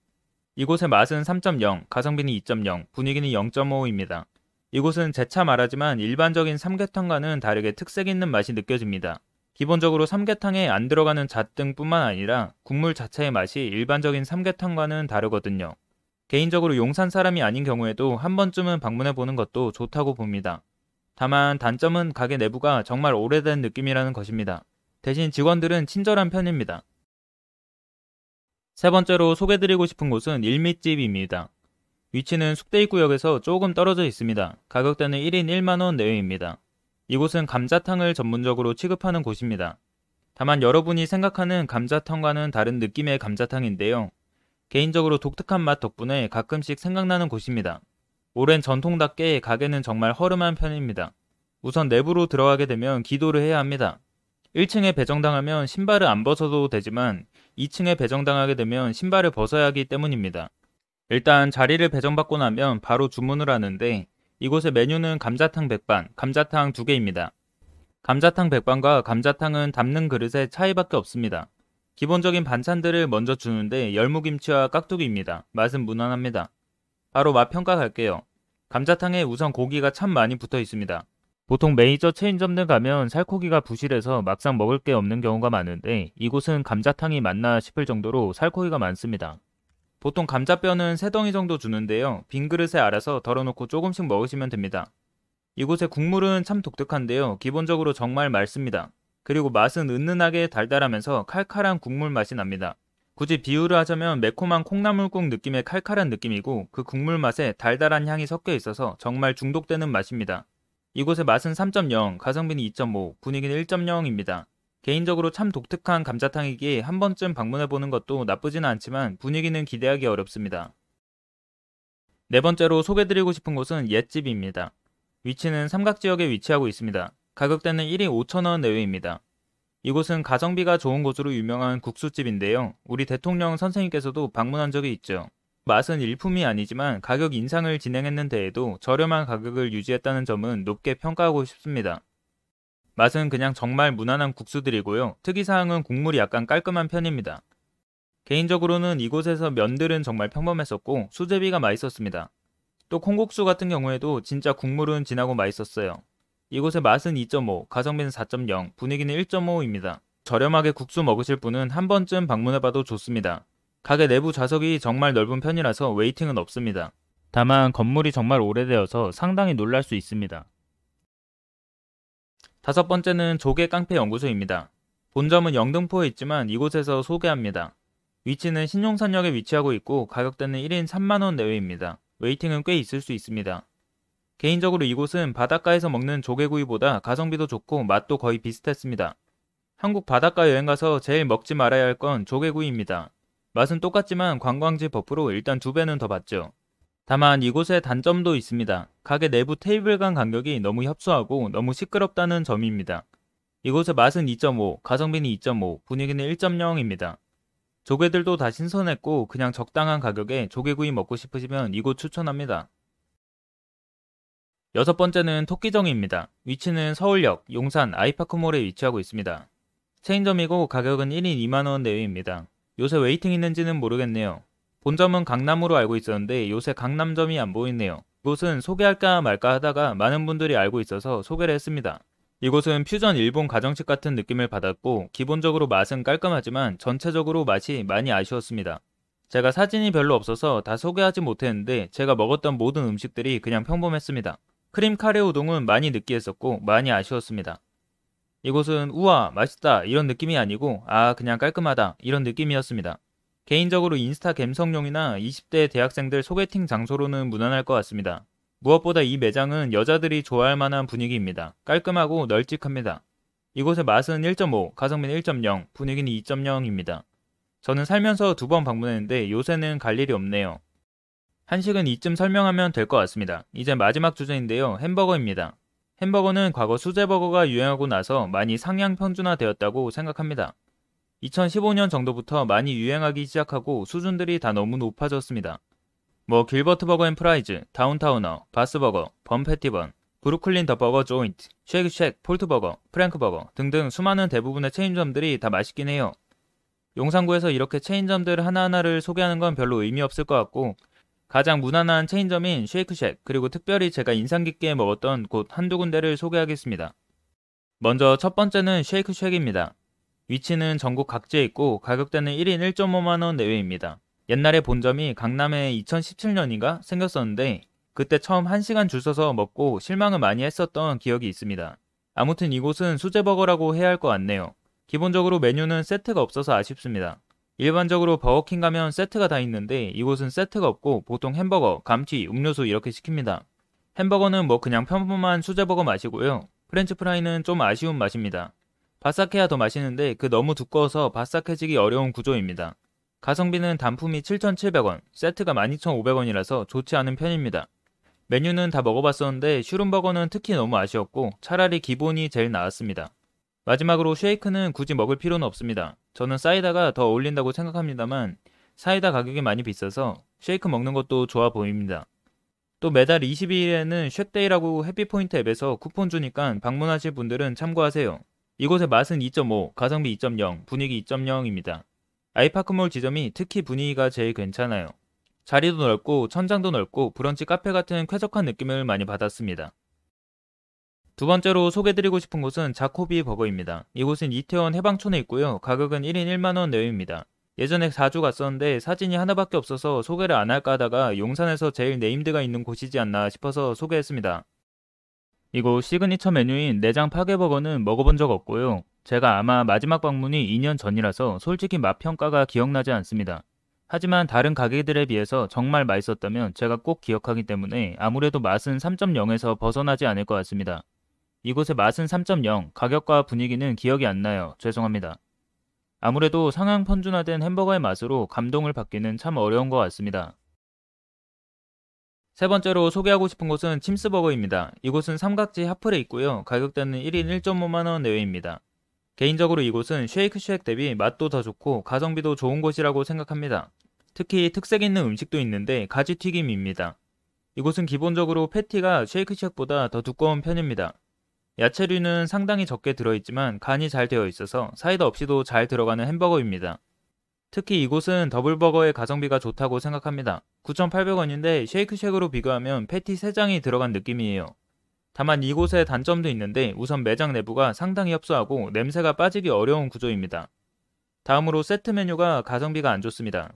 이곳의 맛은 3.0, 가성비는 2.0, 분위기는 0.5입니다. 이곳은 재차 말하지만 일반적인 삼계탕과는 다르게 특색 있는 맛이 느껴집니다. 기본적으로 삼계탕에 안 들어가는 잣 등뿐만 아니라 국물 자체의 맛이 일반적인 삼계탕과는 다르거든요. 개인적으로 용산 사람이 아닌 경우에도 한 번쯤은 방문해 보는 것도 좋다고 봅니다. 다만 단점은 가게 내부가 정말 오래된 느낌이라는 것입니다. 대신 직원들은 친절한 편입니다. 세 번째로 소개드리고 싶은 곳은 일미집입니다. 위치는 숙대입구역에서 조금 떨어져 있습니다. 가격대는 1인 1만원 내외입니다. 이곳은 감자탕을 전문적으로 취급하는 곳입니다. 다만 여러분이 생각하는 감자탕과는 다른 느낌의 감자탕인데요. 개인적으로 독특한 맛 덕분에 가끔씩 생각나는 곳입니다. 오랜 전통답게 가게는 정말 허름한 편입니다. 우선 내부로 들어가게 되면 기도를 해야 합니다. 1층에 배정당하면 신발을 안 벗어도 되지만 2층에 배정당하게 되면 신발을 벗어야 하기 때문입니다. 일단 자리를 배정받고 나면 바로 주문을 하는데 이곳의 메뉴는 감자탕 백반, 감자탕 두 개입니다. 감자탕 백반과 감자탕은 담는 그릇의 차이밖에 없습니다. 기본적인 반찬들을 먼저 주는데 열무김치와 깍두기입니다. 맛은 무난합니다. 바로 맛 평가 갈게요. 감자탕에 우선 고기가 참 많이 붙어 있습니다. 보통 메이저 체인점 들 가면 살코기가 부실해서 막상 먹을 게 없는 경우가 많은데 이곳은 감자탕이 맞나 싶을 정도로 살코기가 많습니다. 보통 감자뼈는 3덩이 정도 주는데요. 빈 그릇에 알아서 덜어놓고 조금씩 먹으시면 됩니다. 이곳의 국물은 참 독특한데요. 기본적으로 정말 맑습니다. 그리고 맛은 은은하게 달달하면서 칼칼한 국물 맛이 납니다. 굳이 비유를 하자면 매콤한 콩나물국 느낌의 칼칼한 느낌이고 그 국물 맛에 달달한 향이 섞여 있어서 정말 중독되는 맛입니다. 이곳의 맛은 3.0, 가성비는 2.5, 분위기는 1.0입니다. 개인적으로 참 독특한 감자탕이기에 한 번쯤 방문해보는 것도 나쁘지는 않지만 분위기는 기대하기 어렵습니다. 네 번째로 소개드리고 싶은 곳은 옛집입니다. 위치는 삼각지역에 위치하고 있습니다. 가격대는 1인 5천원 내외입니다. 이곳은 가성비가 좋은 곳으로 유명한 국수집인데요. 우리 대통령 선생님께서도 방문한 적이 있죠. 맛은 일품이 아니지만 가격 인상을 진행했는 데에도 저렴한 가격을 유지했다는 점은 높게 평가하고 싶습니다. 맛은 그냥 정말 무난한 국수들이고요. 특이사항은 국물이 약간 깔끔한 편입니다. 개인적으로는 이곳에서 면들은 정말 평범했었고 수제비가 맛있었습니다. 또 콩국수 같은 경우에도 진짜 국물은 진하고 맛있었어요. 이곳의 맛은 2.5, 가성비는 4.0, 분위기는 1.5입니다. 저렴하게 국수 먹으실 분은 한 번쯤 방문해봐도 좋습니다. 가게 내부 좌석이 정말 넓은 편이라서 waiting은 없습니다. 다만 건물이 정말 오래되어서 상당히 놀랄 수 있습니다. 다섯 번째는 조개 깡패 연구소입니다. 본점은 영등포에 있지만 이곳에서 소개합니다. 위치는 신용산역에 위치하고 있고 가격대는 1인 3만원 내외입니다. waiting은 꽤 있을 수 있습니다. 개인적으로 이곳은 바닷가에서 먹는 조개구이보다 가성비도 좋고 맛도 거의 비슷했습니다. 한국 바닷가 여행 가서 제일 먹지 말아야 할 건 조개구이입니다. 맛은 똑같지만 관광지 버프로 일단 두 배는 더 받죠. 다만 이곳의 단점도 있습니다. 가게 내부 테이블 간 간격이 너무 협소하고 너무 시끄럽다는 점입니다. 이곳의 맛은 2.5, 가성비는 2.5, 분위기는 1.0입니다. 조개들도 다 신선했고 그냥 적당한 가격에 조개구이 먹고 싶으시면 이곳 추천합니다. 여섯 번째는 토끼정입니다. 위치는 서울역, 용산, 아이파크몰에 위치하고 있습니다. 체인점이고 가격은 1인 2만원 내외입니다. 요새 waiting 있는지는 모르겠네요. 본점은 강남으로 알고 있었는데 요새 강남점이 안 보이네요. 이곳은 소개할까 말까 하다가 많은 분들이 알고 있어서 소개를 했습니다. 이곳은 퓨전 일본 가정식 같은 느낌을 받았고 기본적으로 맛은 깔끔하지만 전체적으로 맛이 많이 아쉬웠습니다. 제가 사진이 별로 없어서 다 소개하지 못했는데 제가 먹었던 모든 음식들이 그냥 평범했습니다. 크림 카레 우동은 많이 느끼했었고 많이 아쉬웠습니다. 이곳은 우와 맛있다 이런 느낌이 아니고 아 그냥 깔끔하다 이런 느낌이었습니다. 개인적으로 인스타 갬성용이나 20대 대학생들 소개팅 장소로는 무난할 것 같습니다. 무엇보다 이 매장은 여자들이 좋아할 만한 분위기입니다. 깔끔하고 널찍합니다. 이곳의 맛은 1.5, 가성비는 1.0, 분위기는 2.0입니다. 저는 살면서 두 번 방문했는데 요새는 갈 일이 없네요. 한식은 이쯤 설명하면 될 것 같습니다. 이제 마지막 주제인데요. 햄버거입니다. 햄버거는 과거 수제버거가 유행하고 나서 많이 상향 평준화되었다고 생각합니다. 2015년 정도부터 많이 유행하기 시작하고 수준들이 다 너무 높아졌습니다. 뭐 길버트 버거 앤 프라이즈, 다운타우너, 바스버거, 범패티번, 브루클린 더 버거 조인트, 쉐이크쉑, 폴트버거, 프랭크버거 등등 수많은 대부분의 체인점들이 다 맛있긴 해요. 용산구에서 이렇게 체인점들 하나하나를 소개하는 건 별로 의미 없을 것 같고 가장 무난한 체인점인 쉐이크쉑 그리고 특별히 제가 인상 깊게 먹었던 곳 한두 군데를 소개하겠습니다. 먼저 첫 번째는 쉐이크쉑입니다. 위치는 전국 각지에 있고 가격대는 1인 1.5만원 내외입니다. 옛날에 본점이 강남에 2017년인가 생겼었는데 그때 처음 1시간 줄 서서 먹고 실망을 많이 했었던 기억이 있습니다. 아무튼 이곳은 수제버거라고 해야 할 것 같네요. 기본적으로 메뉴는 세트가 없어서 아쉽습니다. 일반적으로 버거킹 가면 세트가 다 있는데 이곳은 세트가 없고 보통 햄버거, 감튀, 음료수 이렇게 시킵니다. 햄버거는 뭐 그냥 평범한 수제버거 맛이고요. 프렌치 프라이는 좀 아쉬운 맛입니다. 바삭해야 더 맛있는데 그 너무 두꺼워서 바삭해지기 어려운 구조입니다. 가성비는 단품이 7,700원, 세트가 12,500원이라서 좋지 않은 편입니다. 메뉴는 다 먹어봤었는데 슈룸버거는 특히 너무 아쉬웠고 차라리 기본이 제일 나았습니다. 마지막으로 쉐이크는 굳이 먹을 필요는 없습니다. 저는 사이다가 더 어울린다고 생각합니다만 사이다 가격이 많이 비싸서 쉐이크 먹는 것도 좋아 보입니다. 또 매달 22일에는 쉑데이라고 해피포인트 앱에서 쿠폰 주니까 방문하실 분들은 참고하세요. 이곳의 맛은 2.5, 가성비 2.0, 분위기 2.0입니다. 아이파크몰 지점이 특히 분위기가 제일 괜찮아요. 자리도 넓고 천장도 넓고 브런치 카페 같은 쾌적한 느낌을 많이 받았습니다. 두 번째로 소개드리고 싶은 곳은 자코비 버거입니다. 이곳은 이태원 해방촌에 있고요. 가격은 1인 1만원 내외입니다. 예전에 자주 갔었는데 사진이 하나밖에 없어서 소개를 안 할까 하다가 용산에서 제일 named가 있는 곳이지 않나 싶어서 소개했습니다. 이곳 시그니처 메뉴인 내장 파괴버거는 먹어본 적 없고요. 제가 아마 마지막 방문이 2년 전이라서 솔직히 맛 평가가 기억나지 않습니다. 하지만 다른 가게들에 비해서 정말 맛있었다면 제가 꼭 기억하기 때문에 아무래도 맛은 3.0에서 벗어나지 않을 것 같습니다. 이곳의 맛은 3.0, 가격과 분위기는 기억이 안 나요. 죄송합니다. 아무래도 상향 편준화된 햄버거의 맛으로 감동을 받기는 참 어려운 것 같습니다. 세 번째로 소개하고 싶은 곳은 침스버거입니다. 이곳은 삼각지 하플에 있고요. 가격대는 1인 1.5만원 내외입니다. 개인적으로 이곳은 쉐이크쉑 대비 맛도 더 좋고 가성비도 좋은 곳이라고 생각합니다. 특히 특색 있는 음식도 있는데 가지튀김입니다. 이곳은 기본적으로 패티가 쉐이크쉑보다 더 두꺼운 편입니다. 야채류는 상당히 적게 들어있지만 간이 잘 되어 있어서 사이다 없이도 잘 들어가는 햄버거입니다. 특히 이곳은 더블버거의 가성비가 좋다고 생각합니다. 9,800원인데 쉐이크쉑으로 비교하면 패티 3장이 들어간 느낌이에요. 다만 이곳에 단점도 있는데 우선 매장 내부가 상당히 협소하고 냄새가 빠지기 어려운 구조입니다. 다음으로 세트 메뉴가 가성비가 안 좋습니다.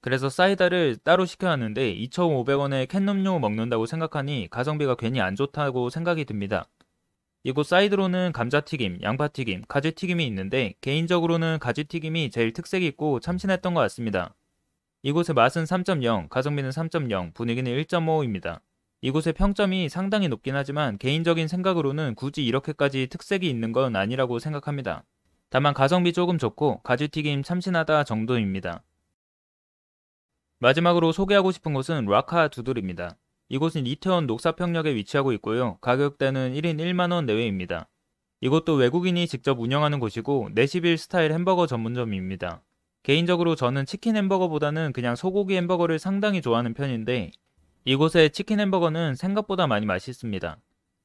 그래서 사이다를 따로 시켜야 하는데 2,500원에 캔음료 먹는다고 생각하니 가성비가 괜히 안 좋다고 생각이 듭니다. 이곳 사이드로는 감자튀김, 양파튀김, 가지튀김이 있는데 개인적으로는 가지튀김이 제일 특색 있고 참신했던 것 같습니다. 이곳의 맛은 3.0, 가성비는 3.0, 분위기는 1.5입니다. 이곳의 평점이 상당히 높긴 하지만 개인적인 생각으로는 굳이 이렇게까지 특색이 있는 건 아니라고 생각합니다. 다만 가성비 조금 좋고 가지튀김 참신하다 정도입니다. 마지막으로 소개하고 싶은 곳은 라카 두들입니다. 이곳은 이태원 녹사평역에 위치하고 있고요. 가격대는 1인 1만원 내외입니다. 이곳도 외국인이 직접 운영하는 곳이고 내시빌 스타일 햄버거 전문점입니다. 개인적으로 저는 치킨 햄버거보다는 그냥 소고기 햄버거를 상당히 좋아하는 편인데 이곳의 치킨 햄버거는 생각보다 많이 맛있습니다.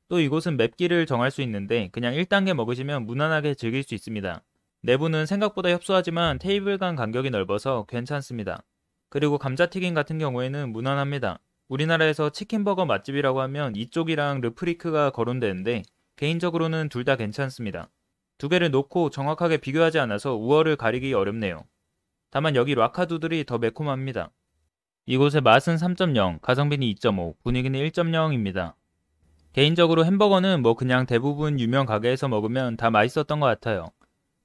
또 이곳은 맵기를 정할 수 있는데 그냥 1단계 먹으시면 무난하게 즐길 수 있습니다. 내부는 생각보다 협소하지만 테이블 간 간격이 넓어서 괜찮습니다. 그리고 감자튀김 같은 경우에는 무난합니다. 우리나라에서 치킨버거 맛집이라고 하면 이쪽이랑 르프리크가 거론되는데 개인적으로는 둘 다 괜찮습니다. 두 개를 놓고 정확하게 비교하지 않아서 우월을 가리기 어렵네요. 다만 여기 라카두들이 더 매콤합니다. 이곳의 맛은 3.0, 가성비는 2.5, 분위기는 1.0입니다. 개인적으로 햄버거는 뭐 그냥 대부분 유명 가게에서 먹으면 다 맛있었던 것 같아요.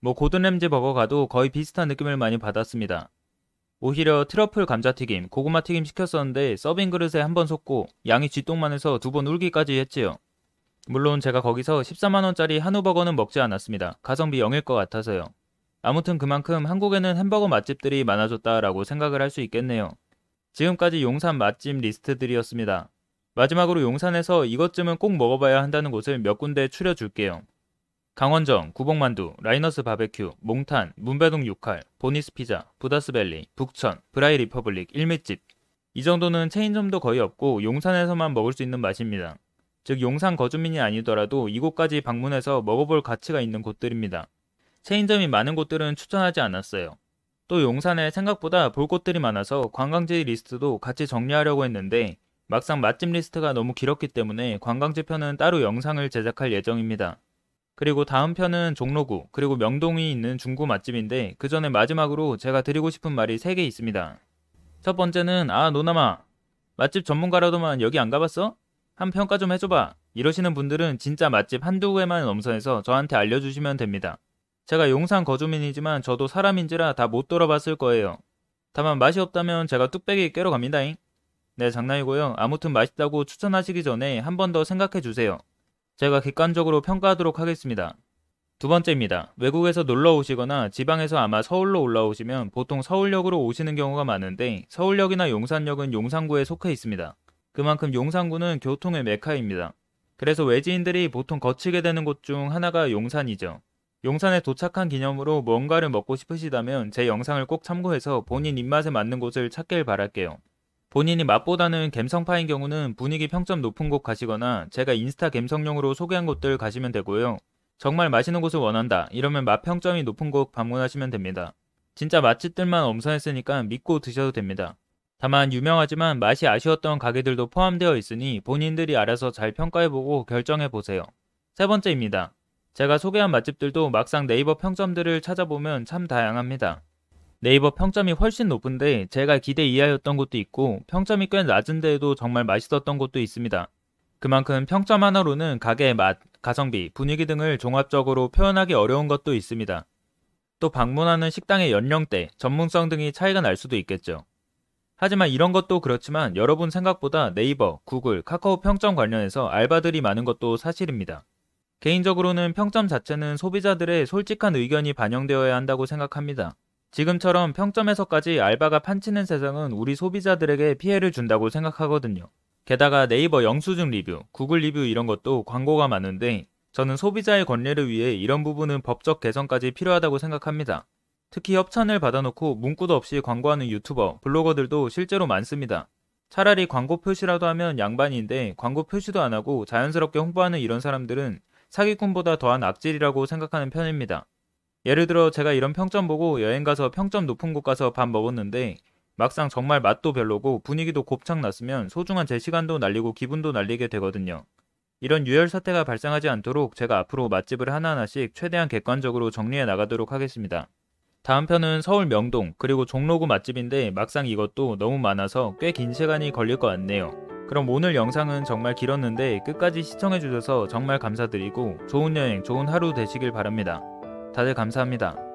뭐 고든 램지 버거 가도 거의 비슷한 느낌을 많이 받았습니다. 오히려 트러플 감자튀김, 고구마 튀김 시켰었는데 서빙 그릇에 한번 쏟고 양이 쥐똥만 해서 두 번 울기까지 했지요. 물론 제가 거기서 14만원짜리 한우버거는 먹지 않았습니다. 가성비 0일 것 같아서요. 아무튼 그만큼 한국에는 햄버거 맛집들이 많아졌다라고 생각을 할 수 있겠네요. 지금까지 용산 맛집 리스트들이었습니다. 마지막으로 용산에서 이것쯤은 꼭 먹어봐야 한다는 곳을 몇 군데 추려줄게요. 강원정, 구복만두, 라이너스 바베큐, 몽탄, 문배동 육칼, 보니스 피자, 부다스밸리, 북천, 브라이 리퍼블릭, 일미집. 이 정도는 체인점도 거의 없고 용산에서만 먹을 수 있는 맛입니다. 즉 용산 거주민이 아니더라도 이곳까지 방문해서 먹어볼 가치가 있는 곳들입니다. 체인점이 많은 곳들은 추천하지 않았어요. 또 용산에 생각보다 볼 곳들이 많아서 관광지 리스트도 같이 정리하려고 했는데 막상 맛집 리스트가 너무 길었기 때문에 관광지 편은 따로 영상을 제작할 예정입니다. 그리고 다음 편은 종로구 그리고 명동이 있는 중구 맛집인데 그 전에 마지막으로 제가 드리고 싶은 말이 3개 있습니다. 첫 번째는 아 너 나름 맛집 전문가라더만 여기 안 가봤어? 함 평가 좀 해줘봐. 이러시는 분들은 진짜 맛집 한두 개만 엄선해서 저한테 알려주시면 됩니다. 제가 용산 거주민이지만 저도 사람인지라 다 못 돌아봤을 거예요. 다만 맛이 없다면 제가 뚝배기 깨러 갑니다잉. 네 장난이고요. 아무튼 맛있다고 추천하시기 전에 한 번 더 생각해 주세요. 제가 객관적으로 평가하도록 하겠습니다. 두 번째입니다. 외국에서 놀러 오시거나 지방에서 아마 서울로 올라오시면 보통 서울역으로 오시는 경우가 많은데 서울역이나 용산역은 용산구에 속해 있습니다. 그만큼 용산구는 교통의 메카입니다. 그래서 외지인들이 보통 거치게 되는 곳 중 하나가 용산이죠. 용산에 도착한 기념으로 뭔가를 먹고 싶으시다면 제 영상을 꼭 참고해서 본인 입맛에 맞는 곳을 찾길 바랄게요. 본인이 맛보다는 갬성파인 경우는 분위기 평점 높은 곳 가시거나 제가 인스타 갬성용으로 소개한 곳들 가시면 되고요. 정말 맛있는 곳을 원한다. 이러면 맛 평점이 높은 곳 방문하시면 됩니다. 진짜 맛집들만 엄선했으니까 믿고 드셔도 됩니다. 다만 유명하지만 맛이 아쉬웠던 가게들도 포함되어 있으니 본인들이 알아서 잘 평가해보고 결정해보세요. 세 번째입니다. 제가 소개한 맛집들도 막상 네이버 평점들을 찾아보면 참 다양합니다. 네이버 평점이 훨씬 높은데 제가 기대 이하였던 곳도 있고 평점이 꽤 낮은데도 정말 맛있었던 곳도 있습니다. 그만큼 평점 하나로는 가게의 맛, 가성비, 분위기 등을 종합적으로 표현하기 어려운 것도 있습니다. 또 방문하는 식당의 연령대, 전문성 등이 차이가 날 수도 있겠죠. 하지만 이런 것도 그렇지만 여러분 생각보다 네이버, 구글, 카카오 평점 관련해서 알바들이 많은 것도 사실입니다. 개인적으로는 평점 자체는 소비자들의 솔직한 의견이 반영되어야 한다고 생각합니다. 지금처럼 평점에서까지 알바가 판치는 세상은 우리 소비자들에게 피해를 준다고 생각하거든요. 게다가 네이버 영수증 리뷰, 구글 리뷰 이런 것도 광고가 많은데 저는 소비자의 권리를 위해 이런 부분은 법적 개선까지 필요하다고 생각합니다. 특히 협찬을 받아놓고 문구도 없이 광고하는 유튜버, 블로거들도 실제로 많습니다. 차라리 광고 표시라도 하면 양반인데 광고 표시도 안 하고 자연스럽게 홍보하는 이런 사람들은 사기꾼보다 더한 악질이라고 생각하는 편입니다. 예를 들어 제가 이런 평점 보고 여행 가서 평점 높은 곳 가서 밥 먹었는데 막상 정말 맛도 별로고 분위기도 곱창 났으면 소중한 제 시간도 날리고 기분도 날리게 되거든요. 이런 유혈 사태가 발생하지 않도록 제가 앞으로 맛집을 하나하나씩 최대한 객관적으로 정리해 나가도록 하겠습니다. 다음 편은 서울 명동 그리고 종로구 맛집인데 막상 이것도 너무 많아서 꽤 긴 시간이 걸릴 것 같네요. 그럼 오늘 영상은 정말 길었는데 끝까지 시청해주셔서 정말 감사드리고 좋은 여행 좋은 하루 되시길 바랍니다. 다들 감사합니다.